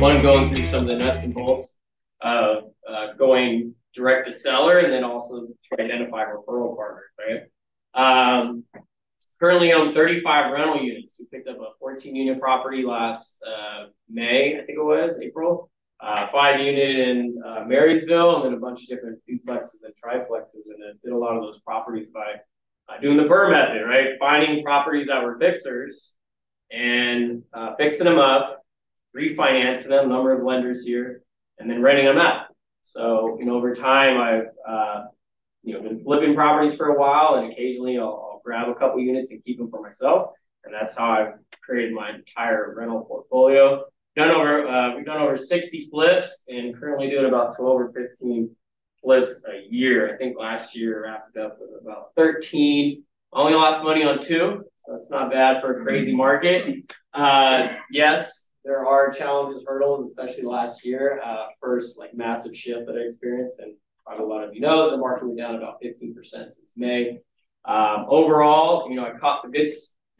One going through some of the nuts and bolts of uh, going direct to seller and then also to identify referral partners, right? Um, currently own 35 rental units. We picked up a 14 unit property last uh, May, I think it was, April. Uh, five unit in uh, Marysville, and then a bunch of different duplexes and triplexes. And then did a lot of those properties by uh, doing the BRRRR method, right? Finding properties that were fixers and uh, fixing them up, refinancing them, number of lenders here, and then renting them out. So, you know, over time, I've, uh, you know, been flipping properties for a while, and occasionally I'll, I'll grab a couple units and keep them for myself. And that's how I've created my entire rental portfolio. Done over, uh, we've done over 60 flips and currently doing about 12 or 15 flips a year. I think last year wrapped up with about 13. Only lost money on two, so that's not bad for a crazy market. Uh, yes, there are challenges, hurdles, especially last year. Uh, first, like massive shift that I experienced, and probably a lot of you know the market went down about 15% since May. Um, overall, you know, I caught the good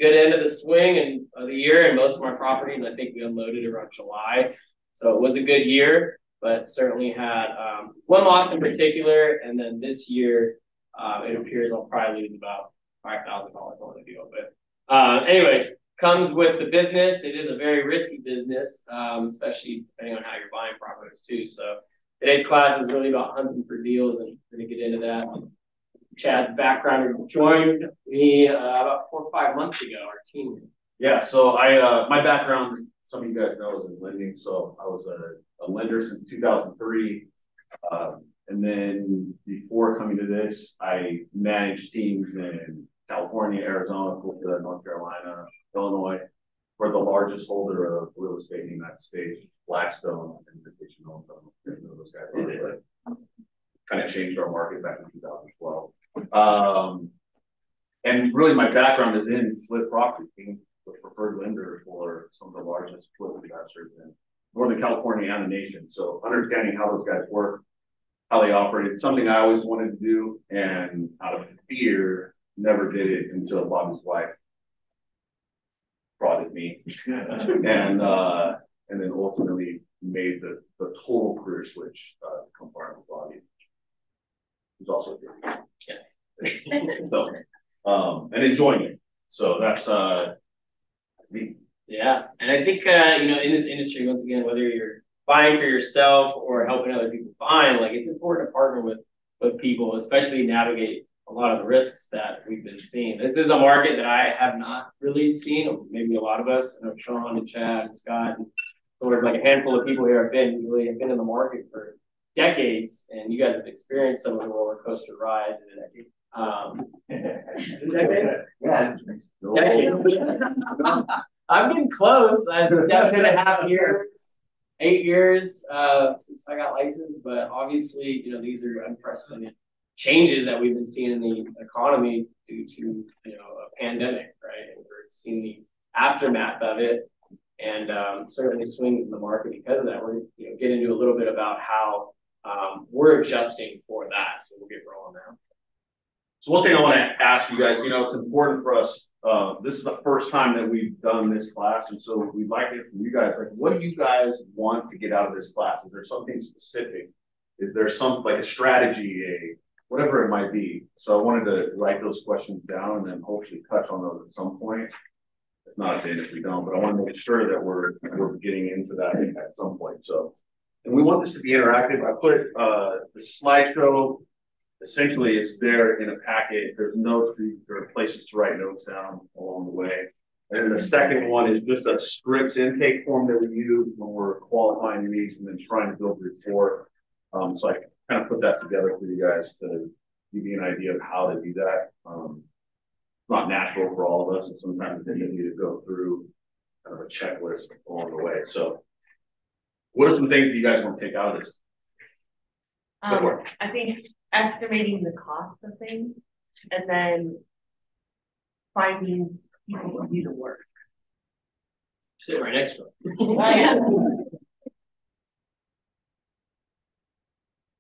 good end of the swing and of the year, and most of my properties, I think we unloaded around July, so it was a good year. But certainly had um, one loss in particular, and then this year, uh, it appears I'll probably lose about five thousand dollars on the deal. But uh, anyways, comes with the business. It is a very risky business, um, especially depending on how you're buying properties too. So today's class is really about hunting for deals, and we're going to get into that. Chad's background joined me uh, about four or five months ago, our team. Yeah, so I uh, my background, some of you guys know, is in lending. So I was a, a lender since 2003. Um, and then before coming to this, I managed teams in California, Arizona, Florida, North Carolina, Illinois. We're the largest holder of real estate in the United States, Blackstone and Invitation Home. Those guys are, but kind of changed our market back in 2012. Um, and really, my background is in flip property, the preferred lender for some of the largest flip investors in Northern California and the nation. So understanding how those guys work, how they operate, it's something I always wanted to do, and out of fear, never did it until Bobby's wife prodded me, and uh, and then ultimately made the the total career switch uh, to come partner with Bobby. Who's also here. Yeah. so, um, and enjoying it. So that's uh. Yeah, and I think uh, you know in this industry, once again, whether you're buying for yourself or helping other people find, like it's important to partner with with people, especially navigate a lot of the risks that we've been seeing. This is a market that I have not really seen. Maybe a lot of us, I know Sean and Chad and Scott and sort of like a handful of people here have been really have been in the market for decades, and you guys have experienced some of the roller coaster rides and a decade. Um, Yeah. I'm getting close. I've been a half years, eight years uh, since I got licensed, but obviously, you know, these are unprecedented changes that we've been seeing in the economy due to you know a pandemic, right? And we're seeing the aftermath of it, and um, certainly swings in the market because of that. We're you know get into a little bit about how um, we're adjusting for that. So we'll get rolling now. So one thing I want to ask you guys, you know, it's important for us. Uh, this is the first time that we've done this class, and so we'd like to hear from you guys. Like, what do you guys want to get out of this class? Is there something specific? Is there some like a strategy, a whatever it might be. So I wanted to write those questions down and then hopefully touch on those at some point. If not, then if we don't, but I want to make sure that we're we're getting into that at some point. So, and we want this to be interactive. I put uh, the slideshow. Essentially, it's there in a packet. There's notes. There are places to write notes down along the way. And the second one is just a scripts intake form that we use when we're qualifying leads and then trying to build rapport. Um, so I kind of put that together for you guys to give you an idea of how to do that. Um, it's not natural for all of us, and sometimes it's easy to go through kind of a checklist along the way. So, what are some things that you guys want to take out of this? Um, I think estimating the cost of things and then finding people to do the work. Sit right next to Oh.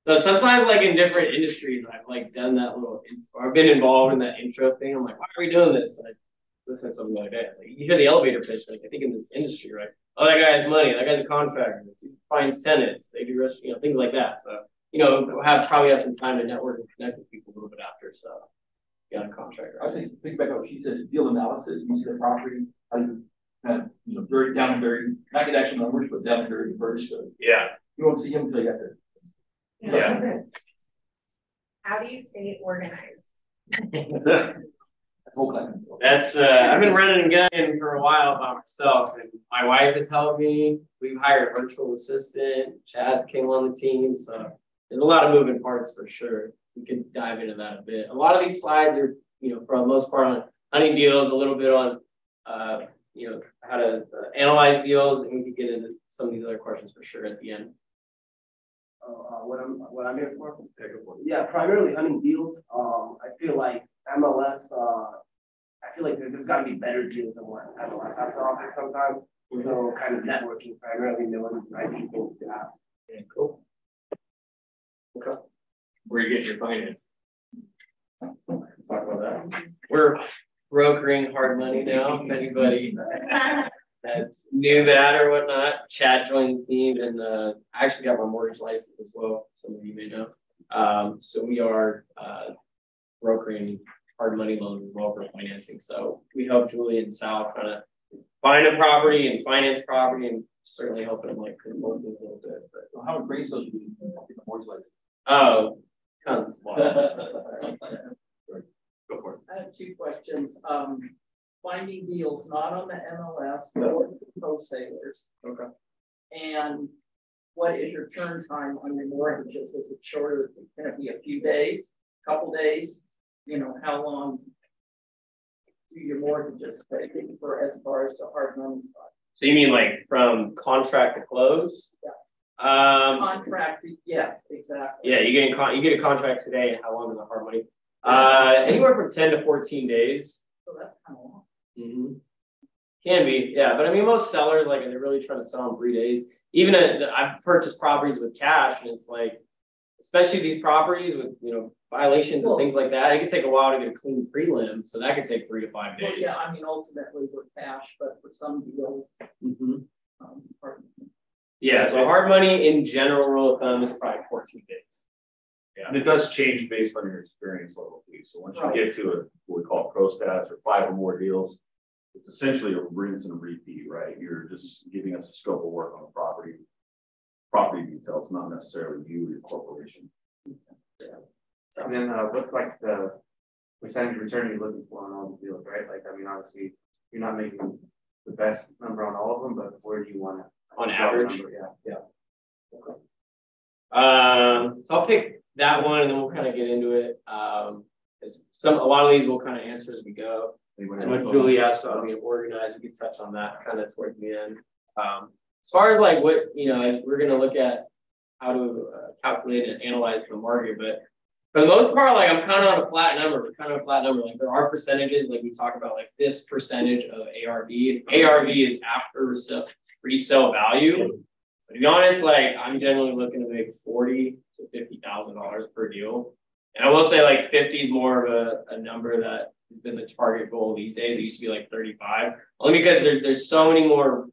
So sometimes, like in different industries, I've like done that little, or I've been involved in that intro thing. I'm like, why are we doing this? And I listen to something other day. It's like you hear the elevator pitch, like I think in the industry, right? Oh, that guy has money. That guy's a contractor. He finds tenants. They do, rest, you know, things like that. So you know, have probably have some time to network and connect with people a little bit after. So got a contractor. I was just think back what she says, deal analysis. You see the property, how you kind of you know very down and very not get actual numbers, but down and very very good. Yeah. You won't see him until you get there. Yeah. How do you stay organized? Whole. That's uh, I've been running and gunning for a while by myself, and my wife has helped me. We've hired a virtual assistant. Chad's came on the team, so there's a lot of moving parts for sure. We could dive into that a bit. A lot of these slides are, you know, for the most part on hunting deals, a little bit on, uh, you know, how to uh, analyze deals, and we could get into some of these other questions for sure at the end. uh, what I'm what I'm here for. Yeah, primarily hunting deals. Um, I feel like MLS. Uh, I feel like there, has got to be better deals than what MLS has to offer sometimes. So kind of networking, primarily knowing the right people to ask. Yeah, cool. Okay. Where you get your finance? Let's talk about that. We're brokering hard money now. If anybody that knew that or whatnot, Chad joined the team, and uh, I actually got my mortgage license as well. Some of you may know. Um, so we are uh, brokering hard money loans as well for financing. So we help Julie and Sal kind of find a property and finance property, and certainly helping them like promote a little bit. But So how many brain cells do you get the mortgage license? Oh, tons. Go for it. I have two questions. Um, finding deals not on the MLS, but with the wholesalers. Okay. And what is your turn time on your mortgages? Is it shorter? Can it be a few days, a couple days? You know, how long do your mortgages take for as far as the hard money side? So you mean like from contract to close? Yeah. Um, Contracted, yes, exactly. yeah, you get a con- you get a contract today, and how long is the hard money? Uh, anywhere from ten to fourteen days. So that's kind of long. Mm-hmm. Can be, yeah, but I mean, most sellers like they're really trying to sell in three days. Even a, I've purchased properties with cash, and it's like, especially these properties with you know violations and things like that, it could take a while to get a clean prelim, so that could take three to five Well, days. yeah, I mean, ultimately we're cash, but for some deals, mm-hmm. um, pardon me. Yeah, so hard money in general rule of thumb is probably fourteen days. Yeah, and it does change based on your experience level too. So once you get to a, what we call pro stats or five or more deals, it's essentially a rinse and repeat, right? You're just giving us a scope of work on the property. Property details, not necessarily you or your corporation. Yeah. And then uh, what's like the percentage return you're looking for on all the deals, right? Like, I mean, obviously, you're not making the best number on all of them, but where do you want to? On average? Yeah, yeah Um, so I'll pick that one and then we'll kind of get into it. Um, some, a lot of these we'll kind of answer as we go. And what else? Julie asked about being organized, we can touch on that kind of towards the end. Um, as far as like what, you know, we're gonna look at how to uh, calculate and analyze the market, but for the most part, like I'm kind of on a flat number, kind of a flat number. Like there are percentages, like we talk about, like this percentage of ARV. ARV is after resale, value. But to be honest, like I'm generally looking to make forty to fifty thousand dollars per deal. And I will say like fifty is more of a, a number that has been the target goal these days. It used to be like thirty-five, only because there's there's so many more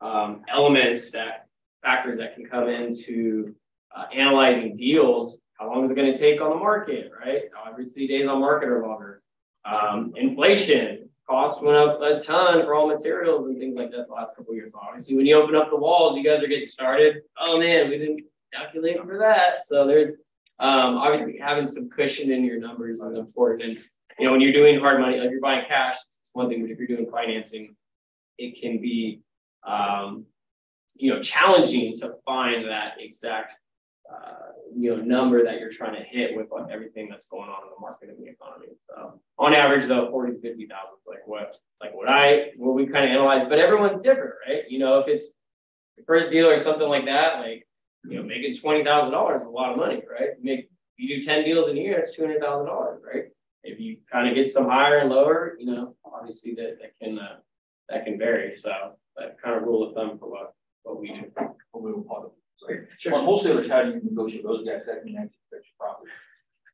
um, elements that factors that can come into uh, analyzing deals. How long is it going to take on the market, right? Obviously, days on market are longer. Um, inflation, costs went up a ton for all materials and things like that the last couple of years. Obviously, when you open up the walls, you guys are getting started. Oh man, we didn't calculate for that. So there's um, obviously having some cushion in your numbers is important. And you know, when you're doing hard money, like you're buying cash, it's one thing, but if you're doing financing, it can be um, you know challenging to find that exact uh, you know number that you're trying to hit with like, everything that's going on in the market and the economy. So on average, though, forty to fifty thousand is like what like what I what we kind of analyze, but everyone's different, right? You know, if it's the first deal or something like that, like you know, making twenty thousand dollars is a lot of money, right? You Make you do ten deals in a year, it's two hundred thousand dollars, right? If you kind of get some higher and lower, you know, obviously that that can uh, that can vary. So that kind of rule of thumb for what what we do. Talk, Sorry. On wholesalers, how do you negotiate those guys that can actually your property?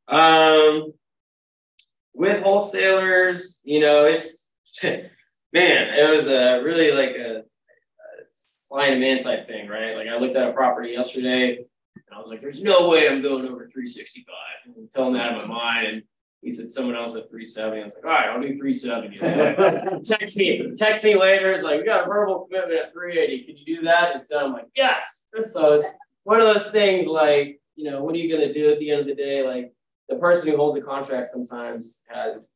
Um, with wholesalers, you know, it's man, it was a really like a, a and demand type thing, right? Like I looked at a property yesterday, and I was like, "There's no way I'm going over 365." And telling that in my mind, and he said someone else at 370. I was like, "All right, I'll do 370." text me, text me later. It's like we got a verbal commitment at 380. Can you do that? And so I'm like, "Yes." So it's one of those things like, you know, what are you gonna do at the end of the day? Like the person who holds the contract sometimes has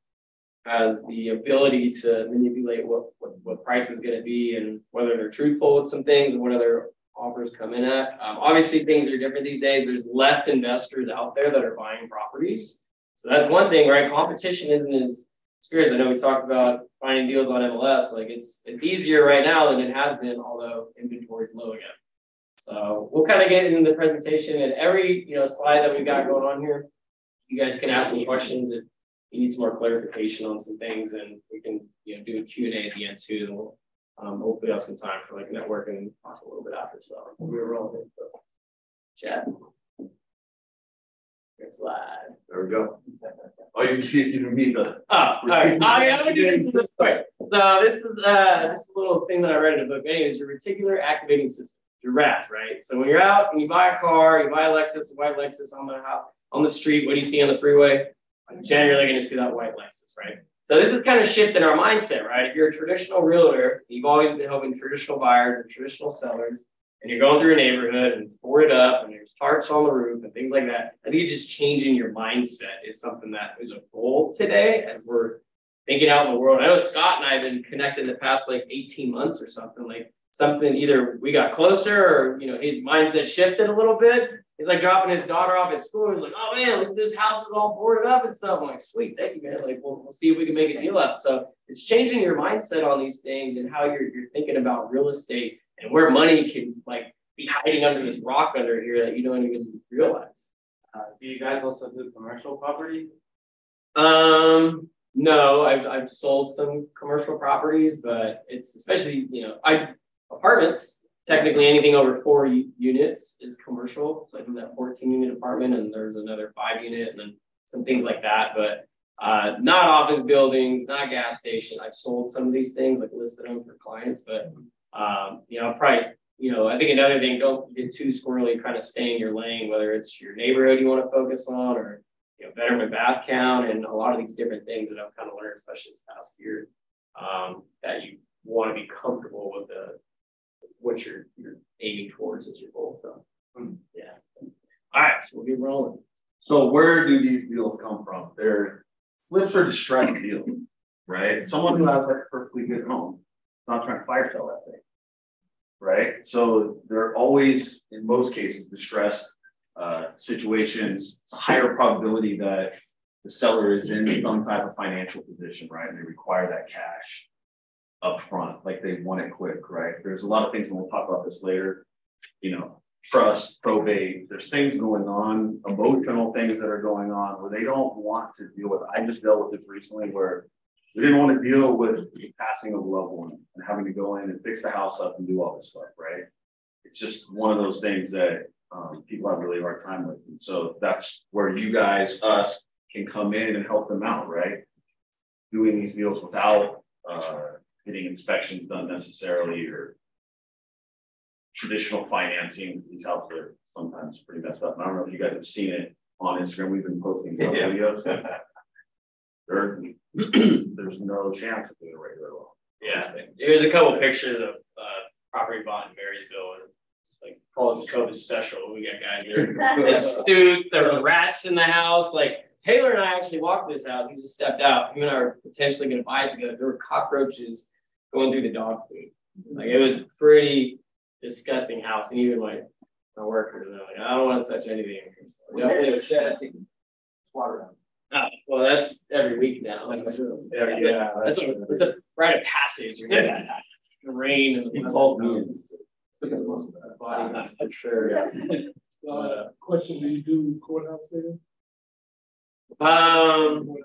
has the ability to manipulate what, what, what price is going to be and whether they're truthful with some things and what other offers come in at. Um, obviously, things are different these days. There's less investors out there that are buying properties. So that's one thing, right? Competition isn't as fierce. I know we talked about finding deals on MLS. Like it's it's easier right now than it has been, although inventory is low again. So we'll kind of get into the presentation and every you know slide that we got going on here you guys can ask me questions if you need some more clarification on some things, and we can you know do a Q and A at the end too. And we'll um, hopefully have some time for like networking and talk a little bit after. So we're rolling. Chad. Next slide. There we go. Oh, you can't even meet the. Oh, all right. I, I'm gonna do this quick. So this is uh, just a little thing that I read in a book. Anyways, your reticular activating system, your RAS, right? So when you're out and you buy a car, you buy a Lexus, a white Lexus on the on the street, what do you see on the freeway? I'm generally going to see that white Lexus, right? So this is kind of shifting our mindset, right? If you're a traditional realtor, you've always been helping traditional buyers and traditional sellers, and you're going through a neighborhood and it's boarded up and there's tarps on the roof and things like that. I think just changing your mindset is something that is a goal today as we're thinking out in the world. I know Scott and I have been connected the past like 18 months or something. Like something either we got closer or you know his mindset shifted a little bit he's like dropping his daughter off at school. He's like, oh man, look, this house is all boarded up and stuff. I'm like, sweet, thank you, man. Like, we'll, we'll see if we can make a deal up. So it's changing your mindset on these things and how you're, you're thinking about real estate and where money can like be hiding under this rock under here that you don't even realize. Uh, do you guys also do commercial property? Um, no, I've, I've sold some commercial properties, but it's especially, you know, I apartments technically anything over four units is commercial. So I think that 14 unit apartment and there's another five unit and then some things like that, but uh, not office buildings, not gas station. I've sold some of these things, like listed them for clients, but um, you know, probably, you know, I think another thing, don't get too squirrely, kind of stay in your lane, whether it's your neighborhood you want to focus on or you know, betterment bath count and a lot of these different things that I've kind of learned, especially this past year, um, that you want to be comfortable with the what you're you're aiming towards as your goal. So hmm. yeah. All right, so we'll be rolling. So where do these deals come from? They're flips or distressed deals, right? Someone who has like a perfectly good home, not trying to fire sell that thing. Right. So they're always, in most cases, distressed uh, situations. It's a higher probability that the seller is in some type of financial position, right? And they require that cash upfront, like they want it quick, right? There's a lot of things, and we'll talk about this later, you know, trust, probate, there's things going on, emotional things that are going on where they don't want to deal with. I just dealt with this recently where we didn't want to deal with the passing of a loved one and having to go in and fix the house up and do all this stuff, right? It's just one of those things that um, people have really hard time with. And so that's where you guys, us, can come in and help them out, right? Doing these deals without uh, getting inspections done necessarily or traditional financing. These houses are sometimes pretty messed up. And I don't know if you guys have seen it on Instagram. We've been posting some yeah. videos. there, there's no chance of doing a regular loan. Yeah, there's a couple pictures of uh, property bought in Marysville and it's like call it COVID special. We got guys here. suits, there were rats in the house. Like Taylor and I actually walked this house. He just stepped out. Him and I are potentially going to buy it together. There were cockroaches going through the dog food. Like it was pretty disgusting house. And even my my workers are like, I don't want to touch anything. So definitely a shed. Water. Oh, well, that's every week now. Like, yeah, yeah, that's a it's a rite of passage. Yeah. The rain and the cold winds. Body, for sure. Yeah. Uh, question: Do you do courthouse sales? Um,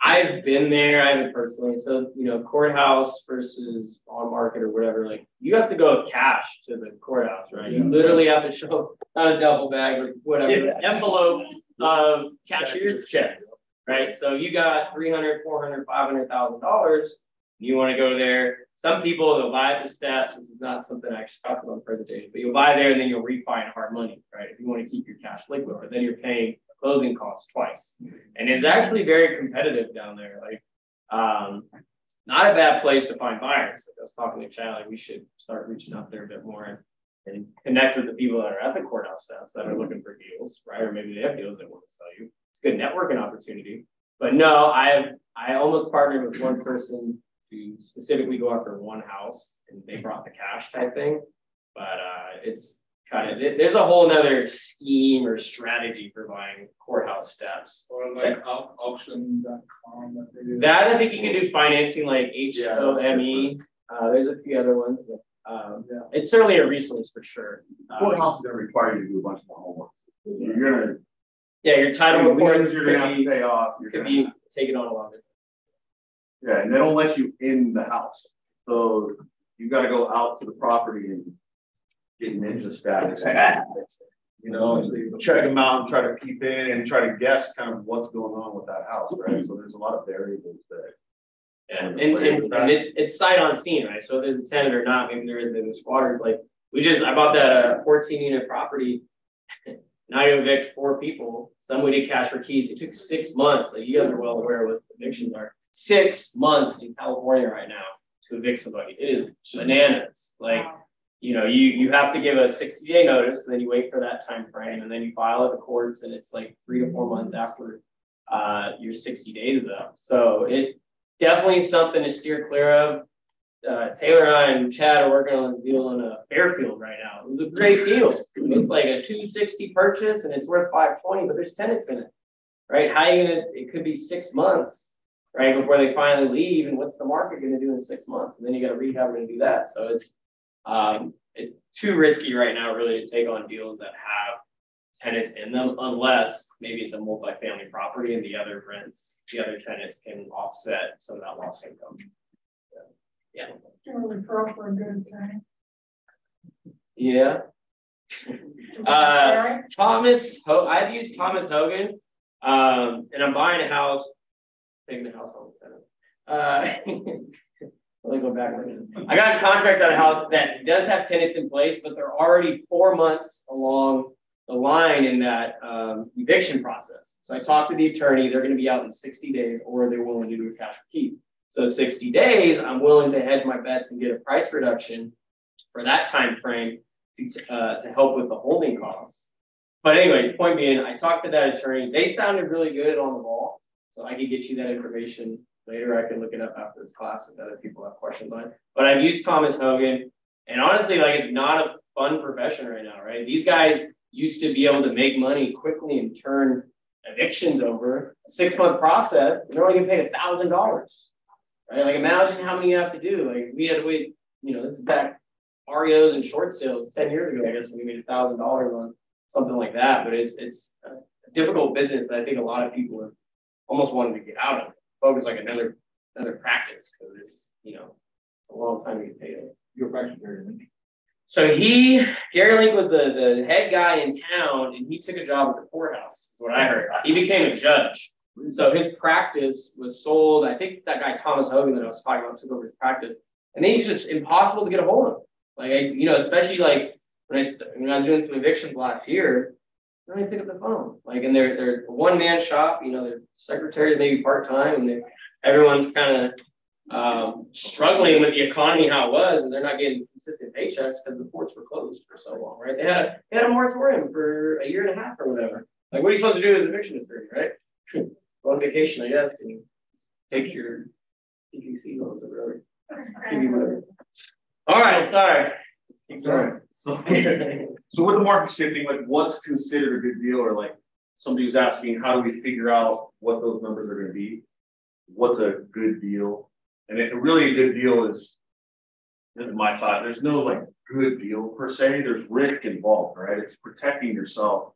I've been there, I haven't personally, so, you know, courthouse versus on market or whatever, like, you have to go cash to the courthouse, right? You literally have to show a double bag or whatever, envelope of cashier's check, right? So you got three hundred, four hundred, five hundred thousand dollars, you wanna go there, some people, they'll buy at the steps, this is not something I actually talked about in the presentation, but you'll buy there and then you'll refi hard money, right? If you wanna keep your cash liquid, but then you're paying closing costs twice. And it's actually very competitive down there, like, um, not a bad place to find buyers. Like I was talking to Chad, like we should start reaching out there a bit more and, and connect with the people that are at the courthouse steps that are looking for deals, right? Or maybe they have deals they want to sell you. It's a good networking opportunity. But no, I have I almost partnered with one person to specifically go after one house and they brought the cash type thing. But uh, it's kind of there's a whole nother scheme or strategy for buying courthouse steps. Or like au- auction.com. that they do. That I think you can do financing like H O M E. Uh, there's a few other ones, but um, Yeah. it's certainly a resource for sure. Um, Courthouse is gonna require you to do a bunch of homework. You're gonna, yeah, your title reports you're have to pay off. You're could be taken on a lot of it. yeah, and they don't let you in the house. So you gotta go out to the property and get ninja status. You know, check them out and try to peep in and try to guess kind of what's going on with that house, right? So there's a lot of variables there. Yeah, and, and, and it's, it's sight on scene, right? So if there's a tenant or not, maybe there is, maybe there's squatters, like, we just, I bought that uh, fourteen unit property. Now you evict four people, some we did cash for keys, it took six months, like, you guys are well aware what evictions are. Six months in California right now to evict somebody, it is bananas, like, you know, you, you have to give a sixty day notice, and then you wait for that time frame, and then you file at the courts, and it's like three to four months after uh, your sixty days is up, so it definitely something to steer clear of. Uh, Taylor and I and Chad are working on this deal in a Fairfield right now. It was a great deal. It's like a two sixty purchase and it's worth five twenty, but there's tenants in it. Right? How you gonna, it could be six months, right, before they finally leave, and what's the market gonna do in six months? And then you gotta rehab how we're do that. So it's um, it's too risky right now really to take on deals that have tenants in them unless maybe it's a multifamily property and the other rents, the other tenants can offset some of that lost income. Yeah. Generally for a good time. Yeah. Uh, Thomas, Ho- I've used Thomas Hogan, um, and I'm buying a house, taking the house on the tenant. Uh, let me go back. I got a contract on a house that does have tenants in place, but they're already four months along the line in that um, eviction process. So I talked to the attorney, they're gonna be out in sixty days, or they're willing to do a cash for keys. So sixty days, I'm willing to hedge my bets and get a price reduction for that time frame to, uh, to help with the holding costs. But anyways, point being, I talked to that attorney, they sounded really good on the ball. So I could get you that information later, I can look it up after this class if other people have questions on it. But I've used Thomas Hogan, and honestly, like, it's not a fun profession right now, right? These guys used to be able to make money quickly and turn evictions over, a six-month process, they're only getting paid a thousand dollars. Right, like imagine how many you have to do, like, we had to wait, you know, this is back REOs and short sales ten years ago, I guess, when we made a thousand dollars on something like that, but it's, it's a difficult business that I think a lot of people are almost wanting to get out of, focus like another, another practice, because it's, you know, it's a long time to get paid. Your question, Gary Lynch. So he, Gary Link was the, the head guy in town and he took a job at the courthouse, is what I heard. He became a judge. So his practice was sold, I think that guy Thomas Hogan that I was talking about took over his practice. And then he's just impossible to get a hold of. Like, I, you know, especially like when I, when I was doing some evictions last year, they don't even pick up the phone. Like, and they're, they're a one man shop, you know, their secretaries maybe part time and everyone's kind of um, struggling with the economy how it was, and they're not getting consistent paychecks because the ports were closed for so long, right? They had a, they had a moratorium for a year and a half or whatever. Like, what are you supposed to do as eviction attorney, right? Go on vacation, I guess, and take your PPP loans or whatever. Whatever. All right, sorry. Going. So, so with the market shifting, like what's considered a good deal or like somebody was asking, how do we figure out what those numbers are gonna be? What's a good deal? And if really a good deal is, this is my thought, there's no like good deal per se, there's risk involved, right? It's protecting yourself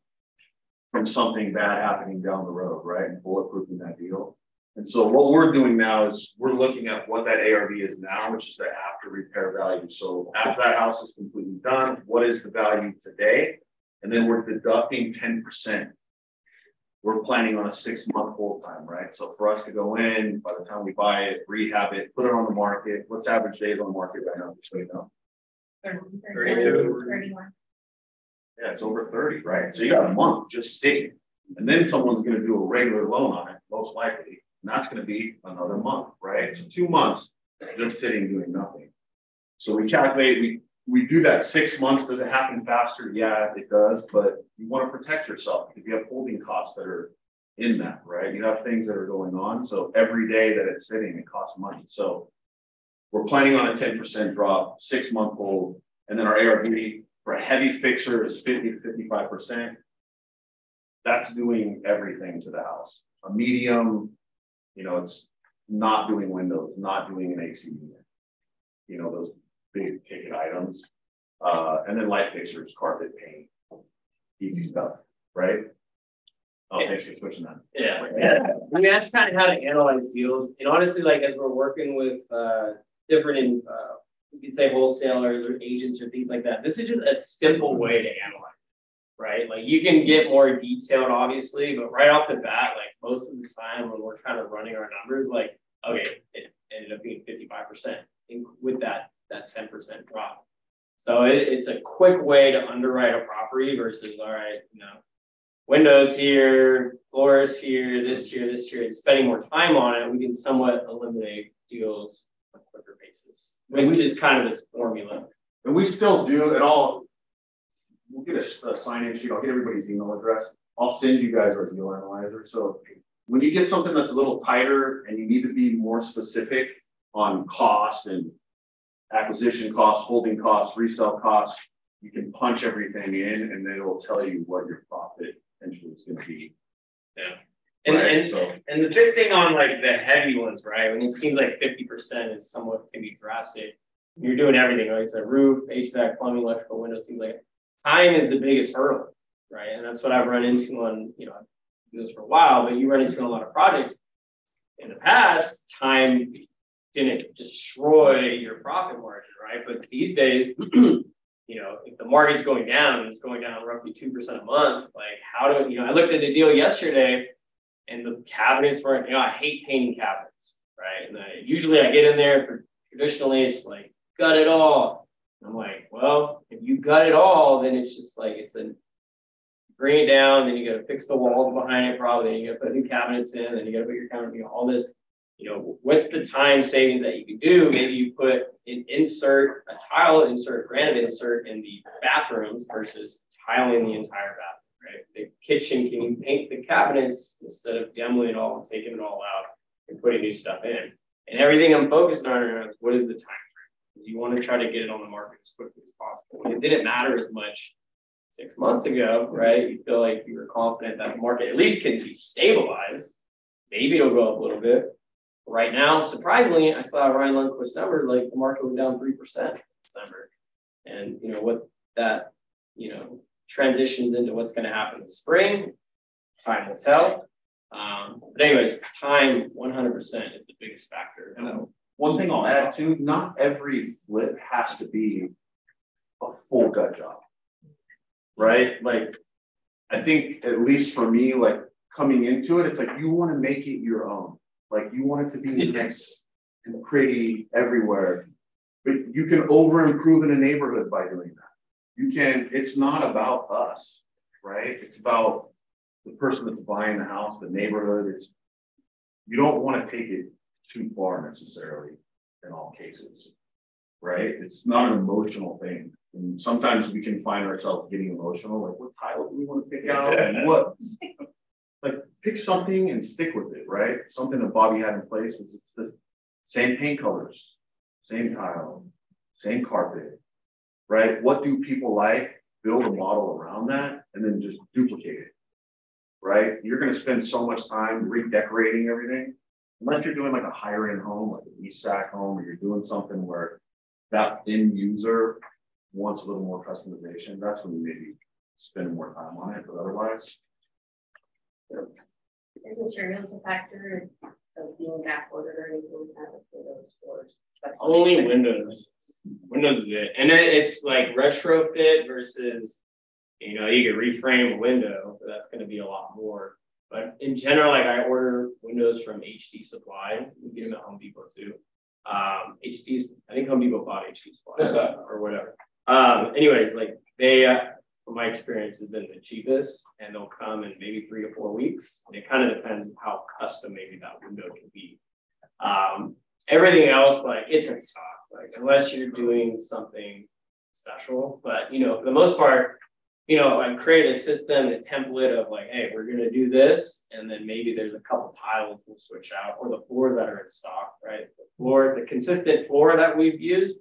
from something bad happening down the road, right? And bulletproofing that deal. And so what we're doing now is we're looking at what that ARV is now, which is the after repair value. So after that house is completely done, what is the value today? And then we're deducting ten percent. We're planning on a six month hold time, right? So for us to go in, by the time we buy it, rehab it, put it on the market, what's average days on the market right now? Just so you know. Thirty-two. Thirty-one. Yeah, it's over thirty, right? So you got a month just sitting. And then someone's gonna do a regular loan on it, most likely. And that's gonna be another month, right? So two months just sitting doing nothing. So we calculate, we, we do that six months. Does it happen faster? Yeah, it does, but you wanna protect yourself. If you have holding costs that are in that, right? You have things that are going on. So every day that it's sitting, it costs money. So we're planning on a ten percent drop, six month hold, and then our ARV for a heavy fixer is fifty to fifty-five percent. That's doing everything to the house. A medium, you know, it's not doing windows, not doing an AC unit. You know, those big ticket items. Uh, and then light fixtures, carpet paint, easy stuff, right? Oh, thanks for switching that. Yeah, yeah. I mean, that's kind of how to analyze deals. And honestly, like as we're working with uh different in uh you could say wholesalers or agents or things like that, this is just a simple way to analyze. it, Right? Like you can get more detailed, obviously, but right off the bat, like most of the time when we're kind of running our numbers, like, okay, it ended up being 55% with that that 10% drop. So it, it's a quick way to underwrite a property versus, all right, you know, windows here, floors here, this here, this here, and spending more time on it, we can somewhat eliminate deals on a quicker basis, which is kind of this formula. And we still do it all. We'll get a, a sign-in sheet. I'll get everybody's email address. I'll send you guys our deal analyzer. So when you get something that's a little tighter and you need to be more specific on cost and acquisition costs, holding costs, resale costs, you can punch everything in and then it'll tell you what your profit potentially is going to be. And, Right, and, so- and the big thing on like the heavy ones, right? When it seems like fifty percent is somewhat can be drastic. You're doing everything, it's a roof, HVAC, plumbing, electrical, windows, things like that. Time is the biggest hurdle, right? And that's what I've run into on, you know, I've do this for a while, but you run into a lot of projects. In the past, time didn't destroy your profit margin, right? But these days, you know, if the market's going down and it's going down roughly two percent a month, like how do you know? I looked at the deal yesterday, and the cabinets weren't, you know, I hate painting cabinets, right? And I, usually I get in there traditionally it's like gut it all. I'm like, well, if you gut it all, then it's just like it's a bring it down, then you gotta fix the walls behind it probably, you gotta put new cabinets in, then you gotta put your cabinet, you know, all this. You know, what's the time savings that you can do? Maybe you put an insert, a tile insert, granite insert in the bathrooms versus tiling the entire bathroom, right? The kitchen, can you paint the cabinets instead of demoing it all and taking it all out and putting new stuff in? And everything I'm focused on is what is the time frame? Because you want to try to get it on the market as quickly as possible. It didn't matter as much six months ago, right? You feel like you were confident that the market at least can be stabilized. Maybe it'll go up a little bit. Right now, surprisingly, I saw Ryan Lundquist number, like the market went down 3% December. And you know what that, you know, transitions into what's going to happen in spring, time will tell. Um, but anyways, time 100% is the biggest factor. And one thing I'll add too, not every flip has to be a full gut job. Right? Like, I think at least for me, like coming into it, it's like you want to make it your own. Like you want it to be nice and pretty everywhere. But you can over improve in a neighborhood by doing that. You can, it's not about us, right? It's about the person that's buying the house, the neighborhood. It's you don't want to take it too far necessarily in all cases. Right? It's not an emotional thing. And sometimes we can find ourselves getting emotional, like what tile do we want to pick out and what pick something and stick with it, right? Something that Bobby had in place was it's the same paint colors, same tile, same carpet, right? What do people like? Build a model around that and then just duplicate it, right? You're going to spend so much time redecorating everything. Unless you're doing like a higher end home, like an East Sac home, or you're doing something where that end user wants a little more customization, that's when you maybe spend more time on it. But otherwise, Is materials a factor? of being backordered or anything like that for those doors. That's Only windows. Windows is it, and then it's like retrofit versus, you know, you could reframe a window, but that's gonna be a lot more. But in general, like I order windows from HD Supply, we get them at Home Depot too. Um, HD's, I think Home Depot bought HD Supply or whatever. Um, anyways, like they, uh, from my experience, has been the cheapest, and they'll come in maybe three to four weeks. It kind of depends on how custom maybe that window can be. Um, everything else, like it's in stock, like unless you're doing something special. But you know, for the most part, you know, I create a system, a template of like, hey, we're gonna do this, and then maybe there's a couple tiles we'll switch out, or the floors that are in stock, right? The floor, the consistent floor that we've used,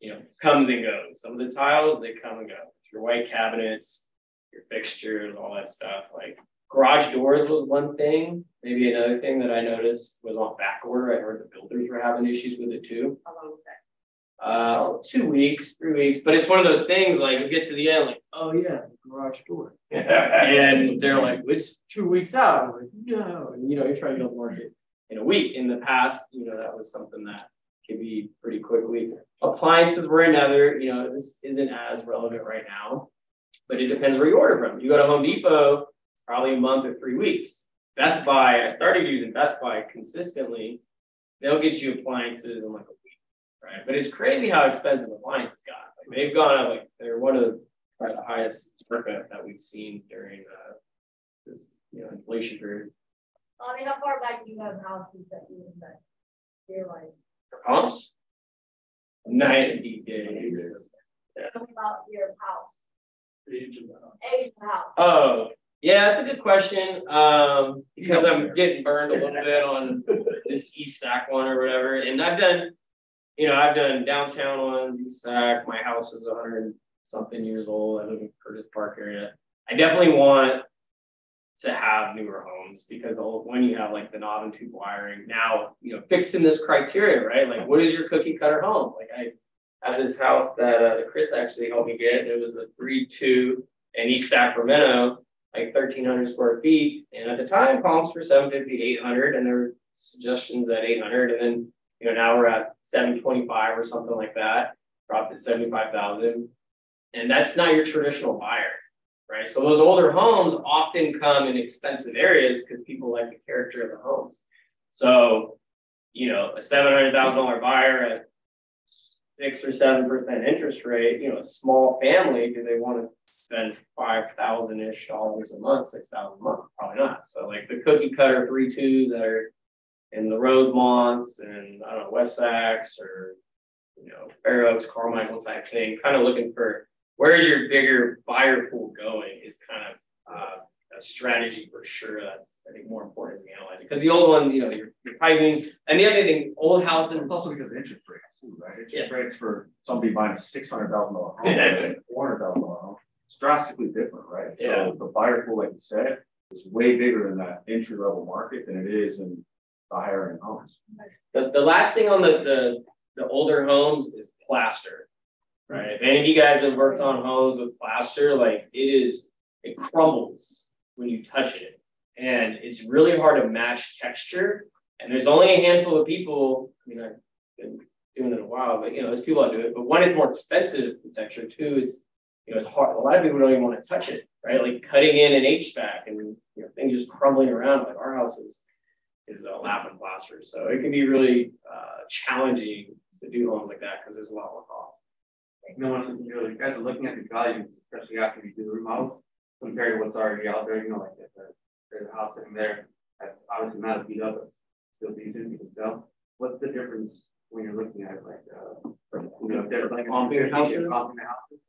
you know, comes and goes. Some of the tiles they come and go. Your white cabinets, your fixtures, all that stuff. Like garage doors was one thing. Maybe another thing that I noticed was on back order. I heard the builders were having issues with it too. How long was that? Uh, two weeks, three weeks, but it's one of those things like you get to the end, like, oh yeah, garage door. and they're like, it's two weeks out. I'm like, no. And you know, you're trying to go to market in a week. In the past, you know, that was something that could be pretty quickly. Appliances were another, you know, this isn't as relevant right now, but it depends where you order from. You go to Home Depot, probably a month or three weeks. Best Buy, I started using Best Buy consistently. They'll get you appliances in like a week, right? But it's crazy how expensive appliances got. Like they've gone up, like they're one of the, probably the highest that we've seen during uh, this, you know, inflation period. I mean, how far back do you have houses that you invest? Realize, For pumps, ninety days. tell about your house, age of the house. Oh, yeah, that's a good question. Um, because I'm getting burned a little bit on this East Sac one or whatever, and I've done, you know, I've done downtown ones, East Sac, my house is hundred something years old, I live in Curtis Park area. I definitely want to have newer homes because the old, when you have like the knob and tube wiring, now, you know, fixing this criteria, right? Like, what is your cookie cutter home? Like I have this house that uh, Chris actually helped me get. It was a three two in East Sacramento, like thirteen hundred square feet. And at the time, comps were 750, 800, and there were suggestions at eight hundred. And then, you know, now we're at seven twenty-five or something like that, dropped at seventy-five thousand. And that's not your traditional buyer, right? So those older homes often come in expensive areas because people like the character of the homes. So, you know, a seven hundred thousand dollar buyer at six or seven percent interest rate, you know, a small family, do they want to spend five thousand ish dollars a month, six thousand a month? Probably not. So like the cookie cutter three twos that are in the Rosemonts and I don't know, West Sacs or you know, Fair Oaks, Carmichael type thing, kind of looking for where is your bigger buyer pool going is kind of uh, a strategy for sure. That's I think more important as we analyze it because the old ones, you know, your, your piping and the other thing, old houses. It's also because of interest rates too, right? Interest Yeah. rates for somebody buying a six hundred thousand dollar home, four hundred thousand dollar home, it's drastically different, right? Yeah. So the buyer pool, like you said, is way bigger in that entry level market than it is in the higher end homes. The, the last thing on the, the, the older homes is plaster, right? If any of you guys have worked on homes with plaster, like it is, it crumbles when you touch it. And it's really hard to match texture. And there's only a handful of people, I mean, I've been doing it a while, but you know, there's people that do it. But one, it's more expensive the texture. Two, it's, you know, it's hard. A lot of people don't even want to touch it, right? Like cutting in an HVAC and, you know, things just crumbling around. Like our house is, is a lath and plaster. So it can be really uh, challenging to do homes like that because there's a lot more cost. Know, when you guys are looking at the values, especially after you do the remodel, compared to what's already out there, you know, like if the, there's a house sitting there, that's obviously not a beat up, it's still decent, you can sell. What's the difference when you're looking at it like, uh, you know, if they're like. On bigger houses? Comping houses.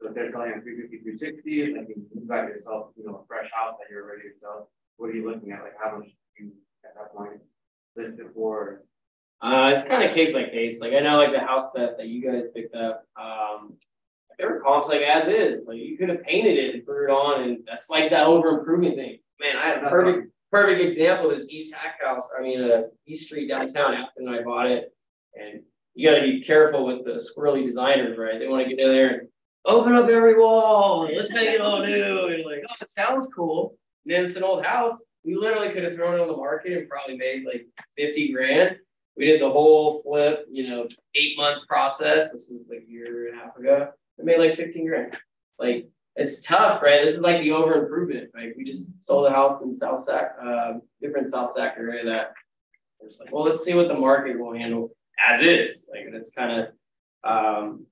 So if they're selling at three fifty, three sixty, like you got yourself, you know, a fresh house that you're ready to sell, what are you looking at, like how much do you at that point list it for? Uh, it's kind of case by case. Like I know, like the house that, that you guys picked up, um, there were comps like as is. Like you could have painted it and put it on, and that's like that over improvement thing. Man, I had a perfect perfect example of this East Sac house. I mean, uh, East Street downtown. After I bought it, and you got to be careful with the squirrely designers, right? They want to get in there and open up every wall. And let's make it all new. And like, oh, it sounds cool. And then it's an old house. we literally could have thrown it on the market and probably made like fifty grand. We did the whole flip, you know, eight month process. This was like a year and a half ago. We made like fifteen grand. Like it's tough, right? This is like the over improvement. Like we just sold a house in South Sac, uh, different South Sac area that we're like, well, let's see what the market will handle as is. Like it's kind of, um,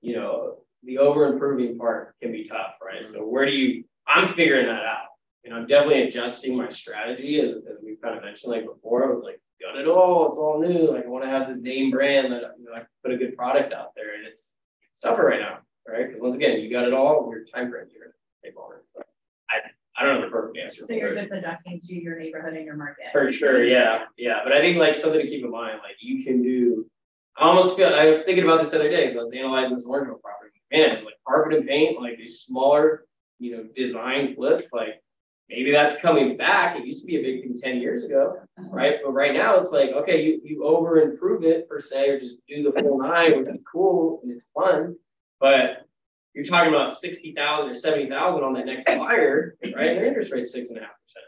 you know, the over improving part can be tough, right? So where do you? I'm figuring that out. You know, I'm definitely adjusting my strategy as, as we kind of mentioned like before. I like, got it all, it's all new. Like I want to have this name brand that you know I can put a good product out there, and it's, it's tougher right now right? Because once again, you got it all, your time frame, you're gonna take longer. So I, I don't know the perfect answer. So you're just adjusting to your neighborhood and your market. For sure, yeah, yeah. But I think like something to keep in mind, like you can do, I almost feel, I was thinking about this other day, because I was analyzing this Orangevale property. Man, it's like carpet and paint, like a smaller, you know, design flips, like maybe that's coming back. It used to be a big thing 10 years ago, uh-huh. right? But right now it's like, okay, you, you over improve it per se, or just do the full nine, which is cool and it's fun. But you're talking about 60,000 or 70,000 on that next buyer, right? And their interest rate's six and a half percent.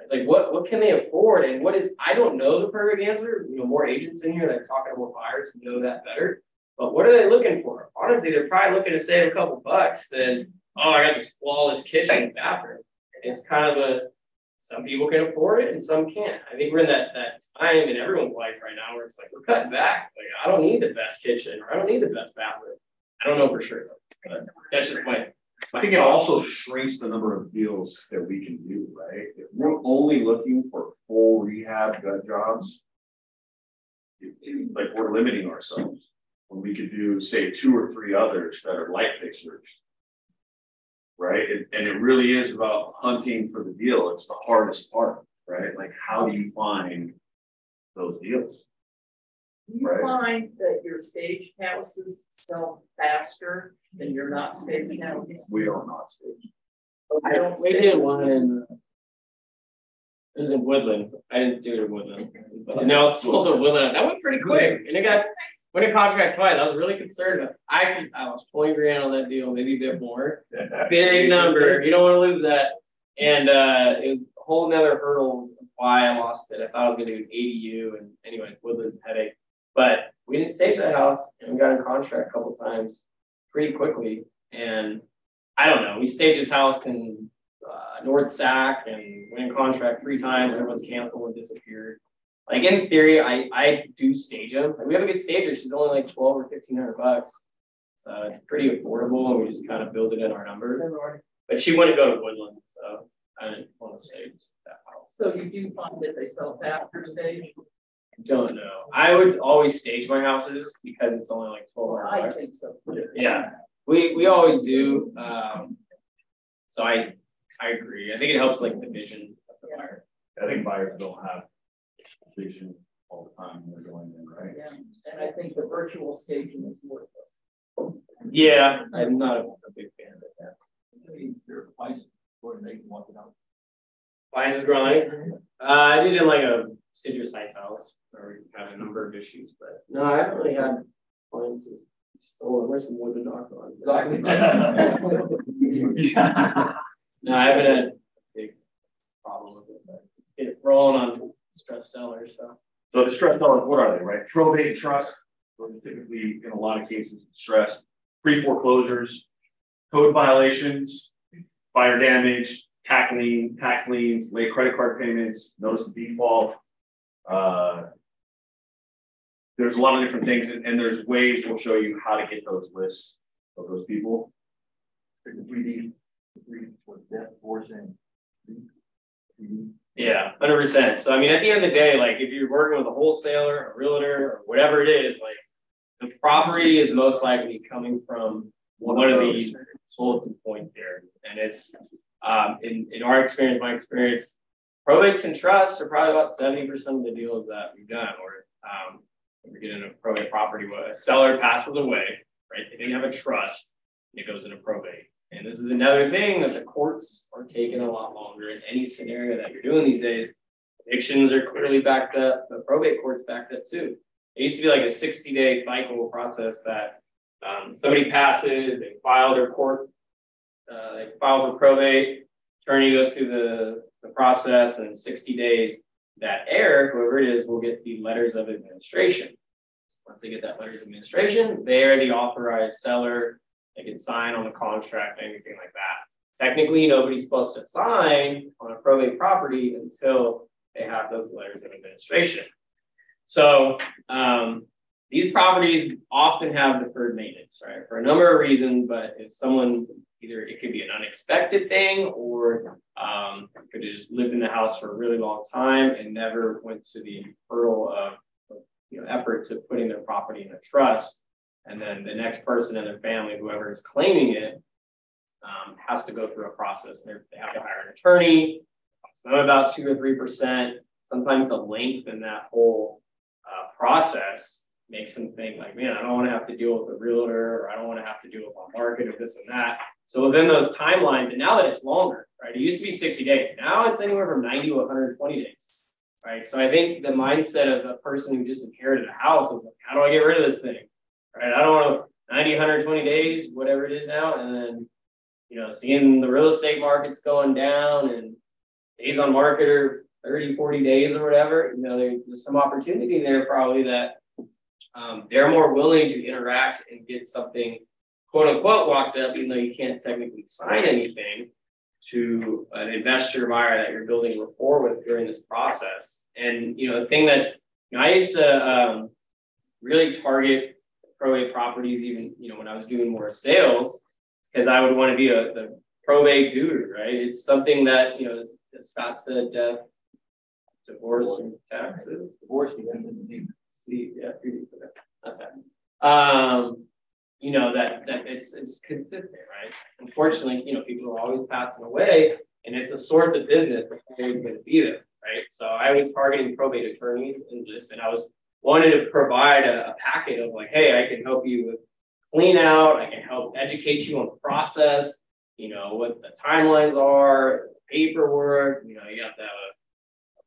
It's like, what, what can they afford? And what is, I don't know the perfect answer. You know, more agents in here that are talking to more buyers know that better. But what are they looking for? Honestly, they're probably looking to save a couple bucks than, oh, I got this flawless kitchen and bathroom. It's kind of a, some people can afford it and some can't. I think we're in that, that time in everyone's life right now where it's like, we're cutting back. Like, I don't need the best kitchen or I don't need the best bathroom. I don't know for sure. But that's just my. I think it also shrinks the number of deals that we can do, right? If we're only looking for full rehab gut jobs, it- it- like we're limiting ourselves. When we could do, say, two or three others that are light fixers. Right? And, and it really is about hunting for the deal. It's the hardest part, right? Like, how do you find those deals? Do you Right. find that your stage houses sell faster than your not stage houses? We are not staged. I don't We say- did one in. It was in Woodland. I didn't do it in Woodland. But no, it's sold in Woodland. That went pretty quick. And it got, when a contract twice, I was really concerned. I could, I was twenty grand on that deal, maybe a bit more. Big number. You don't want to lose that. And uh, it was a whole nother hurdles of why I lost it. I thought I was gonna do an ADU and anyways, Woodland's headache. But we didn't stage that house and we got in contract a couple times pretty quickly. And I don't know, we staged his house in uh, North Sac and went in contract three times, everyone's canceled and disappeared. Like in theory, I, I do stage them. Like, we have a good stager, she's only like twelve or fifteen hundred bucks. So it's pretty affordable and we just kind of build it in our numbers. But she wouldn't go to Woodland, so I didn't want to stage that house. So you do find that they sell faster stage? Don't know. I would always stage my houses because it's only like twelve hundred bucks. I think so. Yeah, we, we always do, um, so I, I agree, I think it helps like the vision of the buyer. I think buyers don't have vision all the time when they're going in, right? Yeah, and I think the virtual staging is worthless. Yeah, I'm not a, a big fan of that. I mean, Your advice, or they want to know. Why is it growing? Uh, I did in like a citrus heights house, where we have a number of issues, but no, I haven't really had clients who stolen, where's the wood to knock on? No, I haven't had a big problem with it, but it's getting rolling on stressed sellers, so. So distressed sellers, what are they, right? Probate and trust, those are typically, in a lot of cases, distressed, pre foreclosures, code violations, fire damage, tax lien, tax liens, late credit card payments, notice of default. Uh, There's a lot of different things, and, and there's ways we'll show you how to get those lists of those people. Three D, three, what, that, four, and. Yeah, hundred percent. So I mean, at the end of the day, like if you're working with a wholesaler, a realtor, or whatever it is, like the property is most likely coming from one of these bulletin points there, And it's um in, in our experience, my experience, probates and trusts are probably about seventy percent of the deals that we've done, or um we get in a probate property where a seller passes away, right? They didn't have a trust, it goes into probate. And this is another thing that the courts are taking a lot longer in any scenario that you're doing these days. Evictions are clearly backed up, the probate court's backed up too. It used to be like a 60 day cycle process that um, somebody passes, they file their court, uh, they file for probate, attorney goes through the the process, and in sixty days, that heir, whoever it is, will get the letters of administration. Once they get that letters of administration, they're the authorized seller. They can sign on the contract, anything like that. Technically, nobody's supposed to sign on a probate property until they have those letters of administration. So um, these properties often have deferred maintenance, right? For a number of reasons, but if someone either it could be an unexpected thing or um, could have just lived in the house for a really long time and never went to the hurdle of you know effort to putting their property in a trust, and then the next person in their family, whoever is claiming it, um, has to go through a process. They're, they have to hire an attorney. Some about two or three percent. Sometimes the length in that whole uh, process makes them think like, man, I don't want to have to deal with a realtor or I don't want to have to deal with a market or this and that. So within those timelines, and now that it's longer, right? It used to be 60 days. Now it's anywhere from 90 to 120 days. Right. So I think the mindset of a person who just inherited a house is like, how do I get rid of this thing? Right. I don't want to 90, 120 days, whatever it is now. And then, you know, seeing the real estate markets going down and days on market are 30, 40 days or whatever, you know, there's some opportunity there probably that um, they're more willing to interact and get something quote unquote locked up, even though you can't technically sign anything to an investor buyer that you're building rapport with during this process. And you know, the thing that's you know, I used to um, really target probate properties, even you know, when I was doing more sales, because I would want to be a the probate guru, right? It's something that you know, as, as Scott said, death, divorce, and taxes, divorce, see, yeah, that's happening. Um, you know that that it's it's consistent, right? Unfortunately, you know, people are always passing away, and it's a source of business that's always going to be there, right? So I was targeting probate attorneys in this, and I was wanted to provide a, a packet of like, hey, I can help you with clean out, I can help educate you on the process, you know, what the timelines are, paperwork, you know, you have to have a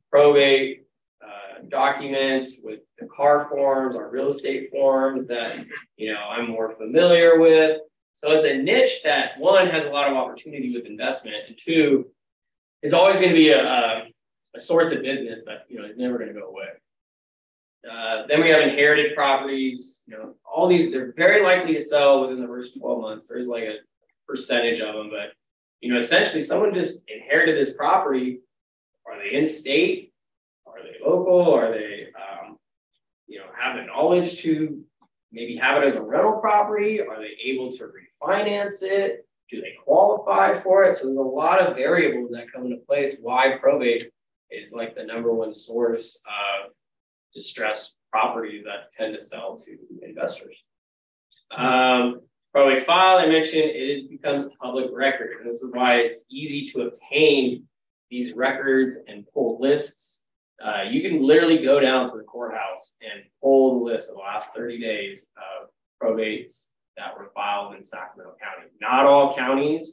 probate uh, documents with the car forms or real estate forms that you know I'm more familiar with. So it's a niche that one has a lot of opportunity with investment, and two is always going to be a, a, a of business that you know is never going to go away. Uh, then we have inherited properties. You know, all these they're very likely to sell within the first 12 months. There's like a percentage of them, but you know, essentially, someone just inherited this property. Are they in state? Are they local? Are they, um, you know, have the knowledge to maybe have it as a rental property? Are they able to refinance it? Do they qualify for it? So there's a lot of variables that come into place why probate is like the number one source of distressed properties that tend to sell to investors. Um, probate's file, I mentioned, it is, becomes public record. And this is why it's easy to obtain these records and pull lists uh, you can literally go down to the courthouse and pull the list of the last 30 days of probates that were filed in Sacramento County. Not all counties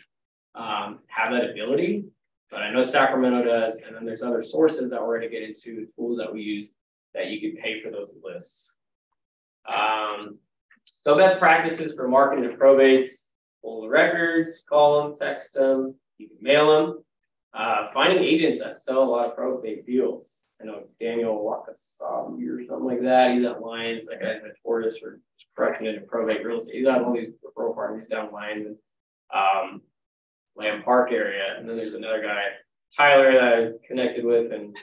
um, have that ability, but I know Sacramento does. And then there's other sources that we're going to get into, tools that we use that you can pay for those lists. Um, so best practices for marketing of probates, pull the records, call them, text them, you can mail them. Uh, finding agents that sell a lot of probate deals. I know Daniel Wakasabi or something like that. He's at Lions. That guy's notorious for crushing into probate real estate. He's got all these referral partners down Lions and um, Land Park area. And then there's another guy, Tyler, that I connected with in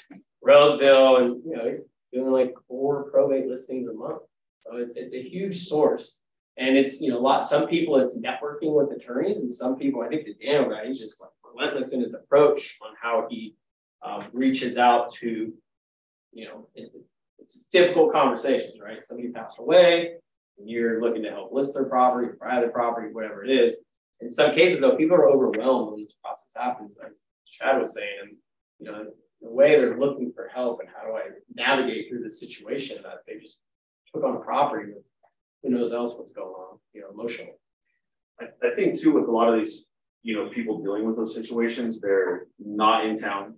Roseville. And, you know, he's doing like four probate listings a month. So it's, it's a huge source. And it's, you know, a lot, some people it's networking with attorneys and some people, I think the Daniel guy, he's just like relentless in his approach on how he um, reaches out to you know, it, it's difficult conversations, right? Somebody passed away, and you're looking to help list their property, buy their property, whatever it is. In some cases, though, people are overwhelmed when this process happens, Like Chad was saying, and you know, the way they're looking for help and how do I navigate through this situation that they just took on a property with who knows else what's going on, you know, emotionally. I, I think too, with a lot of these, you know, people dealing with those situations, they're not in town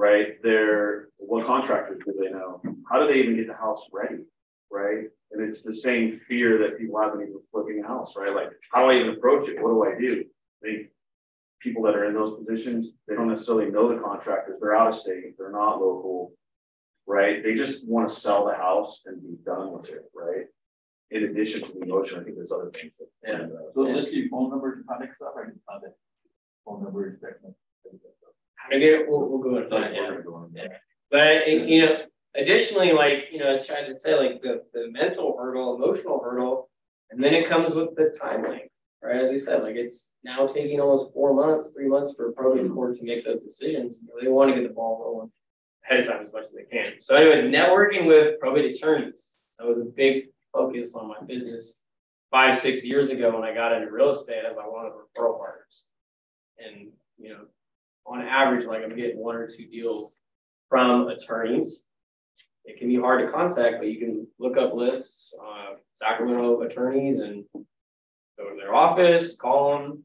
right? They're what contractors do they know? How do they even get the house ready, right? And it's the same fear that people have when even flipping a house, right? Like, how do I even approach it? What do I do? They people that are in those positions, they don't necessarily know the contractors, they're out of state, they're not local. Right? They just want to sell the house and be done with it, right? In addition to the emotion, I think there's other things. that- Yeah. So let's give phone numbers and contact stuff, I can contact. Phone numbers, text messages. How to we'll, we'll go with that, yeah. But, it- you know, additionally, like, you know, I tried to say, like, the, the mental hurdle, emotional hurdle, and then it comes with the time length, right? As we said, like, it's now taking almost four months, three months for a probate court to make those decisions. They want to get the ball rolling ahead of time as much as they can. So anyways, networking with probate attorneys, that was a big focus on my business five, six years ago when I got into real estate as I wanted referral partners. And, you know, on average, like I'm getting one or two deals from attorneys. It can be hard to contact, but you can look up lists, uh, Sacramento attorneys and go to their office, call them,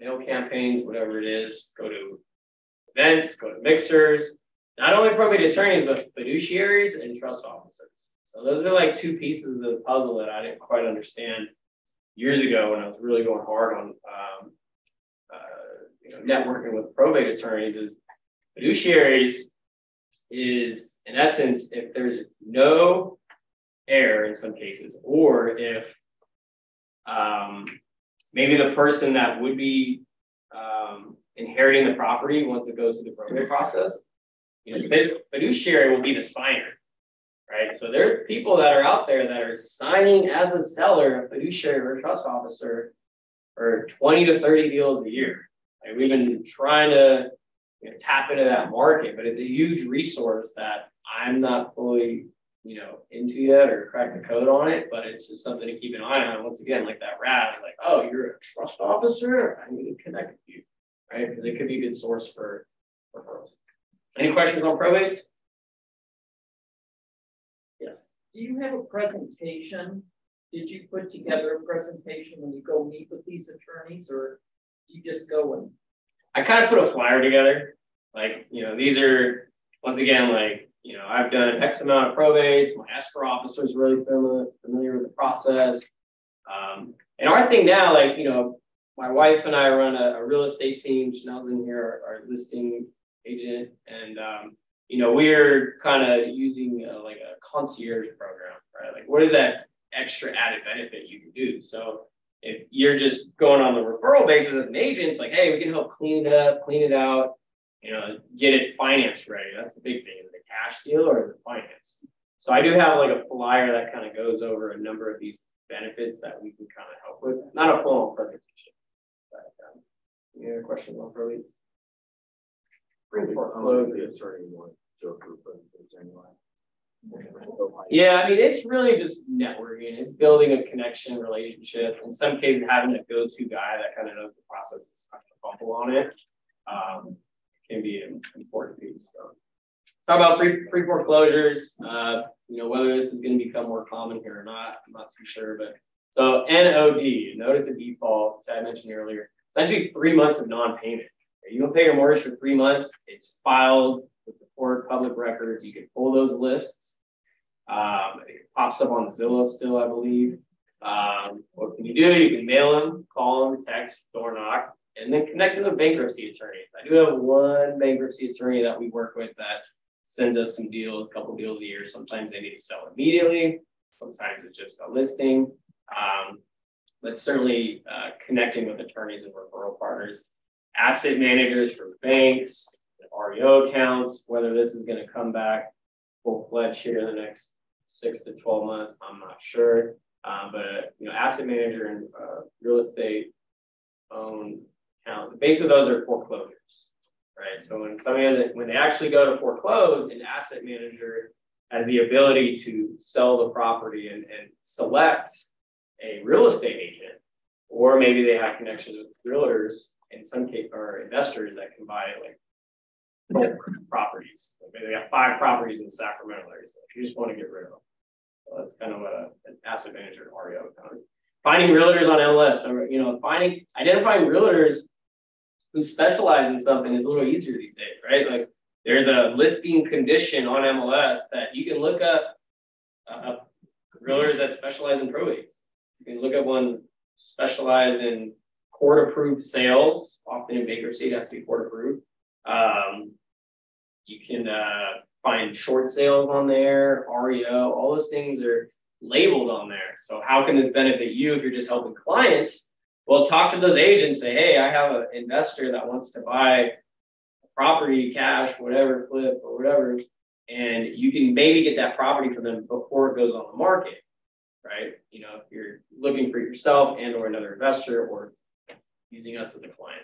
mail campaigns, whatever it is, go to events, go to mixers. Not only probate attorneys, but fiduciaries and trust officers. So those are like two pieces of the puzzle that I didn't quite understand years ago when I was really going hard on um, uh, you know, networking with probate attorneys is fiduciaries is in essence if there's no error in some cases or if um, maybe the person that would be um, inheriting the property once it goes through the probate process you know, this fiduciary will be the signer right? So there's people that are out there that are signing as a seller, a fiduciary or a trust officer for 20 to 30 deals a year. Like we've been trying to you know, tap into that market, but it's a huge resource that I'm not fully, you know, into yet or crack the code on it, but it's just something to keep an eye on. Once again, like that RAS, like, oh, you're a trust officer, I need to connect with you, right? Because it could be a good source for referrals. Any questions on probates? Yes. Do you have a presentation? Did you put together a presentation when you go meet with these attorneys or you just go and? I kind of put a flyer together. Like, you know, these are, once again, like, you know, I've done X amount of probates. My escrow officer is really familiar, familiar with the process. Um, and our thing now, like, you know, my wife and I run a, a real estate team. Chanel's in here, our, our listing agent. And, um, you know, we're kind of using uh, like a concierge program, right? Like, what is that extra added benefit you can do? So, if you're just going on the referral basis as an agent, it's like, hey, we can help clean it up, clean it out, you know, get it financed ready. That's the big thing: is the cash deal or the finance. So, I do have like a flyer that kind of goes over a number of these benefits that we can kind of help with. Not a full presentation. But, um, any other questions on? For close. The attorney want to approve it anyway. Yeah, I mean, it's really just networking. It's building a connection, relationship. In some cases, having a go-to guy that kind of knows the process is not to fumble on it um, can be an important piece. So, talk about pre pre foreclosures. Uh, you know, whether this is going to become more common here or not, I'm not too sure. But so NOD, notice of default, which I mentioned earlier. It's actually three months of non-payment. You don't pay your mortgage for three months. It's filed with the court public records. You can pull those lists. Um, it pops up on Zillow still, I believe. Um, what can you do? You can mail them, call them, text, door knock, and then connect with bankruptcy attorney. I do have one bankruptcy attorney that we work with that sends us some deals, a couple deals a year. Sometimes they need to sell immediately. Sometimes it's just a listing. Um, but certainly uh, connecting with attorneys and referral partners, asset managers for banks, REO accounts, whether this is going to come back full fledged here in the next six to 12 months, I'm not sure. Um, but you know, asset manager and uh, real estate owned account, the base of those are foreclosures, right? So when somebody it, when they actually go to foreclose, an asset manager has the ability to sell the property and, and select a real estate agent, or maybe they have connections with realtors in some case or investors that can buy like properties. Like maybe they got five properties in Sacramento area, so you just want to get rid of them. So that's kind of what a, an asset manager and REO. Finding realtors on MLS, or you know, finding identifying realtors who specialize in something is a little easier these days, right? Like there's a listing condition on MLS that you can look up uh, realtors that specialize in probates. You can look at one specialized in court approved sales, often in bankruptcy, it has to be court approved. Um, you can, uh, find short sales on there, REO, all those things are labeled on there. So how can this benefit you if you're just helping clients? Well, talk to those agents, say, hey, I have an investor that wants to buy property, cash, whatever, flip or whatever. And you can maybe get that property for them before it goes on the market, right? You know, if you're looking for yourself and or another investor or using us as a client.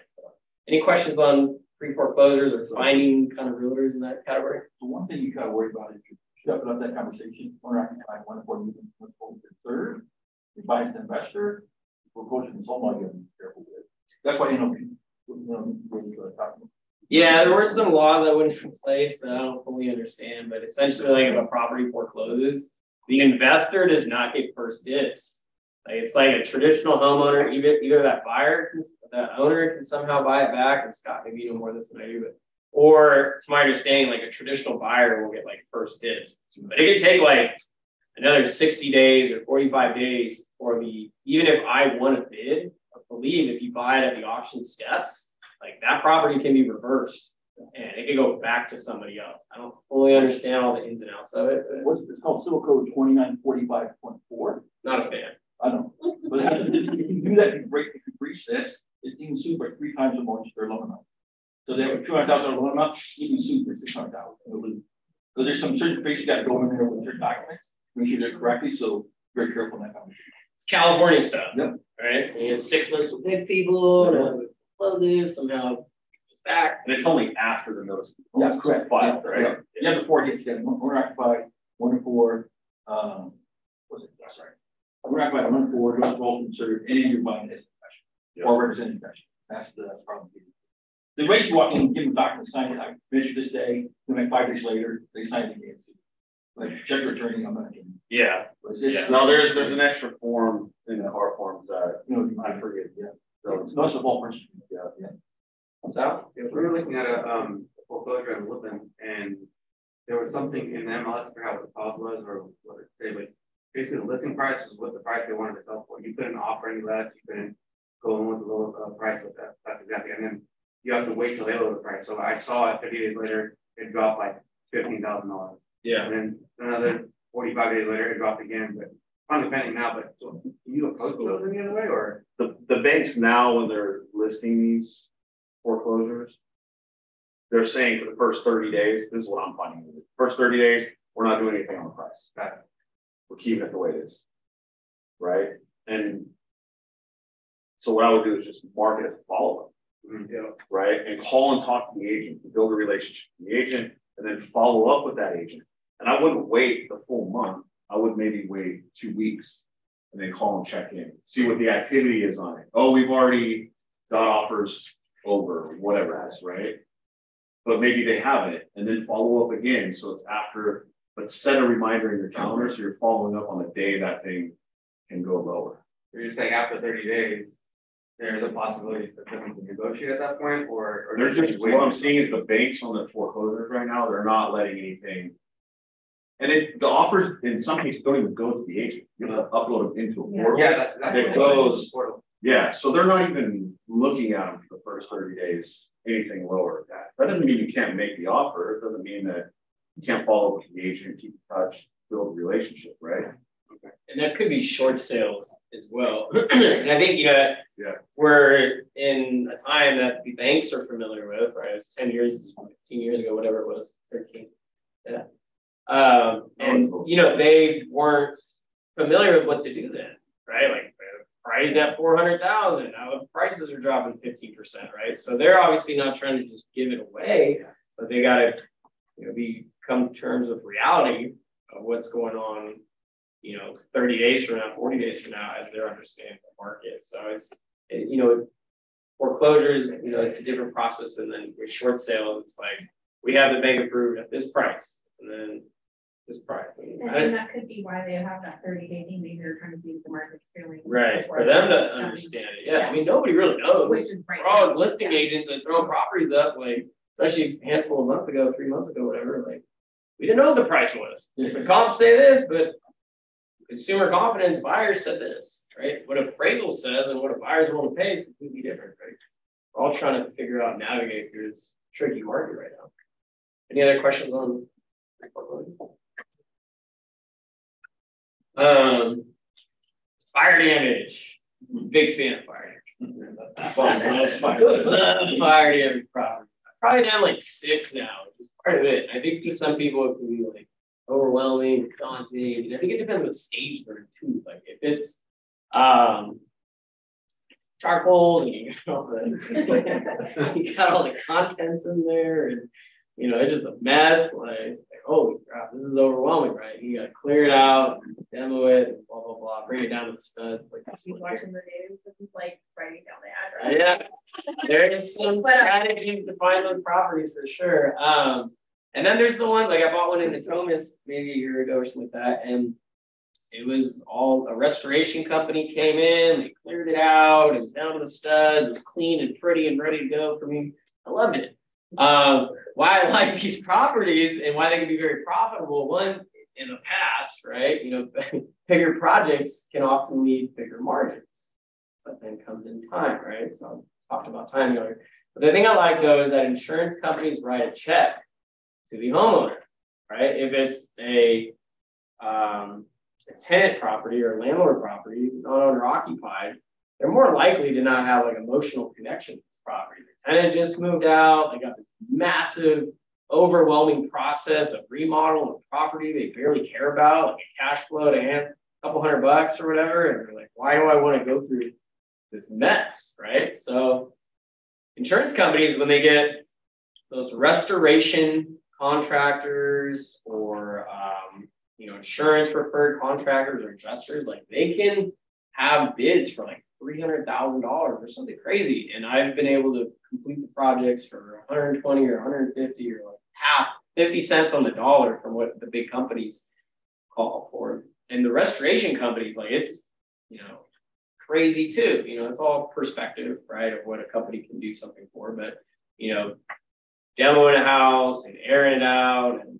Any questions on pre foreclosures or finding kind of realtors in that category? The one thing you kind of worry about is you're up that conversation, owner occupied, one for meetings, one for the third. You buy an investor, foreclosure and so on, you gotta be careful with. That's why, you know. Yeah, there were some laws that went into place that I don't fully understand, but essentially like if a property forecloses, the investor does not get first dibs. Like it's like a traditional homeowner, either either that buyer, that owner can somehow buy it back, and Scott, maybe you know more of this than I do, but or to my understanding, like a traditional buyer will get like first dibs. But it could take like another 60 days or 45 days for the even if I want to bid, I believe if you buy it at the auction steps, like that property can be reversed and it can go back to somebody else. I don't fully understand all the ins and outs of it, What's, it's called Civil Code twenty-nine forty-five point four. not a fan. I don't know. But if you do that, you break, if you breach this, it can sue for three times the mortgage for a loan amount. So they have a two hundred thousand dollar loan amount, you can sue for six hundred thousand. So there's some certain things you gotta go in there with your documents, make sure you do it correctly, so very careful in that conversation. It's California stuff. Yep. Right? You have six months with big people, and it closes somehow it's back. And it's only after the notice. Yeah, correct. Filed, Yeah, right? yeah. Have the four hits, you got one owner occupied, one and four, um, what's it, that's right. Owner occupied, one and four, just roll considered, any of your buying is professional, or representing profession. that's the, that's probably. The way you walk in, give them documents, sign it, I finish this day, then like five days later, they sign it again. Like, check your attorney, I'm not kidding. Yeah. But it's- Yeah. No, there's, there's an extra form in the hard forms that You know, I forget. Yeah. So it's not a fault person. Yeah. Yeah. Sal, if we were looking at a, um, foreclosure in Woodland and there was something in the MLS, I forgot what the clause was or what it said, but basically the listing price is what the price they wanted to sell for. You couldn't offer any less, you couldn't go in with a lower uh, price with that, that's exactly, and then you have to wait till they lower the price. So I saw it fifty days later, it dropped like fifteen thousand dollars. Yeah. And then another forty-five days later, it dropped again, but finally pending now, but so can you approach those any other way or? The, the banks now, when they're listing these foreclosures, they're saying for the first thirty days, this is what I'm finding, first thirty days, we're not doing anything on the price. Okay. We're keeping it the way it is. Right? And so what I would do is just market as a follow-up. Mm-hmm. Yeah. right? And call and talk to the agent, to build a relationship with the agent, and then follow up with that agent. And I wouldn't wait the full month. I would maybe wait two weeks and then call and check in, see what the activity is on it. Oh, we've already got offers over, whatever is, right? But maybe they haven't, and then follow up again. So it's after, but set a reminder in your calendar so you're following up on the day that thing can go lower. You're just saying after thirty days, there's a possibility for them to negotiate at that point, or? or They're just, what I'm seeing is the banks on the foreclosures right now, they're not letting anything. And it, the offers in some cases don't even go to the agent, you have to upload them into a Yeah. portal. Yeah, that's, that's. It goes- Portal. Yeah, so they're not even looking at them for the first thirty days, anything lower than that. That doesn't mean you can't make the offer, it doesn't mean that you can't follow up with the agent, keep in touch, build a relationship, right? Okay. And that could be short sales as well. And I think, you know, Yeah. we're in a time that the banks are familiar with, right? It was ten years, fifteen years ago, whatever it was, thirteen. Yeah. Um, and, you know, they weren't familiar with what to do then, right? Like priced at four hundred thousand, now the prices are dropping fifteen percent, right? So they're obviously not trying to just give it away, but they gotta, you know, be, come to terms with reality of what's going on you know, thirty days from now, forty days from now, as they're understanding the market. So it's, it- you know, foreclosures, you know, it's a different process. And then with short sales, it's like, we have the bank approved at this price and then this price. And And I- then that could be why they have that thirty day thing, maybe they're trying to see if the market's feeling. Right, for them to jumping. understand it. Yeah, I mean, nobody really knows. Which is right. We're all listing Yeah. agents and throwing properties up, like, especially a handful of months ago, three months ago, whatever, like, we didn't know what the price was. The comps say this, but consumer confidence buyers said this, right? What appraisal says and what a buyer's willing to pay is completely different, right? We're all trying to figure out, navigate through this tricky market right now. Any other questions on? Um, fire damage. Big fan of fire damage. Fire, fire damage property. Probably down like six now, which is part of it. I think for some people it can be like overwhelming, daunting. And I think it depends on the stage they're in too. Like if it's um charcoal and you got all the you got all the contents in there and you know it's just a mess like holy crap this is overwhelming right you gotta clear it out demo it blah blah blah bring it down to the studs like He's watching the news and he's like writing down the address. yeah there is some uh, strategies to find those properties for sure um and then there's the one like I bought one in Natomas maybe a year ago or something like that and it was all a restoration company came in, they cleared it out, it was down to the studs, it was clean and pretty and ready to go for me. I loved it. Um, why I like these properties and why they can be very profitable. One, in the past, right? You know, bigger projects can often lead bigger margins. But then comes in time, right? So I talked about time earlier. But the thing I like though is that insurance companies write a check to the homeowner, right? If it's a um, a tenant property or landlord property, not owner occupied, they're more likely to not have like emotional connection to this property. The tenant just moved out, they got this massive, overwhelming process of remodeling the property they barely care about, like a cash flow to hand a couple hundred bucks or whatever. And they're like, why do I want to go through this mess? Right. So insurance companies, when they get those restoration contractors or um, you know, insurance preferred contractors or adjusters, like they can have bids for like three hundred thousand dollars or something crazy. And I've been able to complete the projects for 120 or 150 or like half, 50 cents on the dollar from what the big companies call for. And the restoration companies, like it's, you know, crazy too. You know, it's all perspective, right, of what a company can do something for. But, you know, demoing a house and airing it out and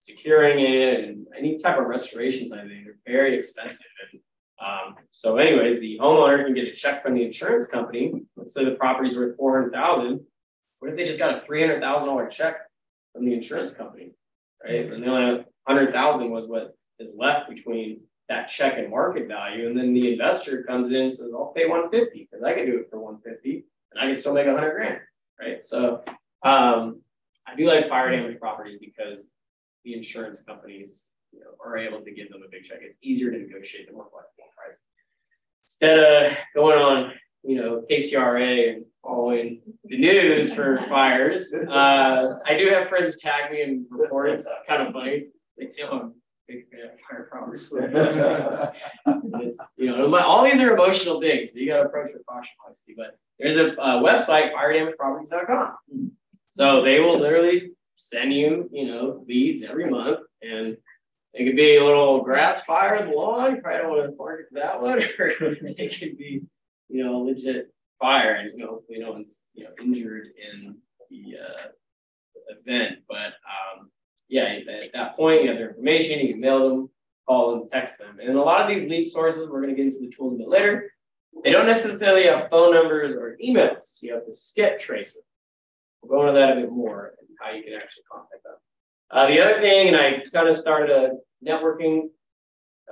securing it and any type of restorations, I think, are very expensive. And um, so, anyways, the homeowner can get a check from the insurance company. Let's say the property's worth four hundred thousand. What if they just got a three hundred thousand dollar check from the insurance company, right? And the only hundred thousand was what is left between that check and market value, and then the investor comes in and says, "I'll pay one fifty because I can do it for one fifty, and I can still make a hundred grand." Right? So, um, I do like fire damage properties because the insurance companies you know, are able to give them a big check. It's easier to negotiate the more flexible price. Instead of going on, you know, KCRA and following the news for fires, uh, I do have friends tag me in reports. It's kind of funny. They I'm a big fan of fire it's, you know, all these are emotional things. So you got to approach with caution, obviously. But there's a uh, website, firedamageproperties.com. So they will literally send you, you know, leads every month and it could be a little grass fire in the lawn, probably don't want to target that one, or it could be, you know, legit fire and you know, you know, it's you know injured in the uh, event. But um, yeah, at that point you have their information, you can mail them, call them, text them. And a lot of these lead sources, we're going to get into the tools a bit later. They don't necessarily have phone numbers or emails. You have to skip trace them. We'll go into that a bit more and how you can actually contact them. Uh, the other thing, and I kind of started a networking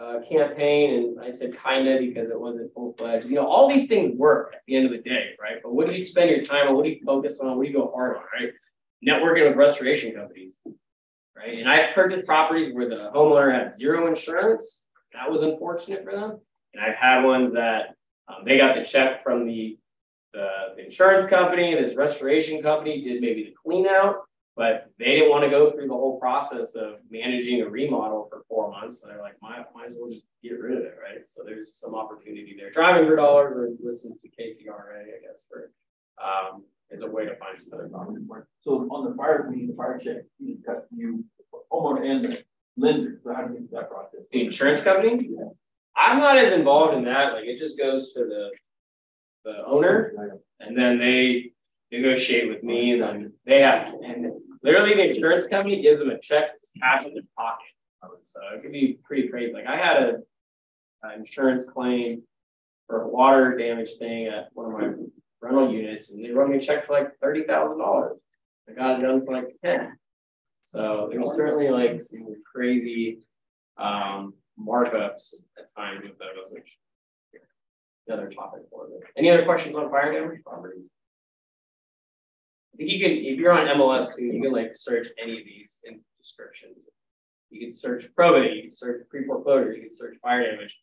uh, campaign, and I said kind of because it wasn't full fledged. You know, all these things work at the end of the day, right? But what do you spend your time on? What do you focus on? What do you go hard on, right? Networking with restoration companies, right? And I've purchased properties where the homeowner had zero insurance. That was unfortunate for them. And I've had ones that um, they got the check from the, the, the insurance company, this restoration company did maybe the clean out, but they didn't want to go through the whole process of managing a remodel for four months. So they're like, might, might as well just get rid of it, right? So there's some opportunity there. Driving for dollars or listening to KCRA, I guess, for um, is a way to find some other property. So on the fire, we the fire check, you cut you homeowner and the lender. So how do you do that process? The insurance company? Yeah. I'm not as involved in that. Like it just goes to the the owner, and then they negotiate with me, and then they have and literally the insurance company gives them a check that's cash in their pocket. So it could be pretty crazy. Like I had a uh, insurance claim for a water damage thing at one of my rental units, and they wrote me a check for like thirty thousand dollars. I got it done for like ten. So there's certainly like some crazy um, markups at times with those, which another topic for them. Any other questions on fire damage property? You can, if you're on MLS too, you can like search any of these in descriptions. You can search probate, you can search pre-foreclosure, you can search fire damage,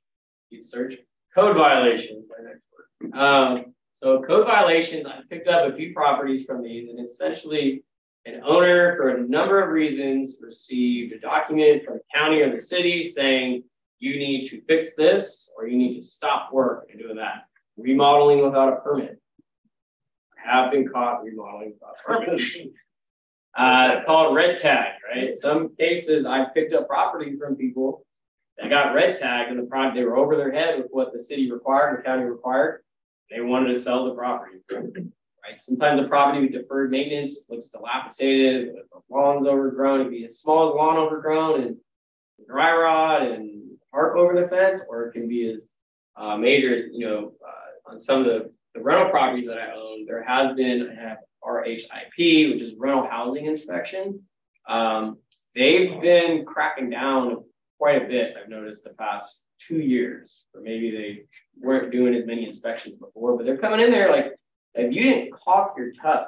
you can search code violations, next word. Um, so code violations, I picked up a few properties from these and essentially an owner for a number of reasons received a document from the county or the city saying you need to fix this or you need to stop work and doing that. Remodeling without a permit. Have been caught remodeling without. Uh, it's called red tag, right? Some cases I've picked up property from people that got red tagged and the project they were over their head with what the city required, and the county required. They wanted to sell the property right? Sometimes the property with deferred maintenance looks dilapidated, the lawn's overgrown, it can be as small as lawn overgrown and dry rot and tarp over the fence, or it can be as uh, major as, you know, uh, on some of the, the rental properties that I own, there has been a RHIP, which is rental housing inspection. Um, they've been cracking down quite a bit, I've noticed the past two years, or maybe they weren't doing as many inspections before, but they're coming in there like if you didn't caulk your tub,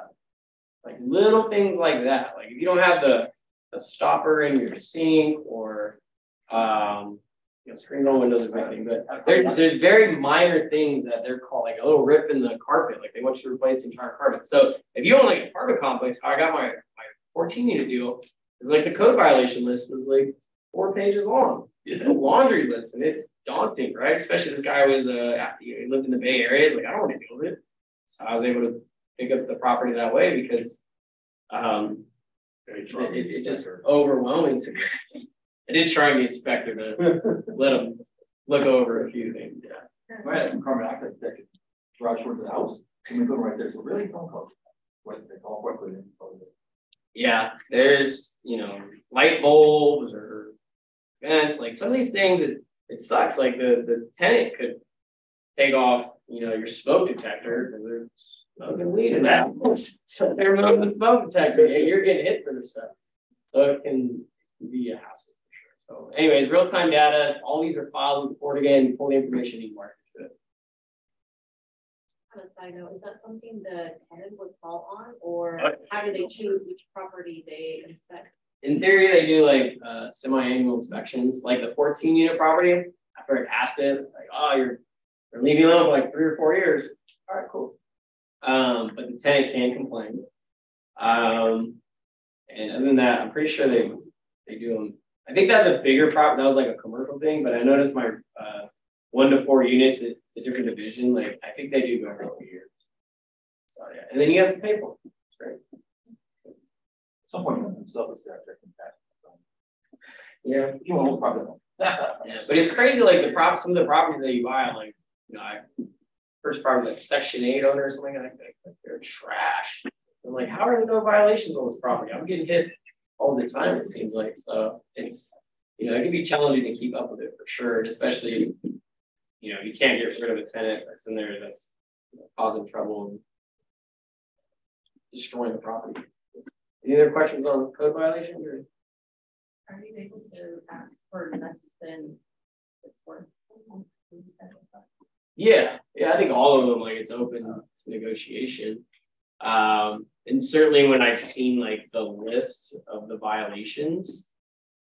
like little things like that, like if you don't have the, the stopper in your sink or, um, you know, screen roll windows are thing, but there, there's very minor things that they're called like a little rip in the carpet, like they want you to replace the entire carpet. So if you own like an apartment complex, I got my, my 14 unit deal is like the code violation list was like four pages long. It's a laundry list and it's daunting, right? Especially this guy was uh he lived in the Bay Area. He's like, I don't want to deal with it. So I was able to pick up the property that way because um, it, it, it just overwhelming to. I did try and get inspector to let them look over a few things. Yeah. I had some carbon dioxide detected garage door to the house. And we put right there. So really don't call what they call what put. Yeah, there's you know light bulbs or vents like some of these things. It it sucks. Like the the tenant could take off you know, your smoke detector because there's smoking weed in that. so they're moving the smoke detector. Yeah, you're getting hit for this stuff. So it can be a hassle for sure. So, anyways, real time data. All these are filed with FortiGate, pull the information you want to. On a side note, is that something the tenant would fall on, or how do they choose which property they inspect? In theory, they do like uh, semi-annual inspections, like the 14 unit property. After I passed it, like, oh, you're or leave you alone for like three or four years. All right, cool. Um, but the tenant can complain. Um, and other than that, I'm pretty sure they they do them. I think that's a bigger problem. That was like a commercial thing, but I noticed my uh, one to four units, it's a different division. Like I think they do go every couple years. So yeah, and then you have to pay for it. It's great. Some point themselves is Yeah. You won't probably. yeah, but it's crazy. Like the prop, some of the properties that you buy, like you know, I first part like Section 8 owner or something like that. They're trash. I'm like, how are there no violations on this property? I'm getting hit all the time, it seems like. So it's, you know, it can be challenging to keep up with it for sure, and especially, you know, you can't get rid of a tenant that's in there that's you know, causing trouble and destroying the property. Any other questions on code violations? Or? Are you able to ask for less than it's worth? Yeah, yeah, I think all of them like it's open to negotiation. Um, and certainly when I've seen like the list of the violations,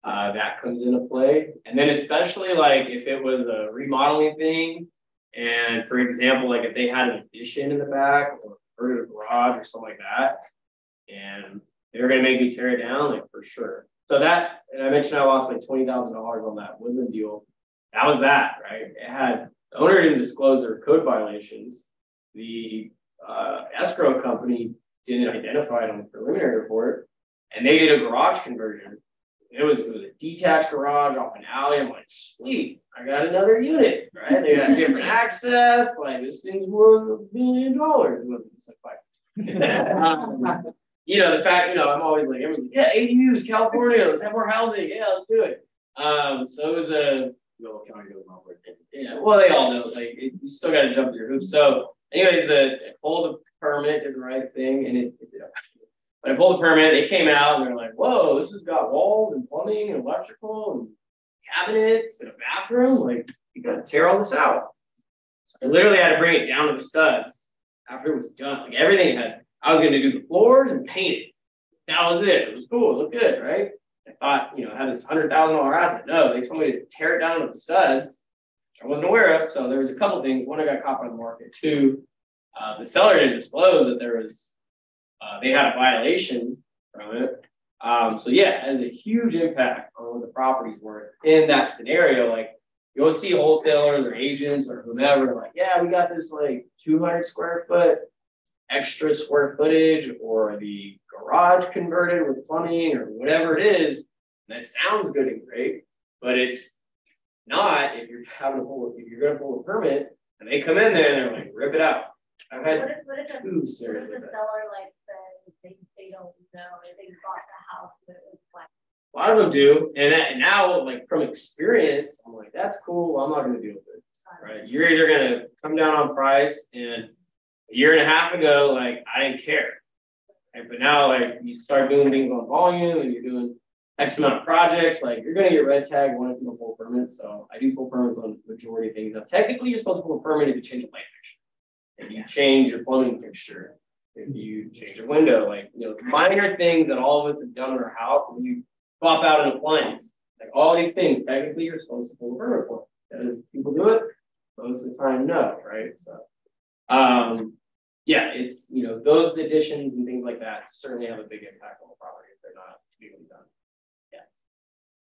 uh, that comes into play. And then especially like if it was a remodeling thing, and for example, like if they had an addition in the back or a garage or something like that, and they were gonna make me tear it down, like for sure. So that, and I mentioned I lost like twenty thousand dollars on that Woodland deal. That was that, right? It had the owner didn't disclose their code violations. The uh, escrow company didn't identify it on the preliminary report, and they did a garage conversion. It was, it was a detached garage off an alley. I'm like, sweet, I got another unit, right? They got different access. Like this thing's worth a million dollars. Like, um, you know, the fact, you know, I'm always like, yeah, ADUs, California, let's have more housing. Yeah, let's do it. Um, so it was a County doesn't Yeah, well, they all know, like, it- you still gotta jump through hoops, so anyways, the, pull the permit did the right thing, and it. it did. When I pulled the permit, they came out and they're like, whoa, this has got walls and plumbing and electrical and cabinets and a bathroom, like, you gotta tear all this out. I literally had to bring it down to the studs after it was done, like, everything had, I was gonna do the floors and paint it. That was it, it was cool, it looked good, right? I thought, you know, I had this hundred thousand dollar asset, no, they told me to tear it down to the studs. which I wasn't aware of, so there was a couple things, one, I got caught by the market, two, uh, the seller didn't disclose that there was. Uh, they had a violation from it, um, so yeah, it has a huge impact on what the property's worth in that scenario, like. You'll see wholesalers or agents or whomever, like, yeah, we got this like two hundred square foot. Extra square footage or the garage converted with plumbing or whatever it is. That sounds good and great, but it's not if you're having to pull, if you're gonna pull a permit and they come in there and they're like, rip it out. I've What if, what if, the- two what if the seller like says they, they don't know, if they bought the house, but it was like. A lot of them do, and that- and now, like, from experience, I'm like, that's cool, I'm not gonna deal with it, right? You're either gonna come down on price and a year and a half ago, like, I didn't care. And but now, like, you start doing things on volume and you're doing X amount of projects, like, you're gonna get red tag one if you don't pull permits, so I do pull permits on majority of things. Now, technically, you're supposed to pull a permit if you change a fixture. If you change your plumbing fixture, if you change a window, like, you know, minor things that all of us have done in our house, when you swap out an appliance. Like all these things, technically you're supposed to pull a permit for. Does people do it? Most of the time, no, right? So, um, yeah, it's, you know, those additions and things like that certainly have a big impact on the property if they're not legally done.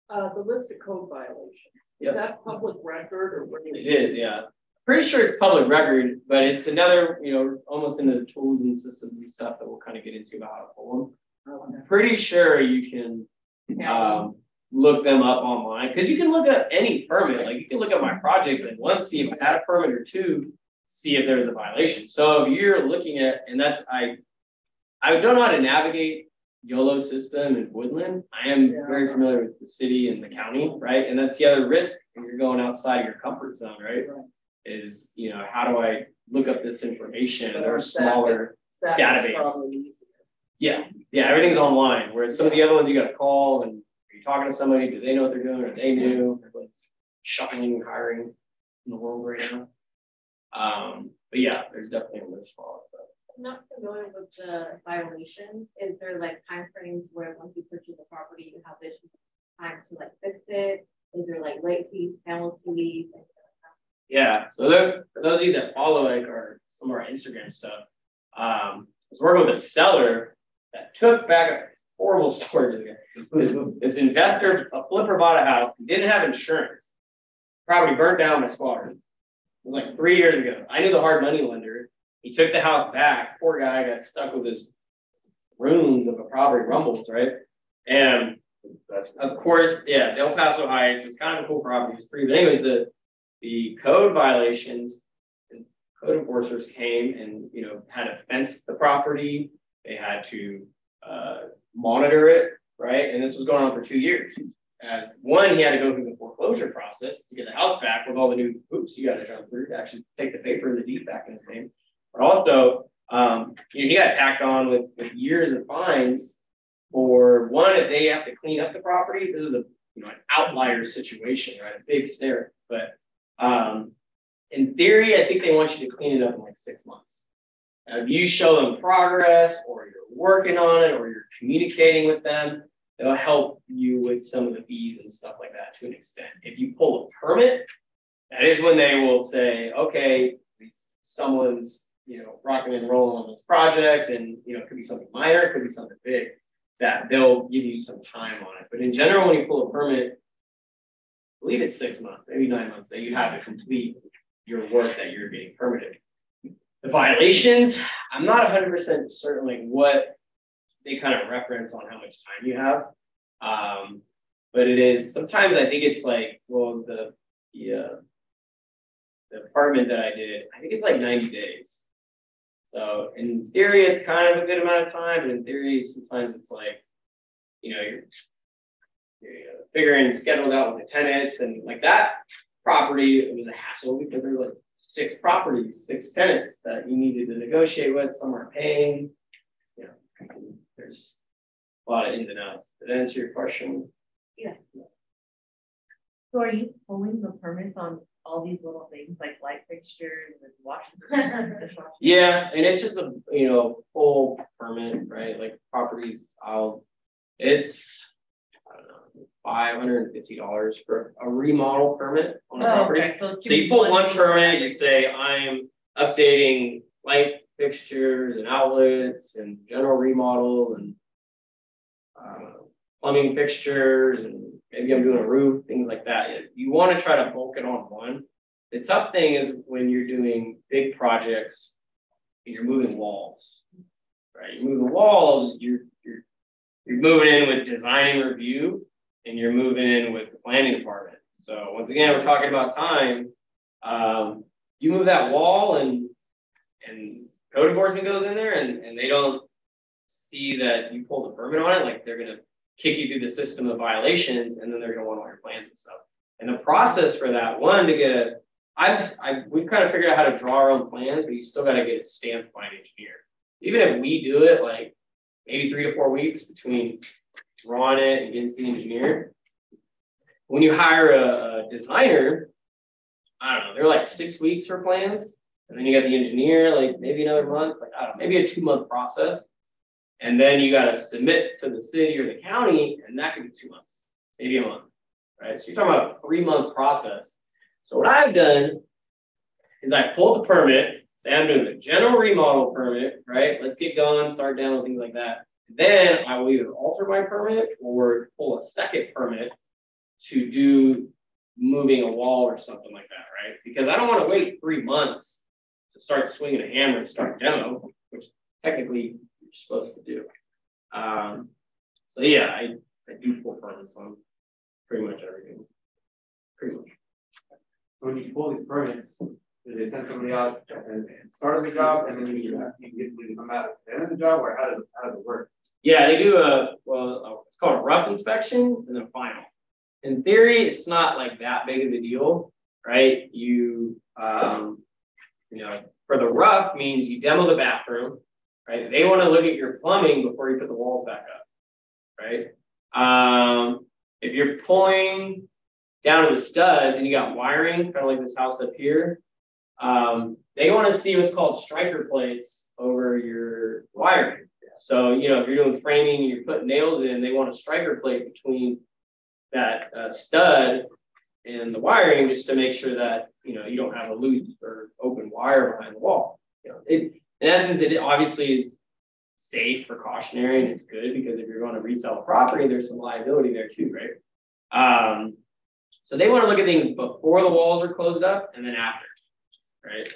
Uh, the list of code violations, Yep. is that public record or what? It is, yeah. Pretty sure it's public record, but it's another, you know, almost into the tools and systems and stuff that we'll kind of get into about how to pull them. I'm pretty sure you can um, look them up online, because you can look up any permit, like you can look up my projects and one, see if I had a permit or two, see if there's a violation. So if you're looking at, and that's, I, I don't know how to navigate Yolo system in Woodland. I am very familiar with the city and the county, right? And that's the other risk when you're going outside your comfort zone, right? Right. Is, you know, how do I look up this information? There are Or staff it. smaller, That's Database. yeah, yeah, everything's online, whereas some of the other ones you gotta call and are you talking to somebody, do they know what they're doing, are they new? Everyone's shuffling and hiring in the world right now. Um, but yeah, there's definitely a list for it, but I'm not familiar with the violation. Is there like timeframes where once you purchase a property, you have this time to like fix it? Is there like late fees, penalties? Yeah, so for those of you that follow like our, some of our Instagram stuff. Um, I was working with a seller that took back a horrible story. This, this investor, a flipper bought a house, he didn't have insurance. Property burned down by squatters. It was like three years ago. I knew the hard money lender. He took the house back. Poor guy got stuck with his ruins of a property rumbles, right? And of course, yeah, Del Paso Heights, it's kind of a cool property, it's three, but anyways, the, the code violations. and Code enforcers came and, you know, had to fence the property, they had to, uh, monitor it, right? And this was going on for two years. As one, he had to go through the foreclosure process to get the house back with all the new hoops you gotta jump through to actually take the paper and the deed back in his name. But also, um, you know, he got tacked on with, with years of fines for one, if they have to clean up the property, this is a, you know, an outlier situation, right? A big snare, but, um, in theory, I think they want you to clean it up in like six months. If you show them progress or you're working on it or you're communicating with them, they'll help you with some of the fees and stuff like that to an extent. If you pull a permit, that is when they will say, okay, someone's, you know, rocking and rolling on this project and, you know, it could be something minor, it could be something big that they'll give you some time on it. But in general, when you pull a permit, believe it's six months, maybe nine months, that you have to complete your work that you're being permitted. The violations, I'm not hundred percent certain like what they kind of reference on how much time you have. Um, but it is, sometimes I think it's like, well, the, the, uh, the apartment that I did, I think it's like ninety days. So in theory, it's kind of a good amount of time, but in theory, sometimes it's like, you know, you're, figuring scheduled out with the tenants and like that property, it was a hassle because there were like six properties, six tenants that you needed to negotiate with, some aren't paying. You know, there's a lot of ins and outs. Did that answer your question? Yeah. So are you pulling the permits on all these little things like light fixtures and washing? Yeah, and it's just a, you know, full permit, right? Like properties, I'll, it's, I don't know, five hundred and fifty dollars for a remodel permit on a Oh, property. okay, so. So you pull one permit, you say, I'm updating light fixtures and outlets and general remodel and uh, plumbing fixtures and maybe I'm doing a roof, things like that. You want to try to bulk it on one. The tough thing is when you're doing big projects, and you're moving walls, right? You're moving walls, you're you're you're moving in with design and review, and you're moving in with the planning department. So once again, we're talking about time. Um, you move that wall and and code enforcement goes in there and, and they don't see that you pulled a permit on it, like they're gonna kick you through the system of violations and then they're gonna want all your plans and stuff. And the process for that, one, to get a, I've, I, we've kind of figured out how to draw our own plans, but you still gotta get it stamped by an engineer. Even if we do it, like maybe three to four weeks between drawing it to the engineer. When you hire a, designer, I don't know, they're like six weeks for plans. And then you got the engineer, like maybe another month, like I don't know, maybe a two month process. And then you got to submit to the city or the county, and that could be two months, maybe a month, right? So you're talking about a three month process. So what I've done is I pulled the permit, say I'm doing a general remodel permit, right? Let's get going, start down, things like that. Then I will either alter my permit or pull a second permit to do moving a wall or something like that, right? Because I don't want to wait three months to start swinging a hammer and start demo, which technically you're supposed to do. Um, so yeah, I, I do pull permits on pretty much everything. Pretty much. So when you pull these permits, they send somebody out and and start the job and then you you get to come out at the end of the job or how does, how does it work? Yeah, they do a, well, it's called a rough inspection and then final. In theory, it's not like that big of a deal, right? You, um, you know, for the rough means you demo the bathroom, right? They want to look at your plumbing before you put the walls back up, right? Um, if you're pulling down to the studs and you got wiring, kind of like this house up here, um, they want to see what's called striker plates over your wiring. So, you know, if you're doing framing and you're putting nails in, they want a striker plate between that uh, stud and the wiring just to make sure that, you know, you don't have a loose or open wire behind the wall. You know, it, in essence, it obviously is safe, precautionary, and it's good because if you're going to resell a property, there's some liability there too, right? Um, so they want to look at things before the walls are closed up and then after, right?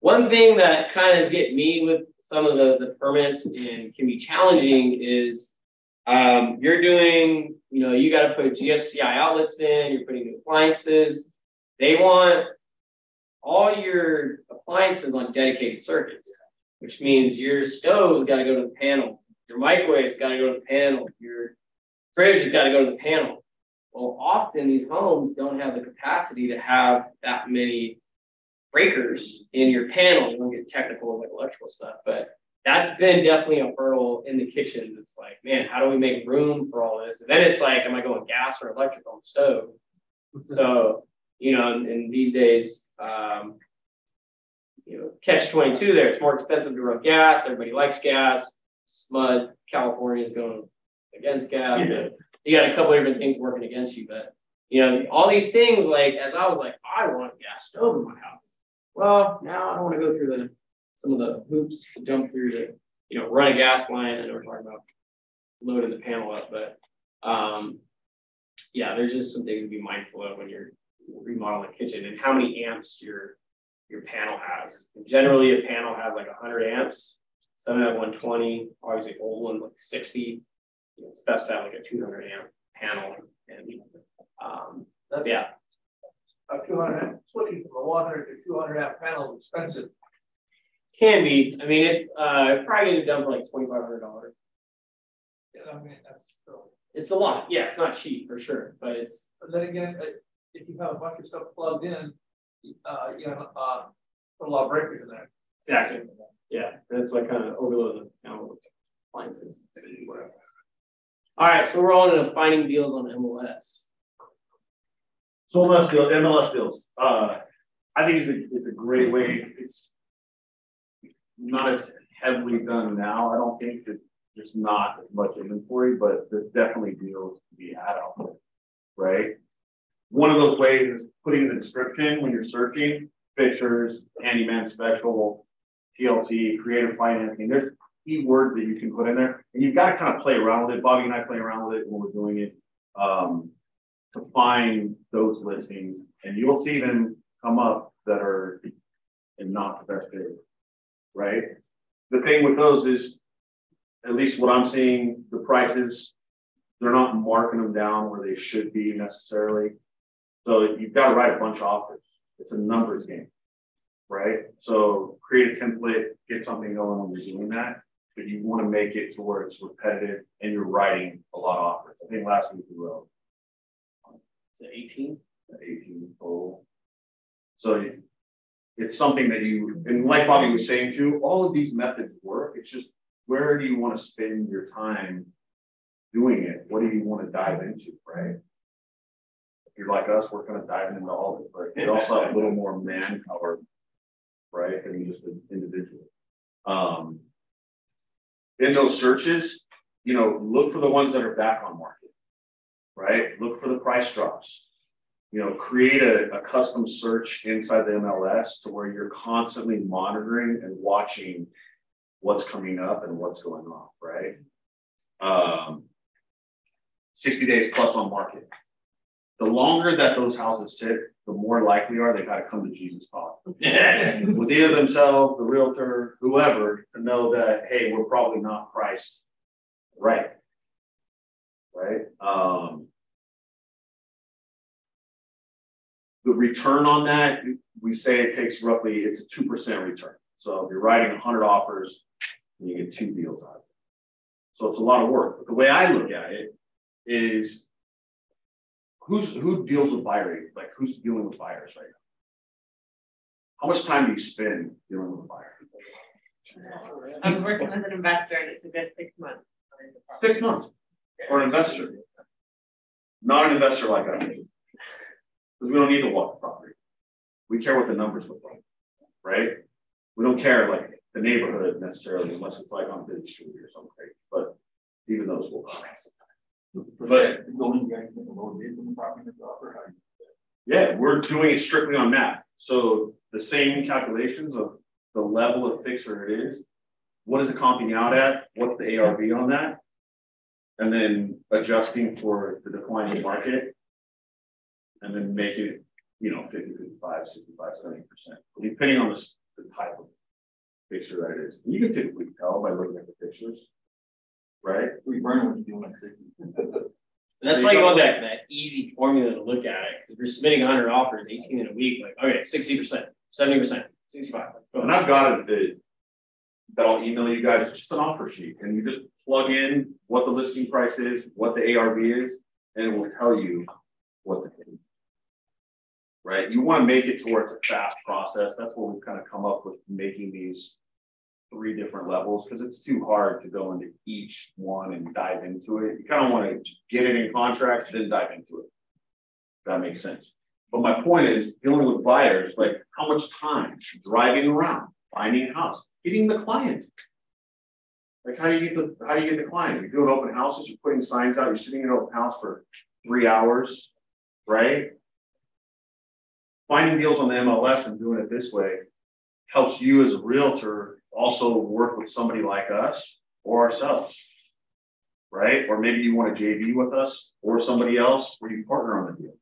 One thing that kind of getting me with some of the, the permits and can be challenging is um, you're doing, you know, you got to put GFCI outlets in, you're putting new appliances. They want all your appliances on dedicated circuits, which means your stove's got to go to the panel, your microwave's got to go to the panel, your fridge has got to go to the panel. Well, often these homes don't have the capacity to have that many breakers in your panel. You don't get technical with like electrical stuff, but that's been definitely a hurdle in the kitchens. It's like, man, how do we make room for all this? And then it's like, am I going gas or electric on the stove? so, you know, and, and these days, um, you know, catch 22 there. It's more expensive to run gas. Everybody likes gas. SMUD, California is going against gas. But you got a couple different things working against you. But, you know, all these things, like, as I was like, I want a gas stove in my house. Well, now I don't want to go through the some of the hoops to jump through to, you know, run a gas line. I know we're talking about loading the panel up, but um, yeah, there's just some things to be mindful of when you're remodeling a kitchen and how many amps your your panel has. And generally, a panel has like 100 amps. Some have 120. Obviously, old ones like 60. You know, it's best to have like a 200 amp panel. And um, yeah, Two hundred, switching from a one hundred to two hundred amp panel is expensive. can be. I mean, it's uh, probably get it done for like $2,500. Yeah, I mean, that's still, It's a lot. Yeah, it's not cheap for sure, but it's but then again, uh, if you have a bunch of stuff plugged in, uh, you know, uh, put a lot of breakers in there. Exactly. Yeah, that's what kind of overload the you know, appliances. All right, so we're on to finding deals on MLS. So MLS deals, MLS deals, uh, I think it's a, it's a great way, it's not as heavily done now, I don't think that just not as much inventory, but there's definitely deals to be had out there, right? One of those ways is putting the description when you're searching, fixtures, handyman special, TLC, creative financing, there's keywords that you can put in there, and you've got to kind of play around with it. Bobby and I play around with it when we're doing it um, to find those listings, and you'll see them come up that are in not the best shape, right? The thing with those is, at least what I'm seeing, the prices, they're not marking them down where they should be necessarily. So you've got to write a bunch of offers. It's a numbers game, right? So create a template, get something going when you're doing that, but you want to make it to where it's repetitive and you're writing a lot of offers. I think last week we wrote to 18, 18 total. So it's something that you, and like Bobby was saying too, all of these methods work. It's just where do you want to spend your time doing it? What do you want to dive into, right? If you're like us, we're kind of diving into all of it, but you also have a little more manpower, right, than just an individual. Um, in those searches, you know, look for the ones that are back on market, right? Look for the price drops. You know, create a, a custom search inside the MLS to where you're constantly monitoring and watching what's coming up and what's going on, right? Um, 60 days plus on market. The longer that those houses sit, the more likely are they got to come to Jesus talk. With either themselves, the realtor, whoever, to know that, hey, we're probably not priced right. Right. Um, the return on that, we say it takes roughly, it's a 2% return. So if you're writing 100 offers, and you get two deals out of it. So it's a lot of work. But the way I look at it is who's who deals with buyer like who's dealing with buyers right now? How much time do you spend dealing with a buyer? I'm working with an investor and it's a good six months. Six months for an investor. Not an investor like us. Because we don't need to walk the property. We care what the numbers look like, right? We don't care like the neighborhood necessarily, unless it's like on Big Street or something. But even those will come. But yeah, we're doing it strictly on map. So the same calculations of the level of fixer it is, what is it comping out at? What's the ARV on that? And then adjusting for the declining market. And then make it, you know, 50, 55, 65, 70%, depending on the, the type of fixture that it is. You can typically tell by looking at the pictures right? We burn what you do like sixty. that's why you want that, that easy formula to look at it. Because if you're submitting 100 offers, 18 in a week, like, okay, 60%, 70%, 65. And I've got it that, that I'll email you guys, it's just an offer sheet. And you just plug in what the listing price is, what the ARV is, and it will tell you what the right? You want to make it to where it's a fast process. That's what we've kind of come up with making these three different levels because it's too hard to go into each one and dive into it. You kind of want to get it in contract, then dive into it. That makes sense. But my point is dealing with buyers, like how much time driving around, finding a house, getting the client. Like how do you get the how do you get the client? You're doing open houses, you're putting signs out, you're sitting in an open house for three hours, right? Finding deals on the MLS and doing it this way helps you as a realtor also work with somebody like us or ourselves, right? Or maybe you want a JV with us or somebody else where you partner on the deal,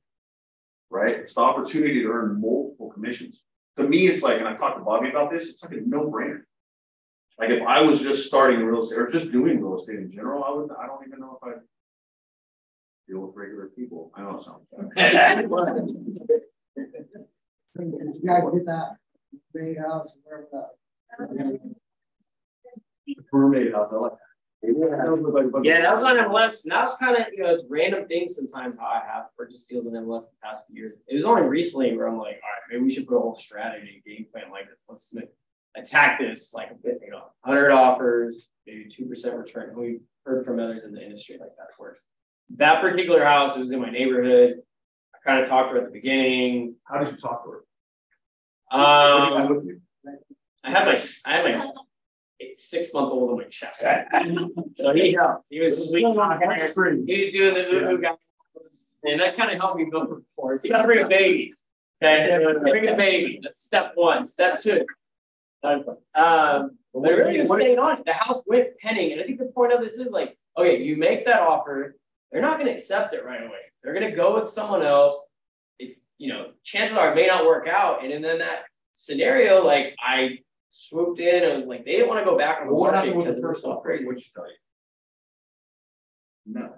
right? It's the opportunity to earn multiple commissions. To me, it's like, and I talked to Bobby about this, it's like a no brainer. Like if I was just starting real estate or just doing real estate in general, I would, I don't even know if I deal with regular people. I know it sounds bad. You guys get that big house, wherever that Mermaid house, I like that. Yeah, that was on MLS, that was kind of, you know, it's random things sometimes how I have purchased deals in MLS the past few years. It was only recently where I'm like, all right, maybe we should put a whole strategy game plan like this. Let's attack this like a bit, you know, hundred offers, maybe two percent return. We've heard from others in the industry like that works. That particular house, was in my neighborhood. I kind of talked to her at the beginning. How did you talk to her? Um, I had my, I had my six month old on my chest. so he helped. He was sweet talking. He was doing the ooh guy. And that kind of helped me build rapport. So you gotta bring a baby. Okay, bring a baby. That's step one. Step two. Um, but really was staying on. The house went penning, and I think the point of this is like, okay, you make that offer, they're not going to accept it right away. They're going to go with someone else. It, you know, chances are it may not work out, and, and then that scenario, like I swooped in. It was like they didn't want to go back on the What market happened with because the first so offer? What'd she tell you? No.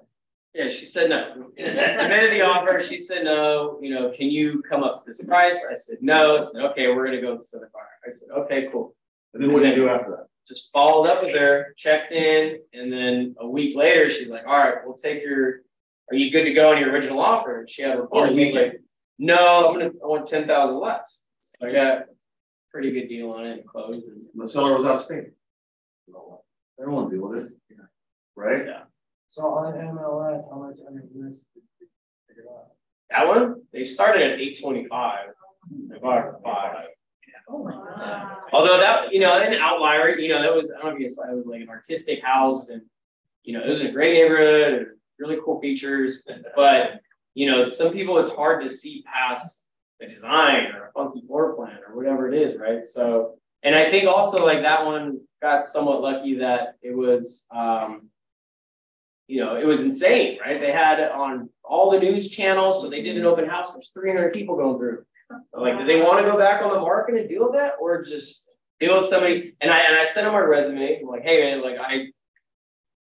Yeah, she said no. Submitted the offer. She said no. You know, can you come up to this price? I said no. I said okay, we're gonna go with this other buyer. I said okay, cool. And then what did you do after that? Just followed up with her, checked in, and then a week later, she's like, "All right, we'll take your. Are you good to go on your original offer?" And she had a report. Oh, she's like, "No, I'm gonna. I want ten thousand less." So I got a pretty good deal on it and closed. And The seller was out of state. They don't want to deal with it. Right? Yeah. So on MLS, how much under this? That one, they started at eight twenty-five. They bought it for five. Oh Although that, you know, an outlier, you know, that was, I don't know if you saw, it was like an artistic house and, you know, it was in a great neighborhood, and really cool features, but, you know, some people, it's hard to see past a design or a funky floor plan or whatever it is, right? So, and I think also like that one got somewhat lucky that it was, um, you know, it was insane, right? They had on all the news channels, so they did an open house. There's 300 people going through. Like, do they want to go back on the market and deal with that, or just deal with somebody? And I and I sent them my resume. I'm like, hey man, like I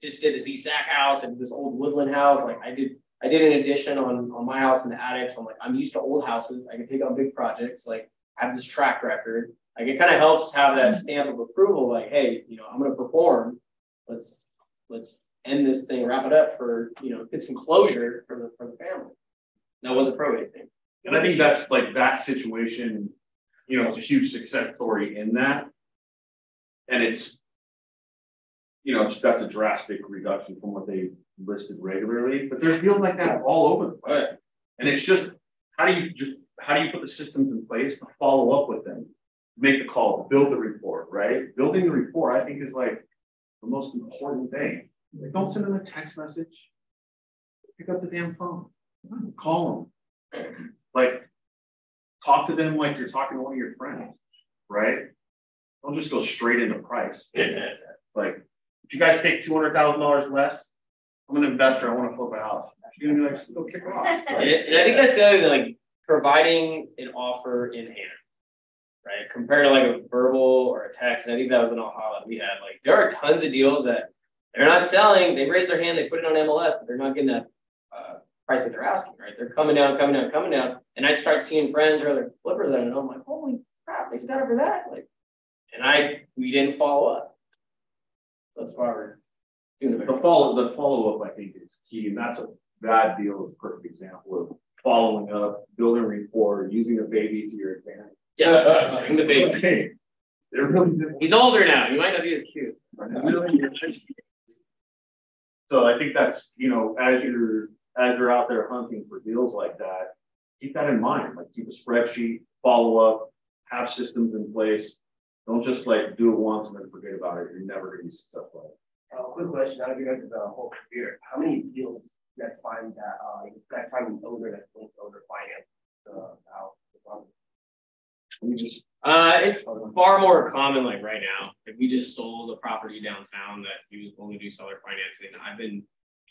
just did a East Sac house and this old Woodland house. Like I did, I did an addition on on my house in the attic. So I'm like, I'm used to old houses. I can take on big projects. Like I have this track record. Like it kind of helps have that stamp of approval. Like, hey, you know, I'm going to perform. Let's let's end this thing, wrap it up for you know, get some closure for the for the family. That was a probate thing. And I think that's like that situation, you know, it's a huge success story in that. And it's, you know, that's a drastic reduction from what they listed regularly, but there's deals like that all over the place. And it's just, how do you just, how do you put the systems in place to follow up with them? Make the call, build the report, right? Building the report, I think is like the most important thing. Like, don't send them a text message. Pick up the damn phone, call them. Like, talk to them like you're talking to one of your friends, right? Don't just go straight into price. Like, if you guys take two hundred thousand dollars less, I'm an investor, I wanna flip a house. You're gonna be like, go kick rocks. And, and I think that's the other thing, like providing an offer in hand, right? Compared to like a verbal or a text. And I think that was an aha that we had. Like there are tons of deals that they're not selling. They raise their hand, they put it on MLS, but they're not getting that uh, price that they're asking, right? They're coming down, coming down, coming down. And I start seeing friends or other flippers that I know. I'm like, holy crap, they got it for that. Like, and I we didn't follow up. That's why we're doing The follow, the follow-up, I think, is key, and that's a, that deal is a perfect example of following up, building rapport, using a baby to your advantage. Yeah, bring the baby. Hey, really. He's older now. He might not be as cute. So I think that's, you know, as you're, as you're out there hunting for deals like that, keep that in mind, like keep a spreadsheet, follow up, have systems in place. Don't just like do it once and then forget about it. You're never gonna be successful. Uh, quick question, out of your guys' uh, whole career, how many deals you guys find that, uh, you guys find an owner that's going to owner finance the house? the property? We just, Uh, it's far more common like right now. If we just sold a property downtown that we was willing to do seller financing, I've been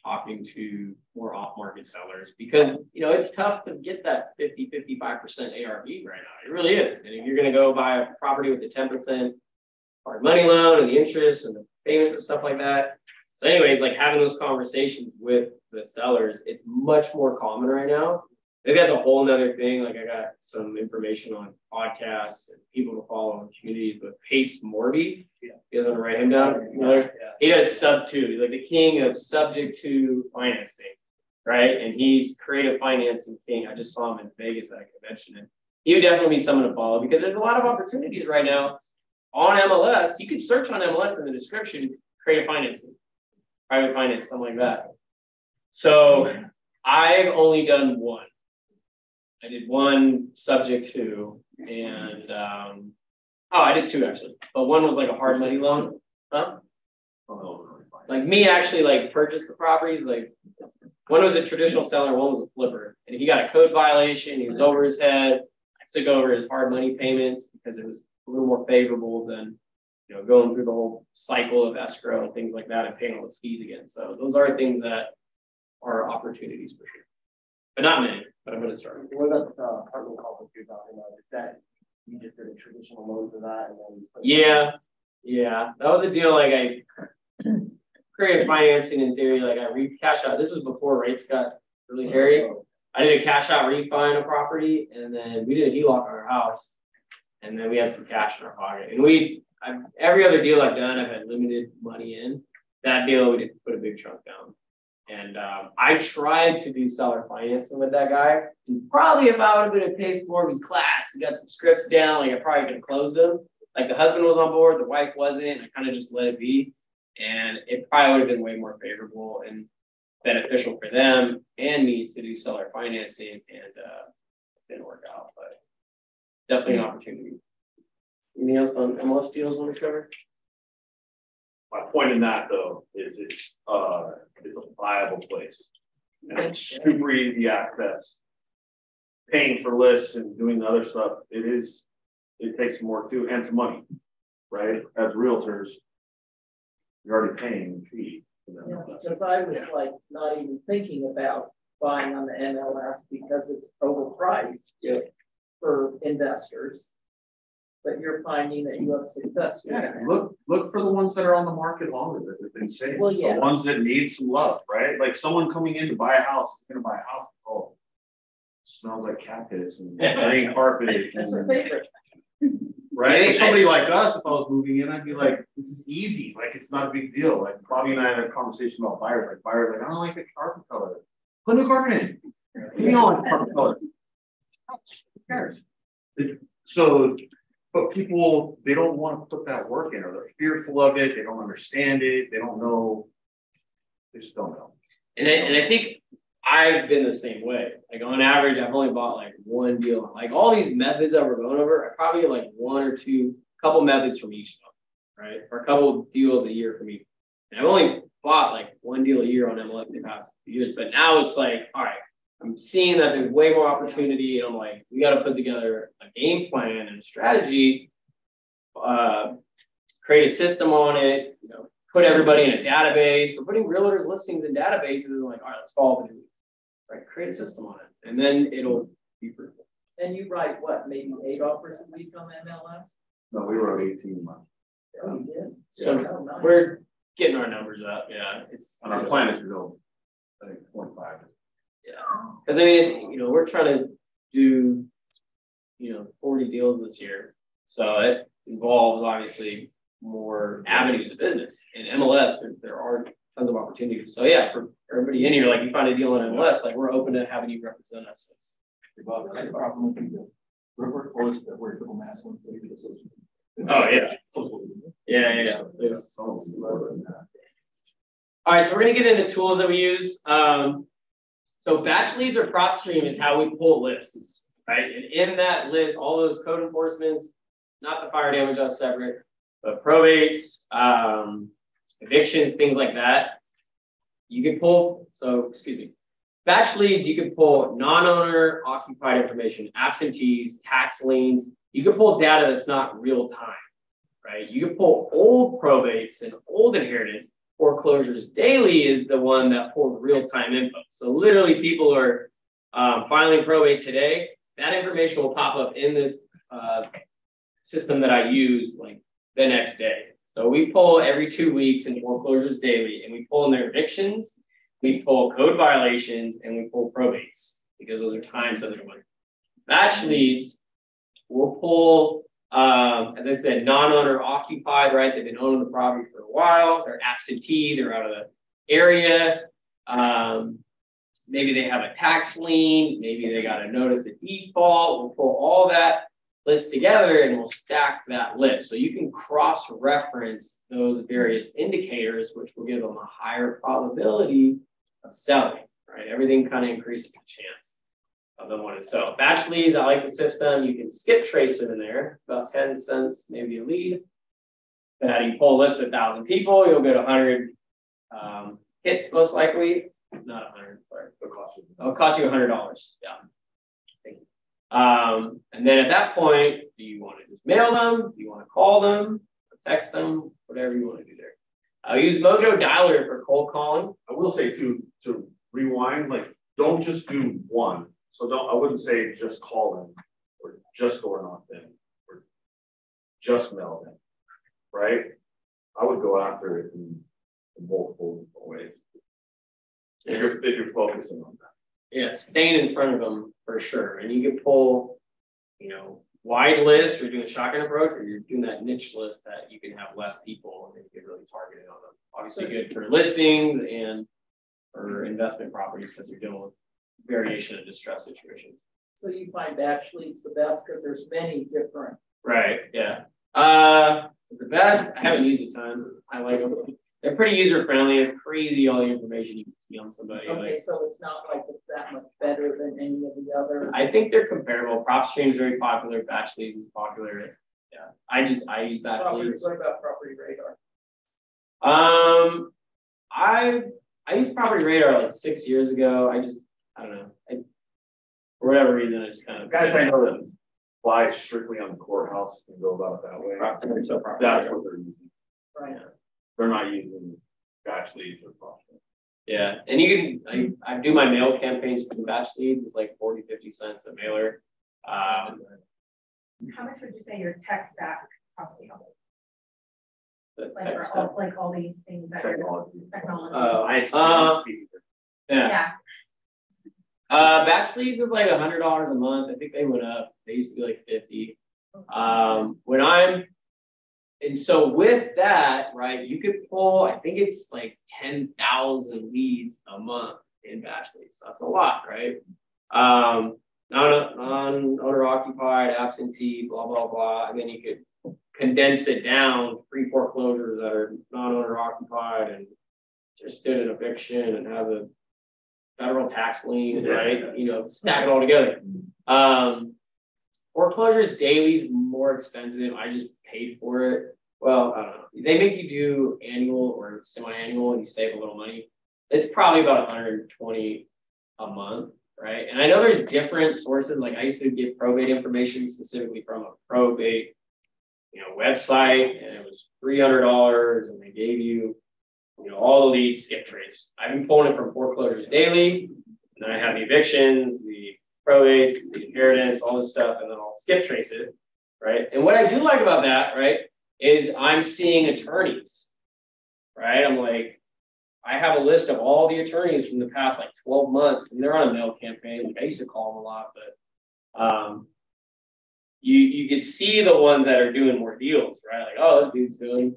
talking to more off-market sellers because, you know, it's tough to get that 50, 55% ARV right now. It really is. And if you're gonna go buy a property with the 10% hard money loan and the interest and the payments and stuff like that. So anyways, like having those conversations with the sellers, it's much more common right now. Maybe that's a whole nother thing. Like I got some information on podcasts and people to follow in communities, but Pace Morby, Yeah. you guys want to write him down? Know, he does Subto, He's like the king of subject to financing, right? And he's creative financing king. I just saw him in Vegas at a convention, and he would definitely be someone to follow because there's a lot of opportunities right now on MLS. You can search on MLS in the description, creative financing, private finance, something like that. So I've only done one. I did one subject to, and um, oh, I did two actually, but one was like a hard money loan, huh? Like me actually like purchased the properties, like one was a traditional seller, one was a flipper, and he got a code violation. He was over his head. I took over his hard money payments because it was a little more favorable than you know going through the whole cycle of escrow and things like that and paying all those fees again. So those are things that are opportunities for sure, but not many. But I'm going to start. What about uh, the apartment complex you're talking about? Is that you just did a traditional loan for that and then? Yeah, yeah, that was a deal. Like I created financing in theory. Like I re cash out. This was before rates got really hairy. Oh. I did a cash out refi on a property, and then we did a HELOC on our house, and then we had some cash in our pocket. And we, I, every other deal I've done, I've had limited money in. That deal, we did put a big chunk down. And um, I tried to do seller financing with that guy. And probably if I would have been a pace more of his class, he got some scripts down, like I probably could have closed them. Like the husband was on board, the wife wasn't. I kind of just let it be. And it probably would have been way more favorable and beneficial for them and me to do seller financing. And uh, didn't work out, but definitely an opportunity. Anything else on MLS deals want to cover? My point in that though is it's uh it's a viable place. And it's super easy access. Paying for lists and doing the other stuff, it is, it takes more too, and some money, right? As realtors. You're already paying the fee. for them. Yeah, because I was Yeah. like not even thinking about buying on the MLS because it's overpriced for investors. But you're finding that you have success with Yeah, that. look, look for the ones that are on the market longer that have been saved. Well, yeah. The ones that need some love, right? Like someone coming in to buy a house, is gonna buy a house, oh. Smells like cat piss and green carpet. That's her and- favorite. Right? For somebody like us, if I was moving in, I'd be like, this is easy, like, it's not a big deal. Like Bobby and I had a conversation about buyers, like buyers, like, I don't like the carpet color. Put new carpet in. You don't like carpet color. Who cares? It- So, but people, they don't want to put that work in, or they're fearful of it, they don't understand it, they don't know. They just don't know. And I, and I think I've been the same way. Like on average, I've only bought like one deal. Like all these methods that we're going over, I probably get like one or two, couple methods from each of them, right? Or a couple deals a year from each. And I've only bought like one deal a year on MLS the past few years, but now it's like, all right, I'm seeing that there's way more opportunity, and I'm like, we got to put together a game plan and a strategy, uh, create a system on it, you know, put everybody in a database. We're putting realtors listings in databases and like, all right, let's follow the right, create a system on it, and then it'll be fruitful. And you write what, maybe eight offers a week on MLS? No, we wrote eighteen months. Oh, you did? So Oh, nice. we're getting our numbers up. Yeah, it's And our plan is to go, I think, twenty-five. Yeah, because I mean, you know, we're trying to do, you know, 40 deals this year, so it involves obviously more avenues of business. In MLS, there, there are tons of opportunities. So yeah, for everybody in here, like you find a deal in MLS, like we're open to having you represent us. Bob, I had a problem with the river forest that were little mass one. Oh yeah, yeah, yeah. yeah. There's- All right, so we're gonna get into tools that we use. Um, so BatchLeads or PropStream is how we pull lists, right? And in that list, all those code enforcements, not the fire damage, that's separate, but probates, um, evictions, things like that. You can pull, so excuse me, BatchLeads, you can pull non-owner occupied information, absentees, tax liens. You can pull data that's not real time, right? You can pull old probates and old inheritance foreclosures daily is the one that pulls real-time info. So literally people are um, filing probate today. That information will pop up in this uh, system that I use like the next day. So we pull every two weeks in foreclosures daily and we pull in their evictions, we pull code violations and we pull probates. because those are time sensitive ones. BatchLeads will pull, um, as I said, non-owner occupied, right? They've been owning the property for a while, they're absentee, they're out of the area. Um, maybe they have a tax lien, maybe they got a notice of default, we'll pull all that list together and we'll stack that list. So you can cross-reference those various indicators, which will give them a higher probability of selling, right? Everything kind of increases the chance of them wanting to sell. BatchLeads, I like the system. You can skip trace it in there. It's about 10 cents, maybe a lead. Do you pull a list of 1,000 people? You'll get 100 um, hits most likely. Not 100, sorry. It'll cost you. It'll cost you $100. Yeah. Um, and then at that point, do you want to just mail them? Do you want to call them, text them, whatever you want to do there? I'll use Mojo Dialer for cold calling. I will say to to rewind, like don't just do one. So don't I wouldn't say just call them or just go knock them or just mail them, right? I would go after it in, in multiple ways. If you're, if you're focusing on that. Yeah, staying in front of them for sure. And you can pull, you know, wide list, or doing a shotgun approach, or you're doing that niche list that you can have less people and you can really target it on them. Obviously good for listings and for investment properties because you're dealing with variation of distress situations. So you find BatchLeads the best because there's many different. Right, yeah. Uh, the best, I haven't used a ton. I like them. They're pretty user friendly. It's crazy all the information you can see on somebody. Okay, like, so it's not like it's that much better than any of the other. I think they're comparable. PropStream is very popular. BatchLeads is popular. Yeah, I just I use batch Property, leads. what about PropertyRadar? Um, I I used PropertyRadar like six years ago. I just I don't know. I, for whatever reason, I just kind of Guys, I know that fly strictly on the courthouse and go about it that way. So property That's radar. what they're using. Right. They're not using BatchLeads or crosswalk. Yeah, and you can I, I do my mail campaigns for the batch leads. It's like 40, 50 cents a mailer. Um, How much would you say your tech stack costs you? Like text for stuff. all, like all these things that are Technology. technology? Uh, I Uh, yeah. Yeah, Uh, BatchLeads is like a hundred dollars a month. I think they went up. They used to be like fifty. Um, when I'm, and so with that, right, you could pull, I think it's like ten thousand leads a month in batch leads. That's a lot, right? Um, non, non-owner occupied, absentee, blah, blah, blah. And then you could condense it down, pre foreclosures that are non-owner occupied and just did an eviction and has a federal tax lien, Yeah. right? You know, stack it all together. Um, foreclosures daily is more expensive. I just paid for it. Well, I don't know. They make you do annual or semi-annual and you save a little money. It's probably about 120 a month, right? And I know there's different sources. Like I used to get probate information specifically from a probate, you know, website, and it was $300, and they gave you you know, all the leads, skip trace. I've been pulling it from foreclosures daily, and then I have the evictions, the probates, the inheritance, all this stuff, and then I'll skip trace it, right? And what I do like about that, right, is I'm seeing attorneys, right? I'm like, I have a list of all the attorneys from the past like 12 months, and they're on a mail campaign. Like I used to call them a lot, but um, you you could see the ones that are doing more deals, right? Like, oh, this dude's doing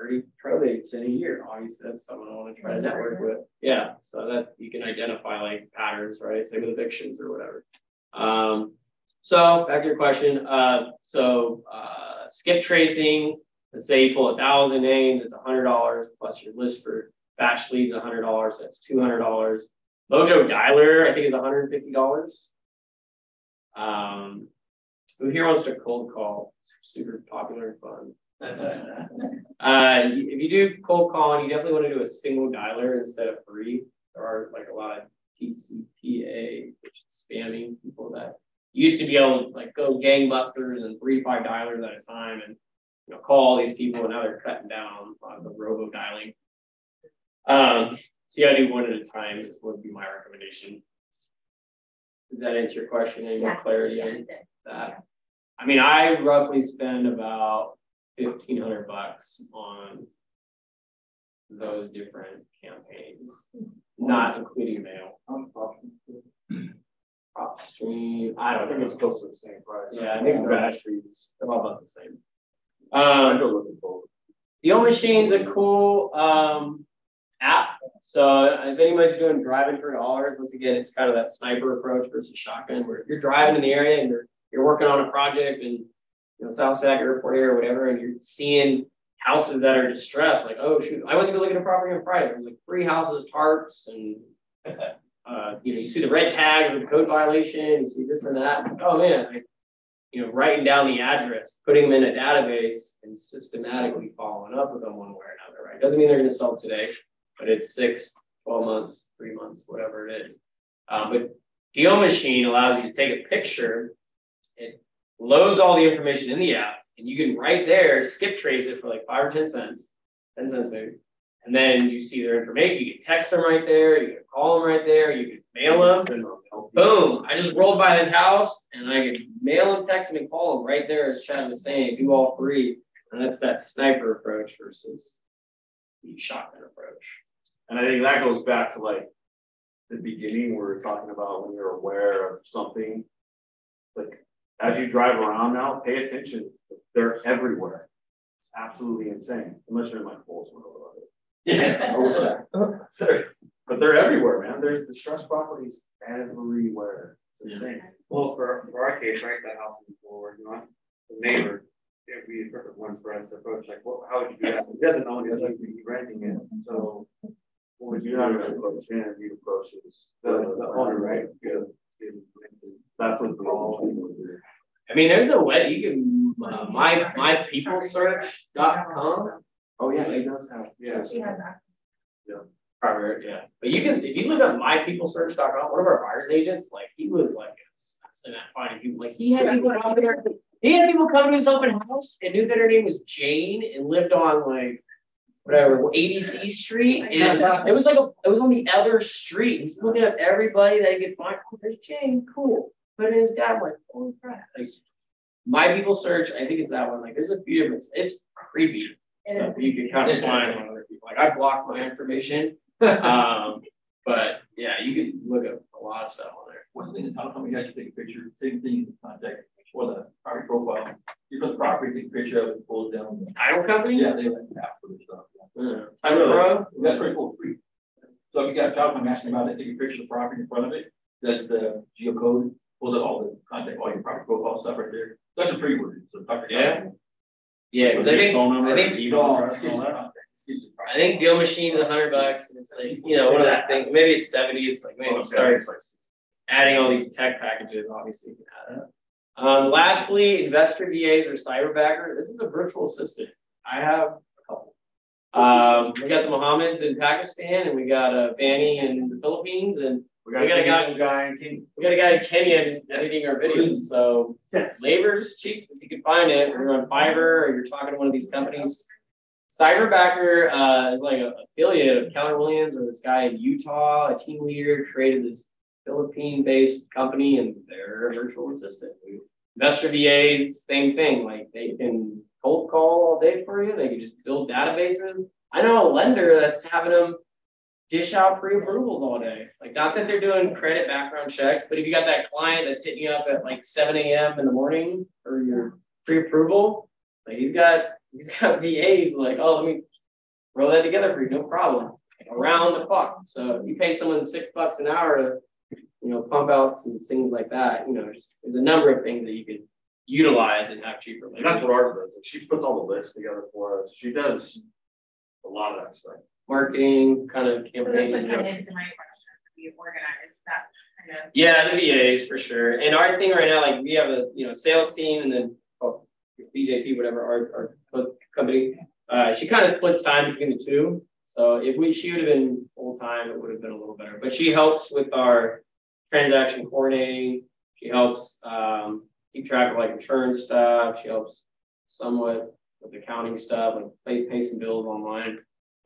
30 probates in a year. Obviously, that's someone I want to try to network with. Yeah, so that you can identify like patterns, right? Same with evictions or whatever. Um, so back to your question. Uh, so uh, skip tracing. Let's say you pull a thousand names, it's a hundred dollars plus your list for BatchLeads, a hundred dollars. That's two hundred dollars. Mojo Dialer, I think, is one hundred fifty dollars. Um, who here wants to cold call? Super popular and fun. uh, if you do cold calling, you definitely want to do a single dialer instead of three. There are like a lot of TCPA, which is spamming people that used to be able to like go gangbusters and three five dialers at a time and you know call all these people and now they're cutting down on the robo dialing. Um, so you gotta do one at a time is would be my recommendation. Does that answer your question? Any more Yeah. clarity on that? I mean, I roughly spend about fifteen hundred bucks on those different campaigns, not including mail. PropStream, I I don't think know. it's close to the same price. Yeah, I think PropStream's all about the same. I Um, go look at both. DealMachine's a cool um app. So if anybody's doing driving for dollars, once again, it's kind of that sniper approach versus shotgun, where you're driving in the area and you're you're working on a project and know South Sac Airport area or whatever, and you're seeing houses that are distressed. Like, oh shoot, I went to go look at a property on Friday. There's like three houses, tarps, and uh, you know, you see the red tag of the code violation. You see this and that. Like, oh man, like, you know, writing down the address, putting them in a database and systematically following up with them one way or another, right? Doesn't mean they're gonna sell today, but it's six, 12 months, three months, whatever it is. Um, but DealMachine allows you to take a picture, loads all the information in the app, and you can right there skip trace it for like five or 10 cents, 10 cents maybe. And then you see their information, you can text them right there, you can call them right there, you can mail them. Boom, I just rolled by his house and I could mail him, text him and call him right there as Chad was saying, do all three. And that's that sniper approach versus the shotgun approach. And I think that goes back to like the beginning, where we were talking about when you're aware of something. Like, as you drive around now, pay attention, they're everywhere. It's absolutely insane, unless you're in like Folsom or whatever. Yeah. Or Sac. But they're everywhere, man, there's distressed properties everywhere, it's insane. Well, for, for our case, right, that house is forward, you know, the neighbor, it'd be a perfect one for us to approach, like, what, how would you do that? He doesn't know, he doesn't be renting it, so. What would you You're not do? gonna approach him, you'd approach his. The, the owner, right? Yeah. That's what the all would do. I mean, there's a way you can, uh, my, mypeoplesearch.com. Oh, yeah, he does have. Yeah. She has access. Private, yeah. But you can, if you look up mypeoplesearch.com, one of our buyers agents, like, he was like, an assassin at finding people, like, he had people come there. He had people come to his open house and knew that her name was Jane and lived on like, whatever, ABC Street. And it was like, a it was on the other street. He's looking up everybody that he could find. Oh, there's Jane, cool. But his dad, like, holy crap. Like, my people search, I think it's that one. Like, there's a few different, it's creepy. Stuff you can kind of find on other people. Like, I block my information. Um, but yeah, you can look up a lot of stuff on there. What's the thing, I don't know, you guys should take a picture, same thing, contact for the property profile. You put the property, take a picture of it, pull it down. Title company? Yeah, they like that for the stuff. yeah. Yeah. Title Pro? That's pretty cool, free. So if you got a job, I'm asking about it, take a picture of the property in front of it, that's the geocode, pulls up all the contact, all your property profile stuff right there. That's a free word, so. Dr. Yeah. Yeah, because I think, number, I think, email Excuse me, that. contact, excuse me. I think DealMachine's a hundred bucks, and it's like, you know, one of those things, maybe it's seventy, it's like, maybe you start It's like- adding all these tech packages, obviously you can add up. Um, lastly, investor VAs or cyberbacker, this is a virtual assistant. I have a couple. Um, we got the Mohammeds in Pakistan, and we got a Fanny in the Philippines, and We We got a guy- guy in King. we got a guy in Kenya editing our videos, so Yes. labor's cheap if you can find it. We're on Fiverr or you're talking to one of these companies. Cyberbacker uh, is like an affiliate of Keller Williams or this guy in Utah, a team leader, created this Philippine-based company and they're a virtual assistant. Investor VAs, same thing. Like they can cold call all day for you. They can just build databases. I know a lender that's having them dish out pre-approvals all day. Like not that they're doing credit background checks, but if you got that client that's hitting you up at like seven AM in the morning for your pre-approval, like he's got, he's got VAs like, oh, let me roll that together for you, no problem. Around the clock. So you pay someone six bucks an hour to, you know, pump out some things like that, you know, just, there's a number of things that you could utilize and have cheaper. And that's what ours does, and she puts all the lists together for us, she does a lot of that stuff. Marketing kind of campaign. So this would come into my question, to be organized, that's kind of. Yeah, the VAs for sure. And our thing right now, like we have a, you know, sales team and then oh, BJP, whatever, our, our company. Uh, she kind of splits time between the two. So if we, she would have been full time, it would have been a little better. But she helps with our transaction coordinating. She helps um, keep track of like insurance stuff. She helps somewhat with accounting stuff, like pay, pay some bills online.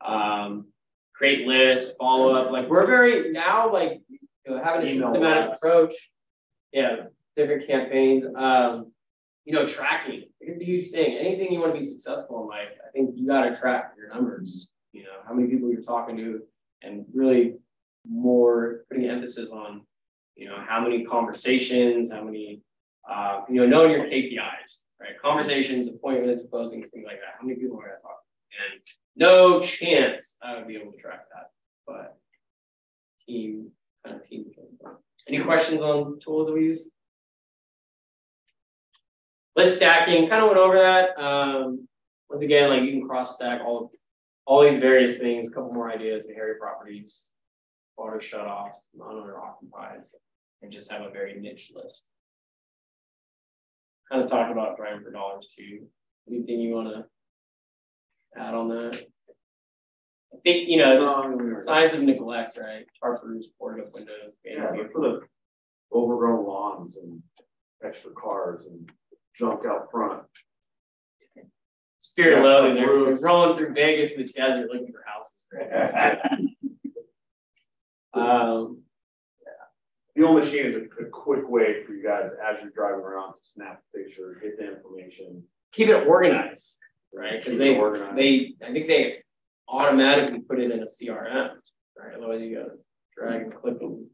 Um, create lists, follow up. Like we're very now like you know, having a Email systematic approach. Yeah, different campaigns. Um, you know, tracking. It's a huge thing. Anything you want to be successful in life, I think you got to track your numbers. You know, how many people you're talking to, and really more putting emphasis on You know, how many conversations, how many, uh, you know, knowing your KPIs, right? Conversations, appointments, closings, things like that. How many people are gonna talk? And no chance I would be able to track that, but team, kind of team. Any questions on tools that we use? List stacking, kind of went over that. Um, once again, like you can cross stack all of all these various things, a couple more ideas, the Harry properties, water shutoffs, non-owner occupied, and just have a very niche list. Kind of talk about driving for dollars too. Anything you want to add on that? I think, you know, just signs of neglect, right? Tarp roofs, boarded up windows. Yeah, but for the overgrown lawns and extra cars and junk out front. Spirit loaded, they're, they're rolling through Vegas in the desert looking for houses. Right? um, The old machine is a, a quick way for you guys as you're driving around to snap a picture, get the information. keep it organized, right? Because they, organized. they, I think they automatically put it in a CRM, right? Otherwise you gotta drag and click in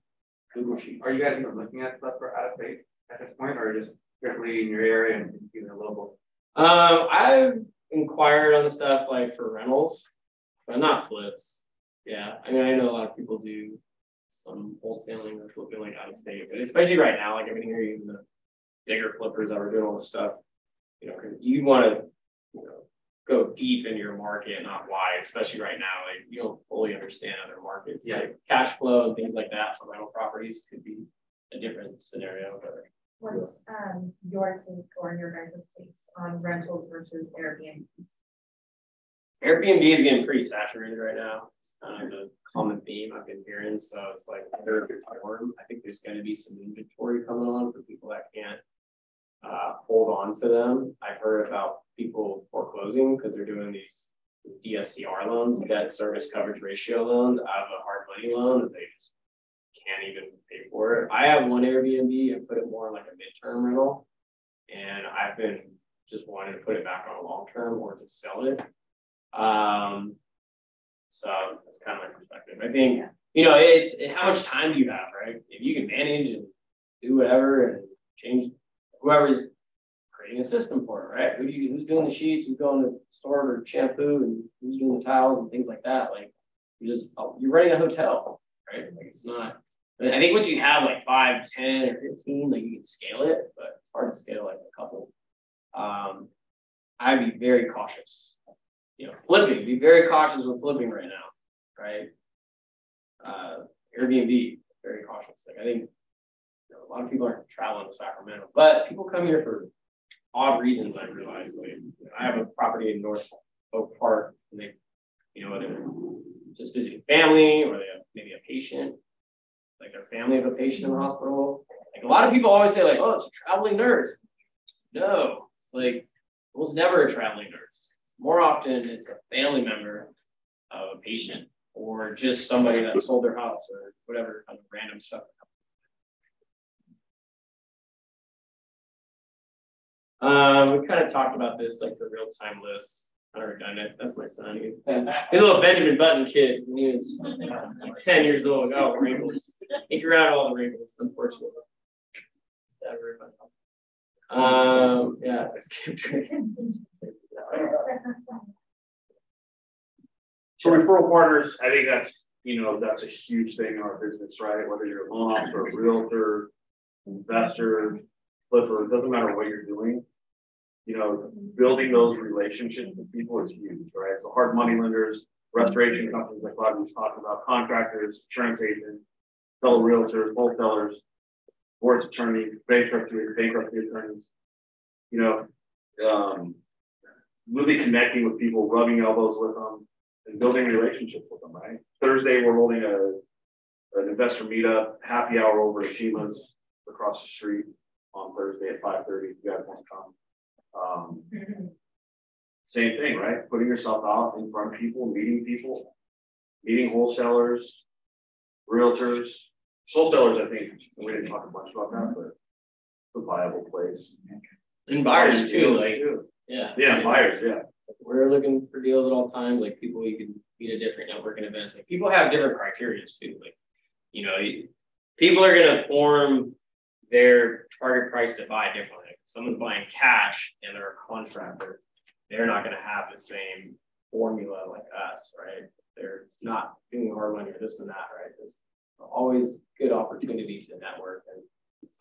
Google Sheets. Are you guys even looking at stuff for out of state at this point, or just strictly in your area and keeping it local? Um, I've inquired on stuff like for rentals, but not flips. Yeah, I mean, I know a lot of people do some wholesaling or flipping like out of state, but especially right now, like everything here, even the bigger flippers that are doing all this stuff, you know, you want to, go deep in your market, not wide, especially right now, like you don't fully understand other markets. Yeah. Like cash flow and things like that for rental properties could be a different scenario, but What's um your take or your guys' takes on rentals versus Airbnbs? Airbnb is getting pretty saturated right now. It's kind of a common theme I've been hearing. So it's like under form. I think there's going to be some inventory coming on for people that can't uh, hold on to them. I've heard about people foreclosing because they're doing these, these DSCR loans, debt service coverage ratio loans out of a hard money loan that they just can't even pay for it. I have one Airbnb and put it more like a midterm rental. And I've been just wanting to put it back on long term or to sell it. Um, so that's kind of my perspective. I think, you know, it's how much time do you have, right? If you can manage and do whatever and change whoever's creating a system for it, right? Who do you, who's doing the sheets, who's going to store for shampoo and who's doing the towels and things like that. Like you're just, you're running a hotel, right? Like it's not, I think once you have like five, 10 or 15, like you can scale it, but it's hard to scale like a couple. Um, I'd be very cautious you know, flipping, be very cautious with flipping right now, right? Uh, Airbnb, very cautious. Like I think lot of people aren't traveling to Sacramento, but people come here for odd reasons. I realize, like I have a property in North Oak Park, and they, you know, they're just visiting family, or they have maybe a patient, like their family of a patient in the hospital. Like a lot of people always say, like, oh, it's a traveling nurse. No, it's like was never a traveling nurse more often it's a family member of a patient or just somebody that sold their house or whatever kind of random stuff. Um, we kind of talked about this like the real time list. Kind of redundant. That's my son. He's, a little Benjamin Button kid when he was uh, 10 years old. Oh, wrinkles. He grew out all the wrinkles, unfortunately. Um, yeah. So referral partners, I think that's, you know, that's a huge thing in our business, right? Whether you're a loan officer, a realtor, investor, flipper, it doesn't matter what you're doing. You know, building those relationships with people is huge, right? So hard money lenders, restoration companies like Bob was talking about, contractors, insurance agents, fellow realtors, wholesalers, boards attorneys, bankruptcy, bankruptcy attorneys. You know, um, really connecting with people, rubbing elbows with them, and building relationships with them, right? Thursday, we're holding a an investor meetup, happy hour over at Sheila's across the street on Thursday at 5:30. If you guys want to come. Um, same thing, right? Putting yourself out in front of people, meeting people, meeting wholesalers, realtors, wholesalers. I think we didn't talk much about that, but it's a viable place. And buyers too, like yeah. Yeah, buyers, yeah. We're looking for deals at all times, like people you can meet at different networking events. Like people have different criteria too. Like, you know, you, people are gonna form their target price to buy differently. If someone's buying cash and they're a contractor, they're not gonna have the same formula like us, right? They're not doing hard money or this and that, right? There's always good opportunities to network and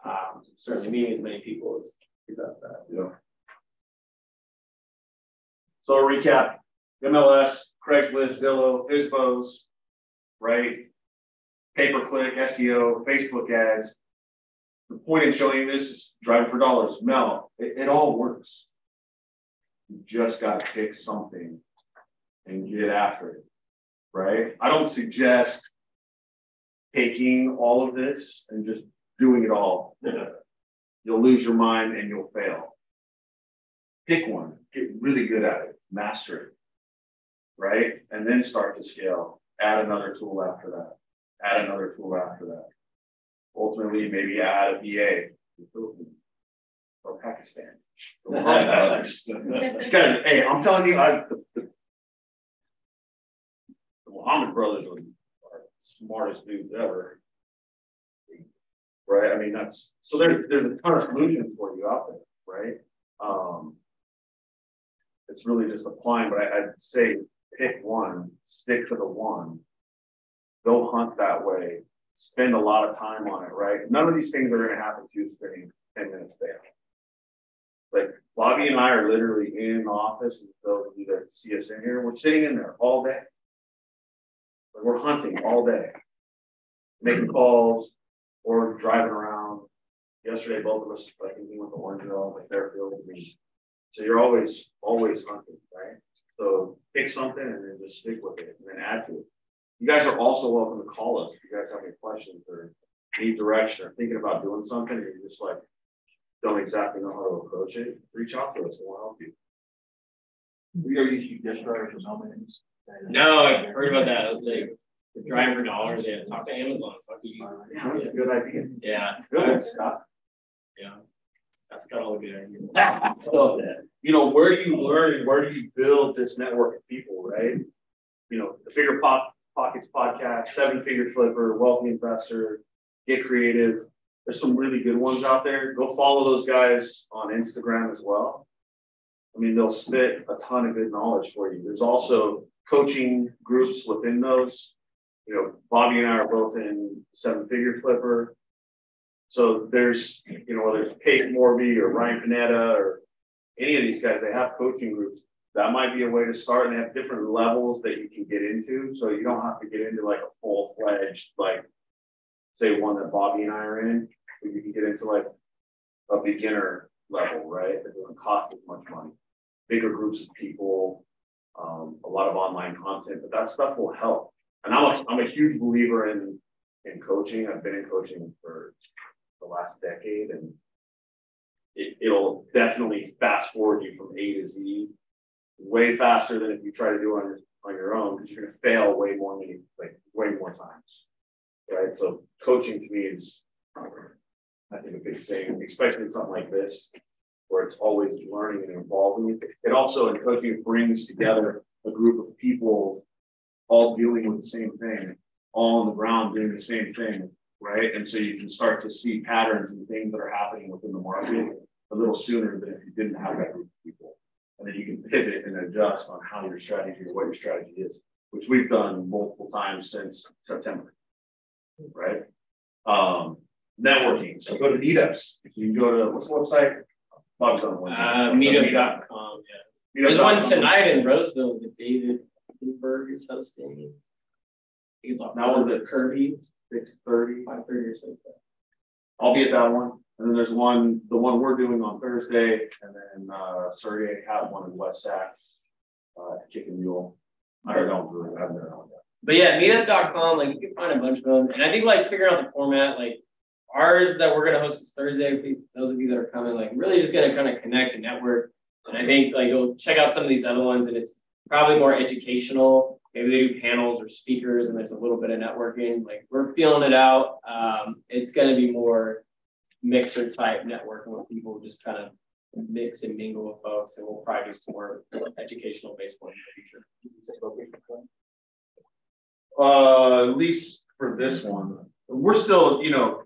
um, certainly meeting as many people as your best. Yeah. So recap, MLS, Craigslist, Zillow, FISBOs, right? Pay-per-click, SEO, Facebook ads. The point in showing this is drive for dollars. No, it, it all works. You just got to pick something and get after it, right? I don't suggest taking all of this and just doing it all. You'll lose your mind and you'll fail. Pick one, get really good at it, master it, right? And then start to scale. Add another tool after that. Add another tool after that. Ultimately, maybe add a VA or Pakistan. it's kind of, hey, I'm telling you, I, the, the, the Muhammad brothers are, are smartest dudes ever. Right? I mean, that's so there's there's a ton of solutions for you out there, right? Um, it's really just applying, but I, I'd say pick one, stick to the one, go hunt that way, spend a lot of time on it, right? None of these things are going to happen to you spending 10 minutes there. Like Bobby and I are literally in the office, and those of you that see us in here, we're sitting in there all day. Like we're hunting all day, making calls or driving around. Yesterday, both of us, like we went to Orangevale, like Fairfield. I mean, so you're always, always hunting, right? So pick something and then just stick with it and then add to it. You guys are also welcome to call us if you guys have any questions or need direction or thinking about doing something and you're just like, don't exactly know how to approach it, reach out to us and we'll help you. We are usually just drivers or something. No, I've heard about that. I was like, driving for dollars, yeah, talk to Amazon, talk to you. Yeah, that's a good idea. Yeah. Good stuff. Yeah. That's got all the good ideas. So, you know, where do you learn and where do you build this network of people, right? You know, the Bigger Pop Pockets podcast, Seven Figure Flipper, Wealthy Investor, Get Creative. There's some really good ones out there. Go follow those guys on Instagram as well. I mean, they'll spit a ton of good knowledge for you. There's also coaching groups within those. You know, Bobby and I are both in Seven Figure Flipper. So there's, you know, whether it's Pace Morby or Ryan Pineda or any of these guys, they have coaching groups. That might be a way to start. And have different levels that you can get into. So you don't have to get into like a full fledged, like, say, one that Bobby and I are in. But you can get into like a beginner level, right? That doesn't cost as much money. Bigger groups of people, um, a lot of online content, but that stuff will help. And I'm a, I'm a huge believer in in coaching. I've been in coaching for the last decade, and it, it'll definitely fast forward you from A to Z way faster than if you try to do on your on your own because you're going to fail way more many like way more times, right? So coaching to me is, I think, a big thing, especially in something like this where it's always learning and evolving. It also in coaching brings together a group of people all dealing with the same thing, all on the ground doing the same thing, right? And so you can start to see patterns and things that are happening within the market a little sooner than if you didn't have that group of people. And then you can pivot and adjust on how your strategy or what your strategy is, which we've done multiple times since September, right? Um, networking. So go to meetups. You can go to what's the website? Bob's on one. Uh, meetup.com, yeah. There's one tonight in Roseville that David Bloomberg is hosting. He's on That one's at Kirby, six thirty. five thirty or something. I'll be at that one. And then there's one, the one we're doing on Thursday, and then uh Sergey had one in West Sac, uh, Kicking Mule. I don't really, haven't been on that. But yeah, meetup.com, like you can find a bunch of them. And I think like figuring out the format, like ours that we're gonna host this Thursday, those of you that are coming, like really just gonna kind of connect and network. And I think like you'll check out some of these other ones and it's probably more educational. Maybe they do panels or speakers and there's a little bit of networking. Like we're feeling it out. Um, it's gonna be more mixer type networking with people just kind of mix and mingle with folks and we'll probably do some more educational ones in the future. Uh, at least for this one, we're still, you know,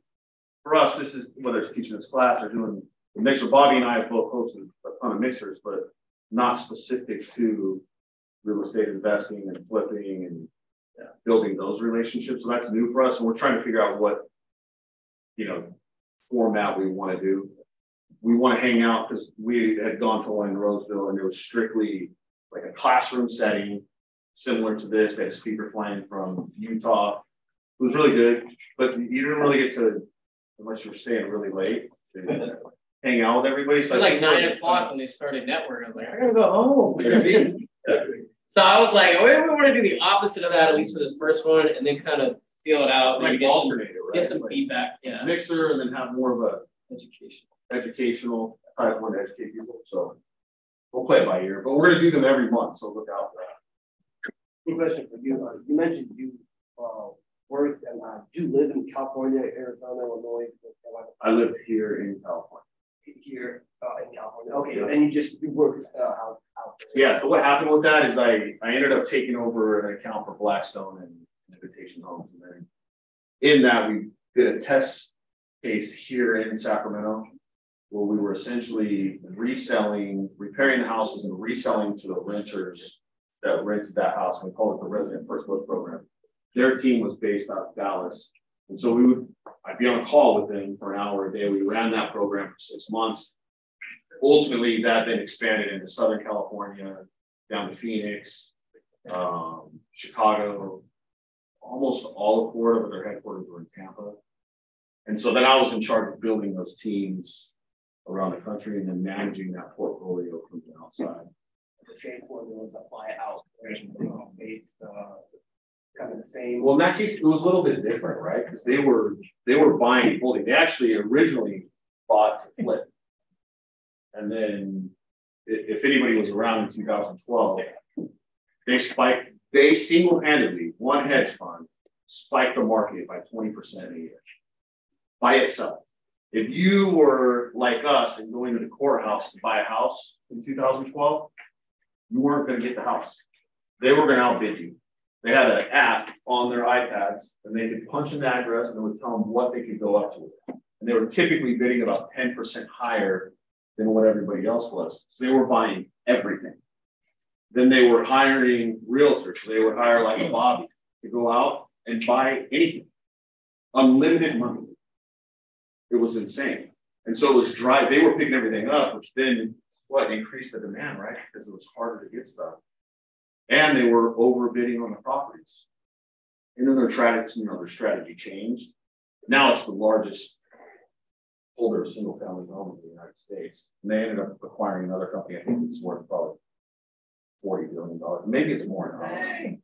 for us, this is, whether it's teaching this class or doing the mixer, Bobby and I have both hosted a ton of mixers, but not specific to real estate investing and flipping and building those relationships. So that's new for us. And we're trying to figure out what, you know, format we want to do. We want to hang out because we had gone to one in Roseville and it was strictly like a classroom setting, similar to this. They had a speaker flying from Utah. It was really good, but you didn't really get to, unless you were staying really late, to hang out with everybody. So It was like nine o'clock when they started networking. I was like, I gotta go home. So I was like, oh, we want to do the opposite of that, at least for this first one, and then kind of feel it out, maybe Like get some, right? get some Like feedback, yeah. Mixer and then have more of a educational educational, I want to educate people, so. We'll play it by ear, but we're gonna do them every month, so look out for that. Question for you, uh, you mentioned you, uh, worked and, uh, do you live in California, Arizona, Illinois? Carolina? I live here in California. Here, uh, in California, okay, and you just, you worked, uh, out, out there? Yeah, so what happened with that is I, I ended up taking over an account for Blackstone and Invitation Homes, and then. In that, we did a test case here in Sacramento. Where we were essentially reselling, repairing the houses and reselling to the renters that rented that house. We call it the Resident First Look Program. Their team was based out of Dallas. And so we would, I'd be on a call with them for an hour a day. We ran that program for six months. Ultimately, that then expanded into Southern California, down to Phoenix, um, Chicago, almost all of Florida, but their headquarters were in Tampa. And so then I was in charge of building those teams around the country and then managing that portfolio from the outside. The same formulas apply out, states, uh, kind of the same. Well, in that case, it was a little bit different, right? Because they were, they were buying and holding. They actually originally bought to flip. And then if anybody was around in two thousand twelve, they spiked, they single-handedly, one hedge fund spiked the market by twenty percent a year. By itself. If you were like us and going to the courthouse to buy a house in two thousand twelve, you weren't gonna get the house. They were gonna outbid you. They had an app on their iPads and they could punch in the address and it would tell them what they could go up to. And they were typically bidding about ten percent higher than what everybody else was. So they were buying everything. Then they were hiring realtors. They would hire like a Bobby to go out and buy anything. Unlimited money. It was insane. And so it was dry. They were picking everything up, which then what increased the demand, right? Because it was harder to get stuff. And they were overbidding on the properties. And then their strategy, you know, their strategy changed. Now it's the largest holder of single family home in the United States. And they ended up acquiring another company. I think it's worth probably forty billion dollars. Maybe it's more now.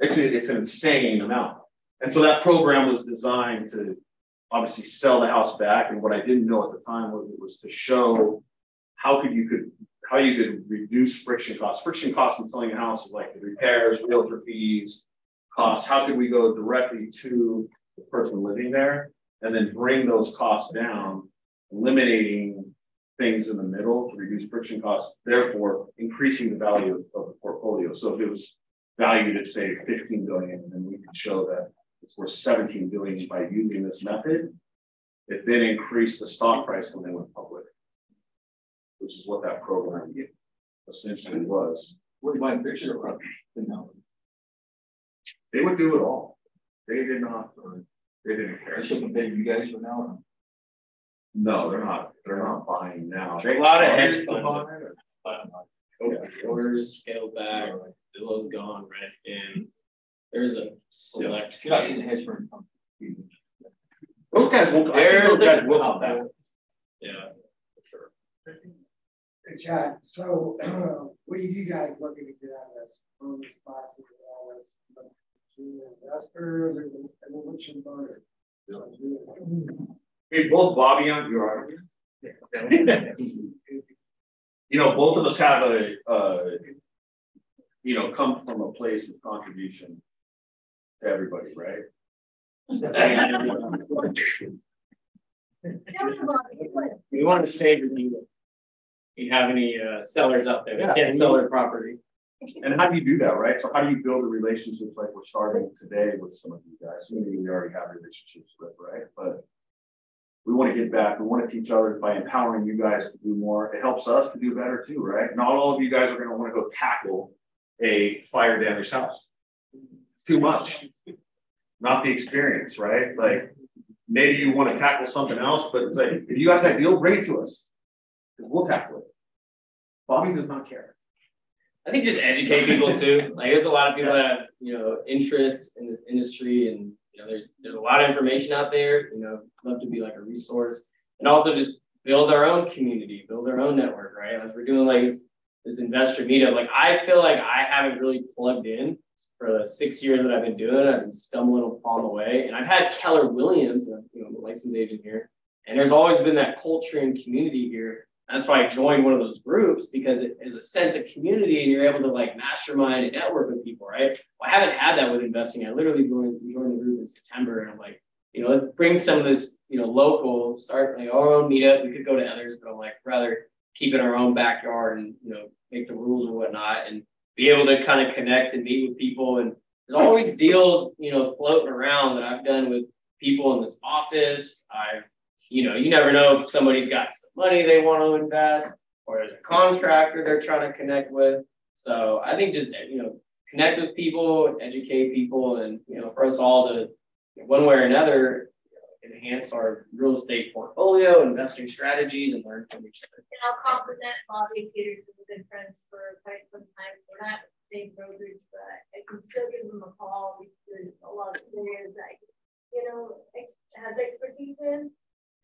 It's, a- it's an insane amount. And so that program was designed to obviously sell the house back. And what I didn't know at the time was it was to show how could you could, how you could reduce friction costs. Friction costs in selling a house is like the repairs, realtor fees, costs. How could we go directly to the person living there and then bring those costs down, eliminating things in the middle to reduce friction costs, therefore increasing the value of, the portfolio. So if it was valued at say 15 billion, then we could show that it's worth 17 billion by using this method, it then increased the stock price when they went public, which is what that program essentially was. Where do you picture from? No. They would do it all. They did not, uh, they didn't care. I shouldn't pay you guys for now. No, they're not, they're not buying now. A lot of hedge They- funds. Orders scaled back, Zillow's gone, right, and there's a select. You're not seeing hedge fund. Those guys won't, I think those guys will have that. Yeah. for sure. Hey Chad, so what are you guys looking to get out of this? From this class and all this? To investors or and then what's your motive? Hey, both Bobby and you are. You know, both of us have a, uh, you know, come from a place of contribution to everybody, right? We want to save you. You have any uh, sellers out there that can't sell their property? And how do you do that, right? So how do you build the relationships like we're starting today with some of you guys? Some of you we already have relationships with, right? But we want to get back. We want to teach others by empowering you guys to do more. It helps us to do better too, right? Not all of you guys are going to want to go tackle a fire damaged house. It's too much. Not the experience, right? Like maybe you want to tackle something else, but it's like if you got that deal, bring it to us. We'll tackle it. Bobby does not care. I think just educate people too. Like there's a lot of people that have, you know, interest in this industry and know, there's there's a lot of information out there, you know, love to be like a resource and also just build our own community, build our own network, right? As we're doing like this, this investor meetup, like I feel like I haven't really plugged in for the six years that I've been doing it. I've been stumbling upon the way. And I've had Keller Williams, you know, the license agent here. And there's always been that culture and community here that's why I joined one of those groups because it is a sense of community and you're able to like mastermind and network with people, right? Well, I haven't had that with investing. I literally joined, joined the group in September and I'm like, you know, let's bring some of this, you know, local, start like our own meetup. We could go to others, but I'm like, rather keep it in our own backyard and, you know, make the rules or whatnot and be able to kind of connect and meet with people. And there's always deals, you know, floating around that I've done with people in this office. I've you know, you never know if somebody's got some money they want to invest or there's a contractor they're trying to connect with. So I think just, you know, connect with people, educate people, and, you know, for us all to, one way or another, enhance our real estate portfolio, investing strategies, and learn from each other. And I'll compliment Bobby Peters, we've been friends for quite some time. We're not the same brokerage, but I can still give him a call because a lot of areas that, you know, ex- has expertise in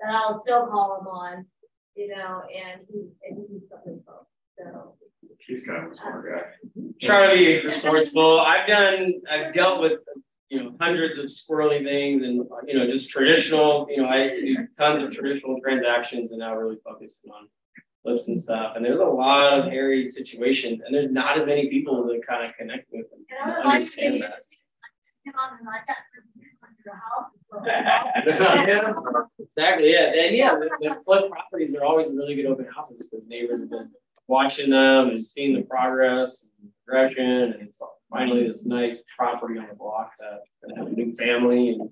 that I'll still call him on, you know, and he and he can his phone. So he's kind of a smart guy. Trying to be resourceful. I've done I've dealt with you know hundreds of squirrely things and you know just traditional, you know, I used to do tons of traditional transactions and now really focused on flips and stuff. And there's a lot of hairy situations and there's not as many people that kind of connect with them. And I would understand like that. Yeah, exactly. Yeah, and yeah, the, the flood properties are always really good open houses because neighbors have been watching them and seeing the progress and progression, and it's finally this nice property on the block that, that have a new family, and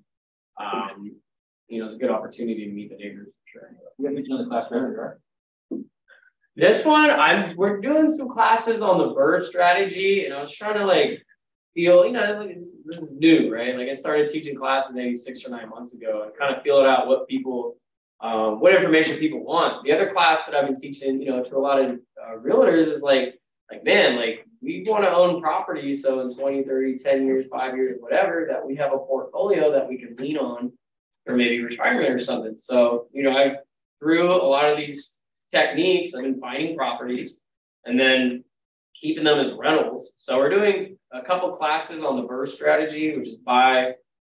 um, you know, it's a good opportunity to meet the neighbors for sure. You have mentioned the class earlier, right? This one, I'm we're doing some classes on the BRRRR strategy, and I was trying to like feel, you know, this is new, right? Like I started teaching classes maybe six or nine months ago and kind of feel it out what people, um, what information people want. The other class that I've been teaching, you know, to a lot of uh, realtors is like, like, man, like we want to own property. So in 20, 30, 10 years, five years, whatever, that we have a portfolio that we can lean on for maybe retirement or something. So, you know, I through a lot of these techniques, I've been finding properties and then keeping them as rentals. So we're doing a couple classes on the BRRRR strategy, which is buy,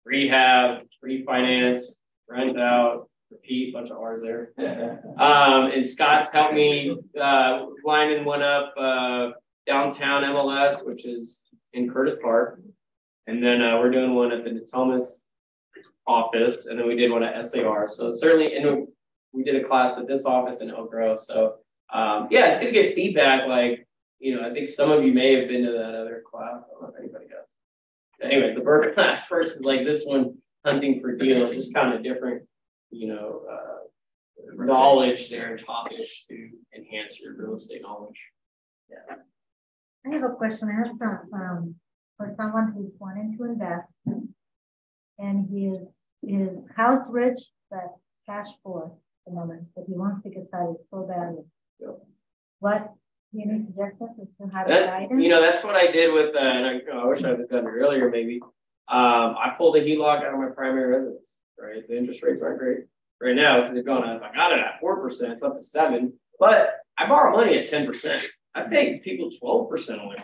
rehab, refinance, rent out, repeat, bunch of R's there. um, and Scott's helped me uh, lining one up uh, downtown MLS, which is in Curtis Park. And then uh, we're doing one at the Natomas office, and then we did one at SAR. So certainly, and we did a class at this office in Oak Grove. So um, yeah, it's good to get feedback like you know, I think some of you may have been to that other class. I don't know if anybody does. Anyways, the BRRRR class versus like this one, hunting for deal, deals, just kind of different, you know, uh, knowledge there and topics to enhance your real estate knowledge. Yeah. I have a question. I have um, for someone who's wanting to invest and he is, is house rich, but cash poor at the moment, but he wants to get started so badly. Yep. What any suggestions as to how to that, You know, that's what I did with, uh, and I, I wish I had done it earlier maybe. Um, I pulled a HELOC out of my primary residence, right? The interest rates aren't great right now because they've gone up. I got it at 4%, it's up to seven, but I borrow money at 10%. I pay people 12% only money,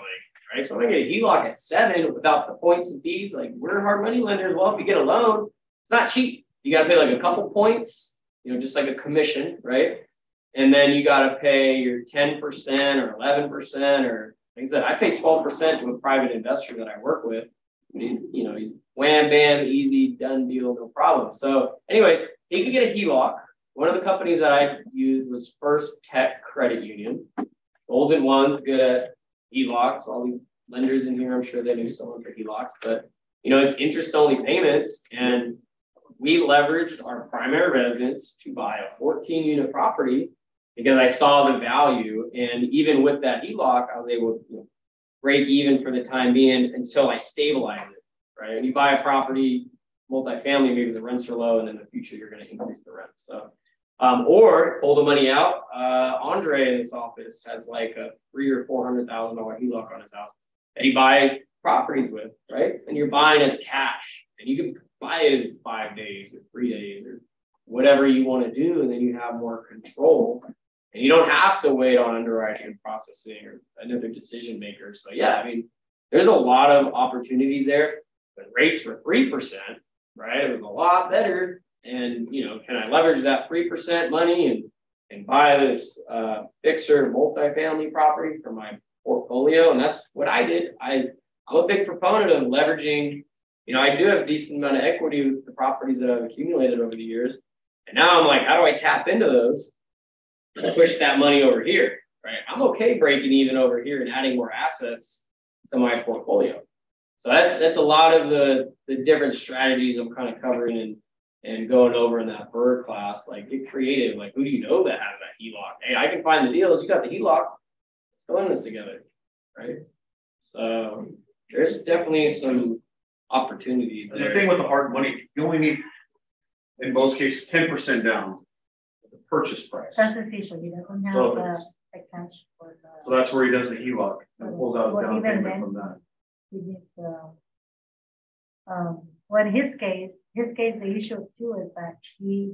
right? So I'm gonna get a HELOC at seven without the points and fees. Like we're hard money lender as well. If you get a loan, it's not cheap. You got to pay like a couple points, you know, just like a commission, right? And then you got to pay your 10% or 11% or like I said, I pay 12% to a private investor that I work with. He's, you know, he's wham bam, easy, done deal, no problem. So, anyways, he could get a HELOC. One of the companies that I used was First Tech Credit Union. Golden One's good at HELOCs, all the lenders in here, I'm sure they do someone for HELOCs, but you know, it's interest only payments and we leveraged our primary residence to buy a 14 unit property because I saw the value. And even with that HELOC, I was able to you know, break even for the time being until I stabilize it, right? And you buy a property, multifamily, maybe the rents are low and in the future you're going to increase the rent. So, um, or pull the money out. Uh, Andre in this office has like a three or four hundred thousand dollar HELOC on his house that he buys properties with, right? And you're buying as cash, and you can buy it in five days or three days or whatever you want to do, and then you have more control. And you don't have to wait on underwriting and processing or another decision maker. So yeah, I mean, there's a lot of opportunities there. But rates were three percent, right? It was a lot better. And you know, can I leverage that three percent money and and buy this uh, fixer multifamily property for my portfolio? And that's what I did. I I'm a big proponent of leveraging. You know, I do have a decent amount of equity with the properties that I've accumulated over the years. And now I'm like, how do I tap into those push that money over here? Right. I'm okay breaking even over here and adding more assets to my portfolio. So that's that's a lot of the the different strategies I'm kind of covering and and going over in that BRRRR class. Like get creative. Like who do you know that has that HELOC? Hey, I can find the deals. You got the HELOC. Let's go in this together. Right. So there's definitely some opportunities. And the thing with the hard money, you only need, in most cases, ten percent down. Purchase price. That's the issue, he doesn't have So the, the cash for the. So that's where he does the HELOC and pulls out his down payment then, from that. He needs the. Um, well, in his case, his case, the issue too is that he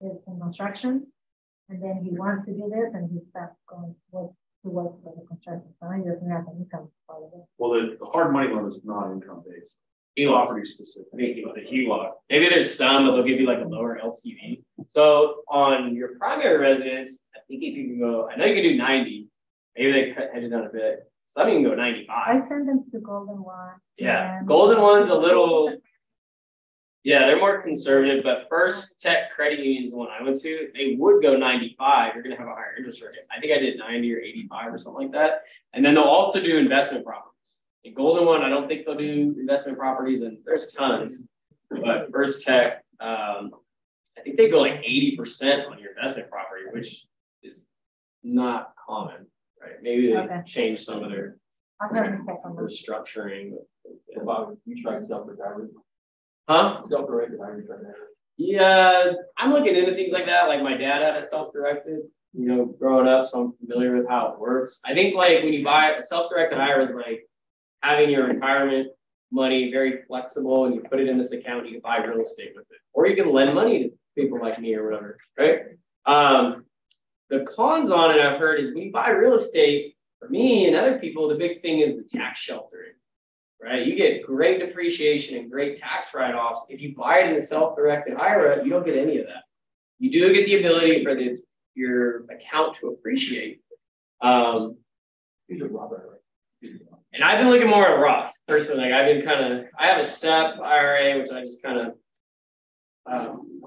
is in construction. And then he wants to do this and he stopped going to work for the construction, so he doesn't have an income part of it. Well, the, the hard money loan is not income based, HELOCs. property specific. The HELOC. Maybe there's some, but they'll give you like a lower LTV. So on your primary residence, I think if you can go, I know you can do 90. Maybe they cut hedges down a bit. Some you can go 95. I send them to Golden One. Yeah, Golden One's a little. Yeah, they're more conservative, but First Tech Credit Union is the one I went to. They would go 95. You're gonna have a higher interest rate. I think I did 90 or 85 or something like that. And then they'll also do investment properties. In Golden One, I don't think they'll do investment properties, and there's tons. But First Tech, um, I think they go like 80% on your investment property, which is not common, right? Maybe they Okay. change some of their I'll have them their structuring. About, you try self-recovery, Huh? self-directed, I try that. Yeah, I'm looking into things like that. Like my dad had a self-directed, you know, growing up, so I'm familiar with how it works. I think like when you buy a self-directed IRA is like having your retirement money very flexible and you put it in this account, you can buy real estate with it. Or you can lend money to people like me or whatever, right? Um, the cons on it I've heard is when you buy real estate, for me and other people, the big thing is the tax sheltering right? You get great depreciation and great tax write-offs. If you buy it in a self-directed IRA, you don't get any of that. You do get the ability for the your account to appreciate. Um, Robert, and I've been looking more at Roth personally. Like I've been kind of, I have a SEP IRA, which I just kind of um,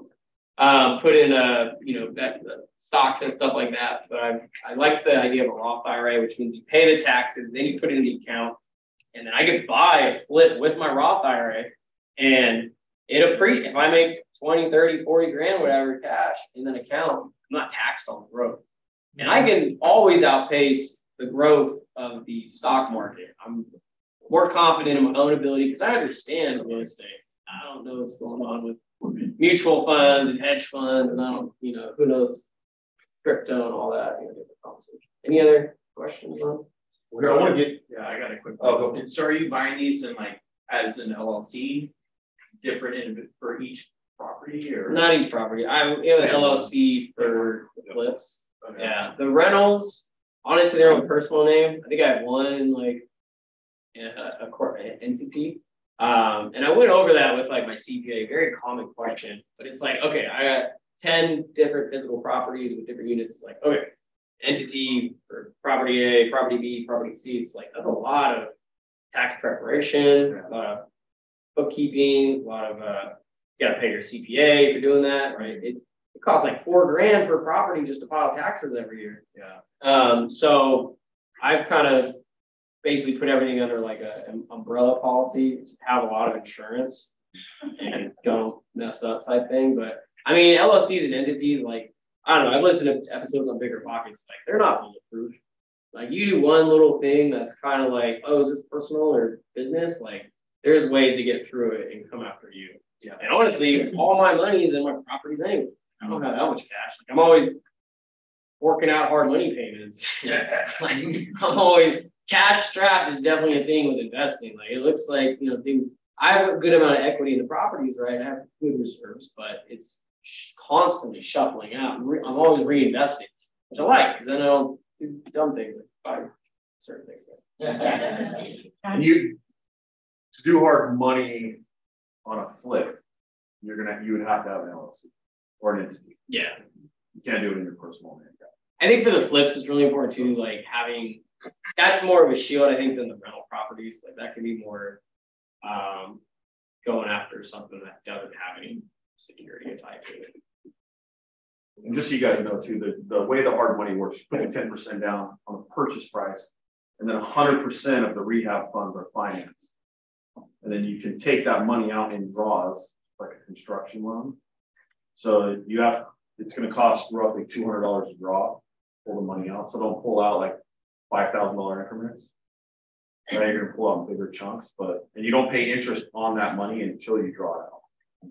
um, put in a, you know, that stocks and stuff like that. But I, I like the idea of a Roth IRA, which means you pay the taxes, then you put it in the account, and then I could buy a flip with my Roth IRA, and it appre if I make 20, 30, 40 grand, whatever cash in an account, I'm not taxed on the growth. And I can always outpace the growth of the stock market. I'm more confident in my own ability because I understand real estate. I don't know what's going on with mutual funds and hedge funds, and I don't, you know, who knows crypto and all that. You know, different conversation. Any other questions on? Here, I want to get, yeah, I got a quick. Oh, go. So are you buying these in like as an LLC, different in for each property or? Not each property. I have an LLC for the flips. Okay. Yeah, the rentals, honestly, their own personal name. I think I have one like a, a corporate entity. Um, and I went over that with like my CPA, very common question, but it's like, okay, I got 10 different physical properties with different units. It's like, okay, entity for property A, property B, property C. It's like, that's a lot of tax preparation, a lot of bookkeeping, a lot of, uh, you gotta pay your CPA for doing that, right? It, it costs like four grand per property just to file taxes every year. Yeah. Um, so I've kind of basically put everything under like a, an umbrella policy, have a lot of insurance and don't mess up type thing. But I mean, LLCs and entities, like, I don't know, I've listened to episodes on Bigger Pockets, like, they're not bulletproof. Like, you do one little thing that's kind of like, oh, is this personal or business? Like, there's ways to get through it and come after you. Yeah. And honestly, all my money is in my properties anyway. I don't have that much cash. Like, I'm always working out hard money payments. Yeah. like, I'm always cash strapped is definitely a thing with investing. Like it looks like you know things. I have a good amount of equity in the properties, right? I have good reserves, but it's constantly shuffling out. I'm, I'm always reinvesting, which I like because then I don't do dumb things like buy certain things. and you to do hard money on a flip, you're gonna you would have to have an LLC or an entity. Yeah. You can't do it in your personal name. I think for the flips, it's really important too, like having that's more of a shield, I think, than the rental properties. Like that can be more um, going after something that doesn't have any security type to it. And just so you guys know too, the, the way the hard money works, you put a 10% down on the purchase price, and then 100% of the rehab funds are financed. And then you can take that money out in draws, like a construction loan. So you have, it's going to cost roughly $200 to draw, pull the money out. So don't pull out like five thousand dollar increments. Now you're gonna pull out bigger chunks, but and you don't pay interest on that money until you draw it out.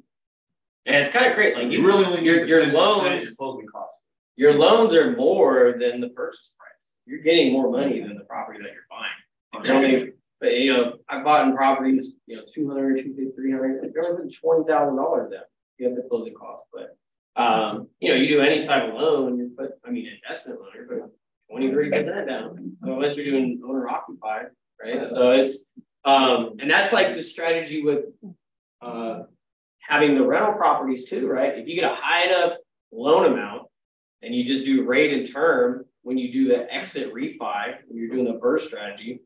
And it's kind of great, like you really only your your loans your closing costs. Your loans are more than the purchase price. You're getting more money than the property that you're buying. Only, but you know, I bought in properties, you know, 200, 250, 300, you're only twenty thousand dollars down. You have the closing costs, but um, you know, you do any type of loan, you put, I mean, investment loan, you're putting 20, 30 percent down, unless you're doing owner occupied, right? So it's um, and that's like the strategy with uh, having the rental properties too, right? If you get a high enough loan amount and you just do rate and term when you do the exit refi, when you're doing the BRRRR strategy,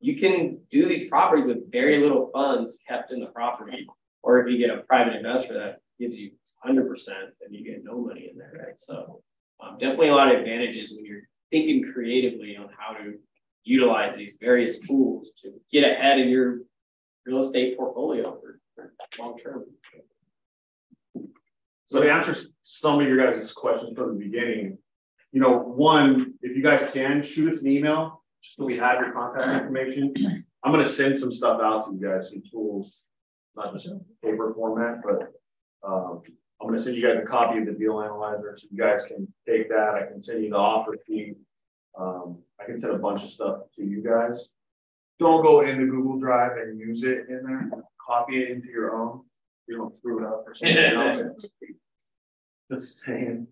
you can do these properties with very little funds kept in the property. Or if you get a private investor that gives you 100%, then you get no money in there, right? So um, definitely a lot of advantages when you're thinking creatively on how to utilize these various tools to get ahead of your real estate portfolio for, for long term. So to answer some of your guys' questions from the beginning, you know, one, if you guys can shoot us an email, just so we have your contact information. I'm going to send some stuff out to you guys, some tools, not just paper format, but um, I'm going to send you guys a copy of the deal analyzer so you guys can take that. I can send you the offer sheet. Um, I can send a bunch of stuff to you guys. Don't go into Google Drive and use it in there. Copy it into your own. You don't screw it up or something else. Just saying,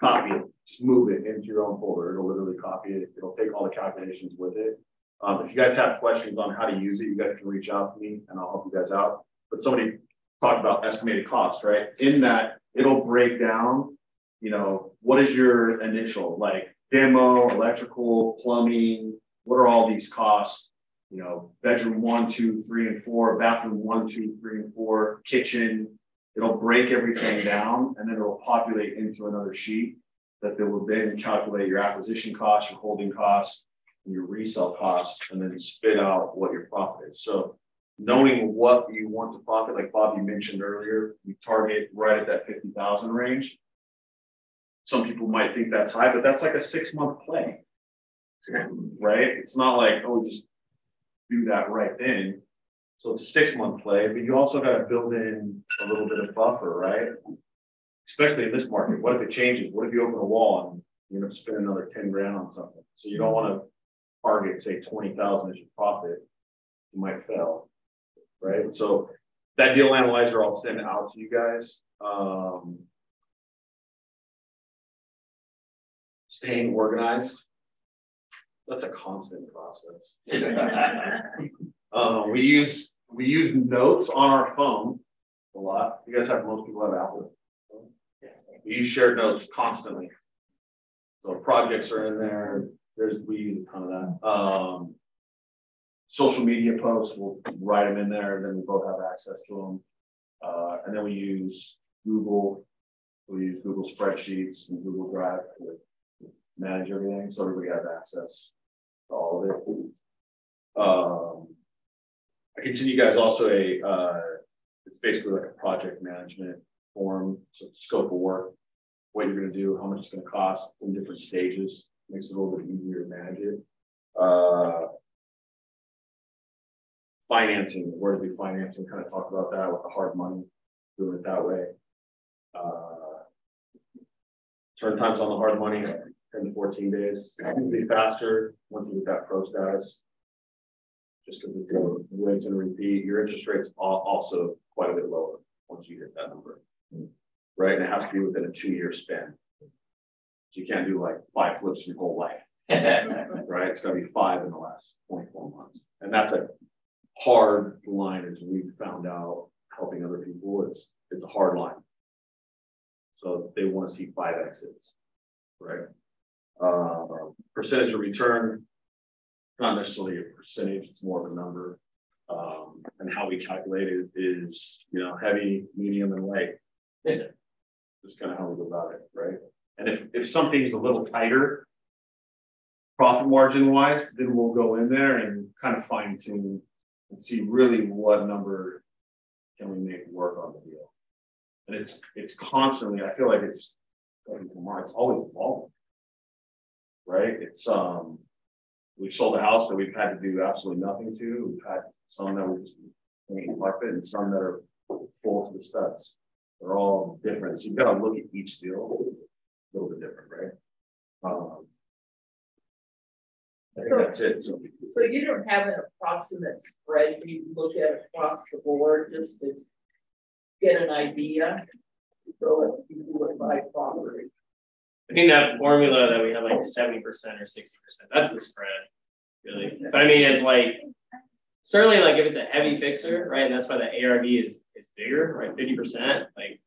copy it. Just move it into your own folder. It'll literally copy it. It'll take all the calculations with it. Um, if you guys have questions on how to use it, you guys can reach out to me and I'll help you guys out. But somebody talked about estimated cost, right? In that, it'll break down, you know, what is your initial like demo, electrical, plumbing, what are all these costs? You know, bedroom one, two, three, and four, bathroom one, two, three, and four, kitchen. It'll break everything down and then it'll populate into another sheet that they will then calculate your acquisition costs, your holding costs, and your resale costs, and then spit out what your profit is. So knowing what you want to profit, like Bob, you mentioned earlier, you target right at that 50,000 range. Some people might think that's high, but that's like a six month play, right? It's not like, oh, just do that right then. So it's a six month play, but you also got to build in a little bit of buffer, right? Especially in this market. What if it changes? What if you open a wall and you end up spending another 10 grand on something? So you don't want to target, say, 20,000 as your profit. You might fail right? So that deal analyzer I'll send out to you guys. Um, staying organized, that's a constant process. um, we use we use notes on our phone a lot. You guys have most people have Apple. We use shared notes constantly. So projects are in there. There's we use a ton of that. Um, social media posts, we'll write them in there, and then we both have access to them. Uh, and then we use Google, we use Google spreadsheets and Google Drive to manage everything, so everybody has access to all of it. Um, I can send you guys also a, uh, it's basically like a project management form, so scope of work, what you're gonna do, how much it's gonna cost in different stages, makes it a little bit easier to manage it. Uh, financing, where to do financing, kind of talk about that with the hard money, doing it that way. Uh, turn times on the hard money, ten to fourteen days, be faster once you get that pro status. Just because the wins and repeat, your interest rates are also quite a bit lower once you hit that number. Right, and it has to be within a two-year span. So you can't do like five flips your whole life. right, It's got to be five in the last 24 months. And that's a hard line as we've found out helping other people. It's it's a hard line. So they want to see five exits, right? Uh, percentage of return, not necessarily a percentage, it's more of a number. Um, and how we calculate it is, you know, heavy, medium, and light. Just kind of how we go about it, right? And if, if something's a little tighter, profit margin wise, then we'll go in there and kind of fine tune and see really what number can we make work on the deal. And it's it's constantly, I feel like it's it's always evolving. Right? It's um we've sold a house that we've had to do absolutely nothing to. We've had some that we just paint carpet and some that are full to the studs. They're all different. So you've got to look at each deal a little bit different, right? Um, I think So- that's it. So So you don't have an approximate spread you look at across the board just to get an idea? So if you do it by property. I think that formula that we have like seventy percent or sixty percent, that's the spread, really. But I mean, it's like, certainly like if it's a heavy fixer, right, and that's why the ARV is, is bigger, right, fifty percent, like,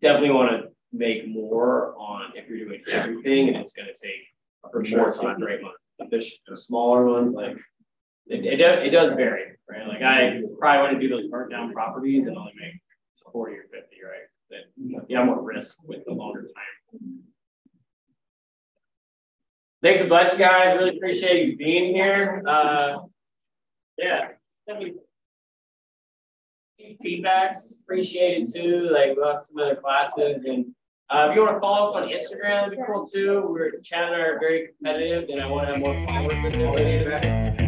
definitely wanna make more on if you're doing everything and it's gonna take for more time for eight months. If there's a smaller one, like, it, it, does- it does vary, right? Like I probably want to do those burnt down properties and only make forty or fifty, right? That, you have more risk with the longer time. Thanks a bunch, guys. Really appreciate you being here. Uh, yeah. Feedbacks, appreciated too. Like, we'll have some other classes and uh, if you want to follow us on Instagram, it's cool too. We're Chad and I are very competitive, and I want to have more followers than the lady the back.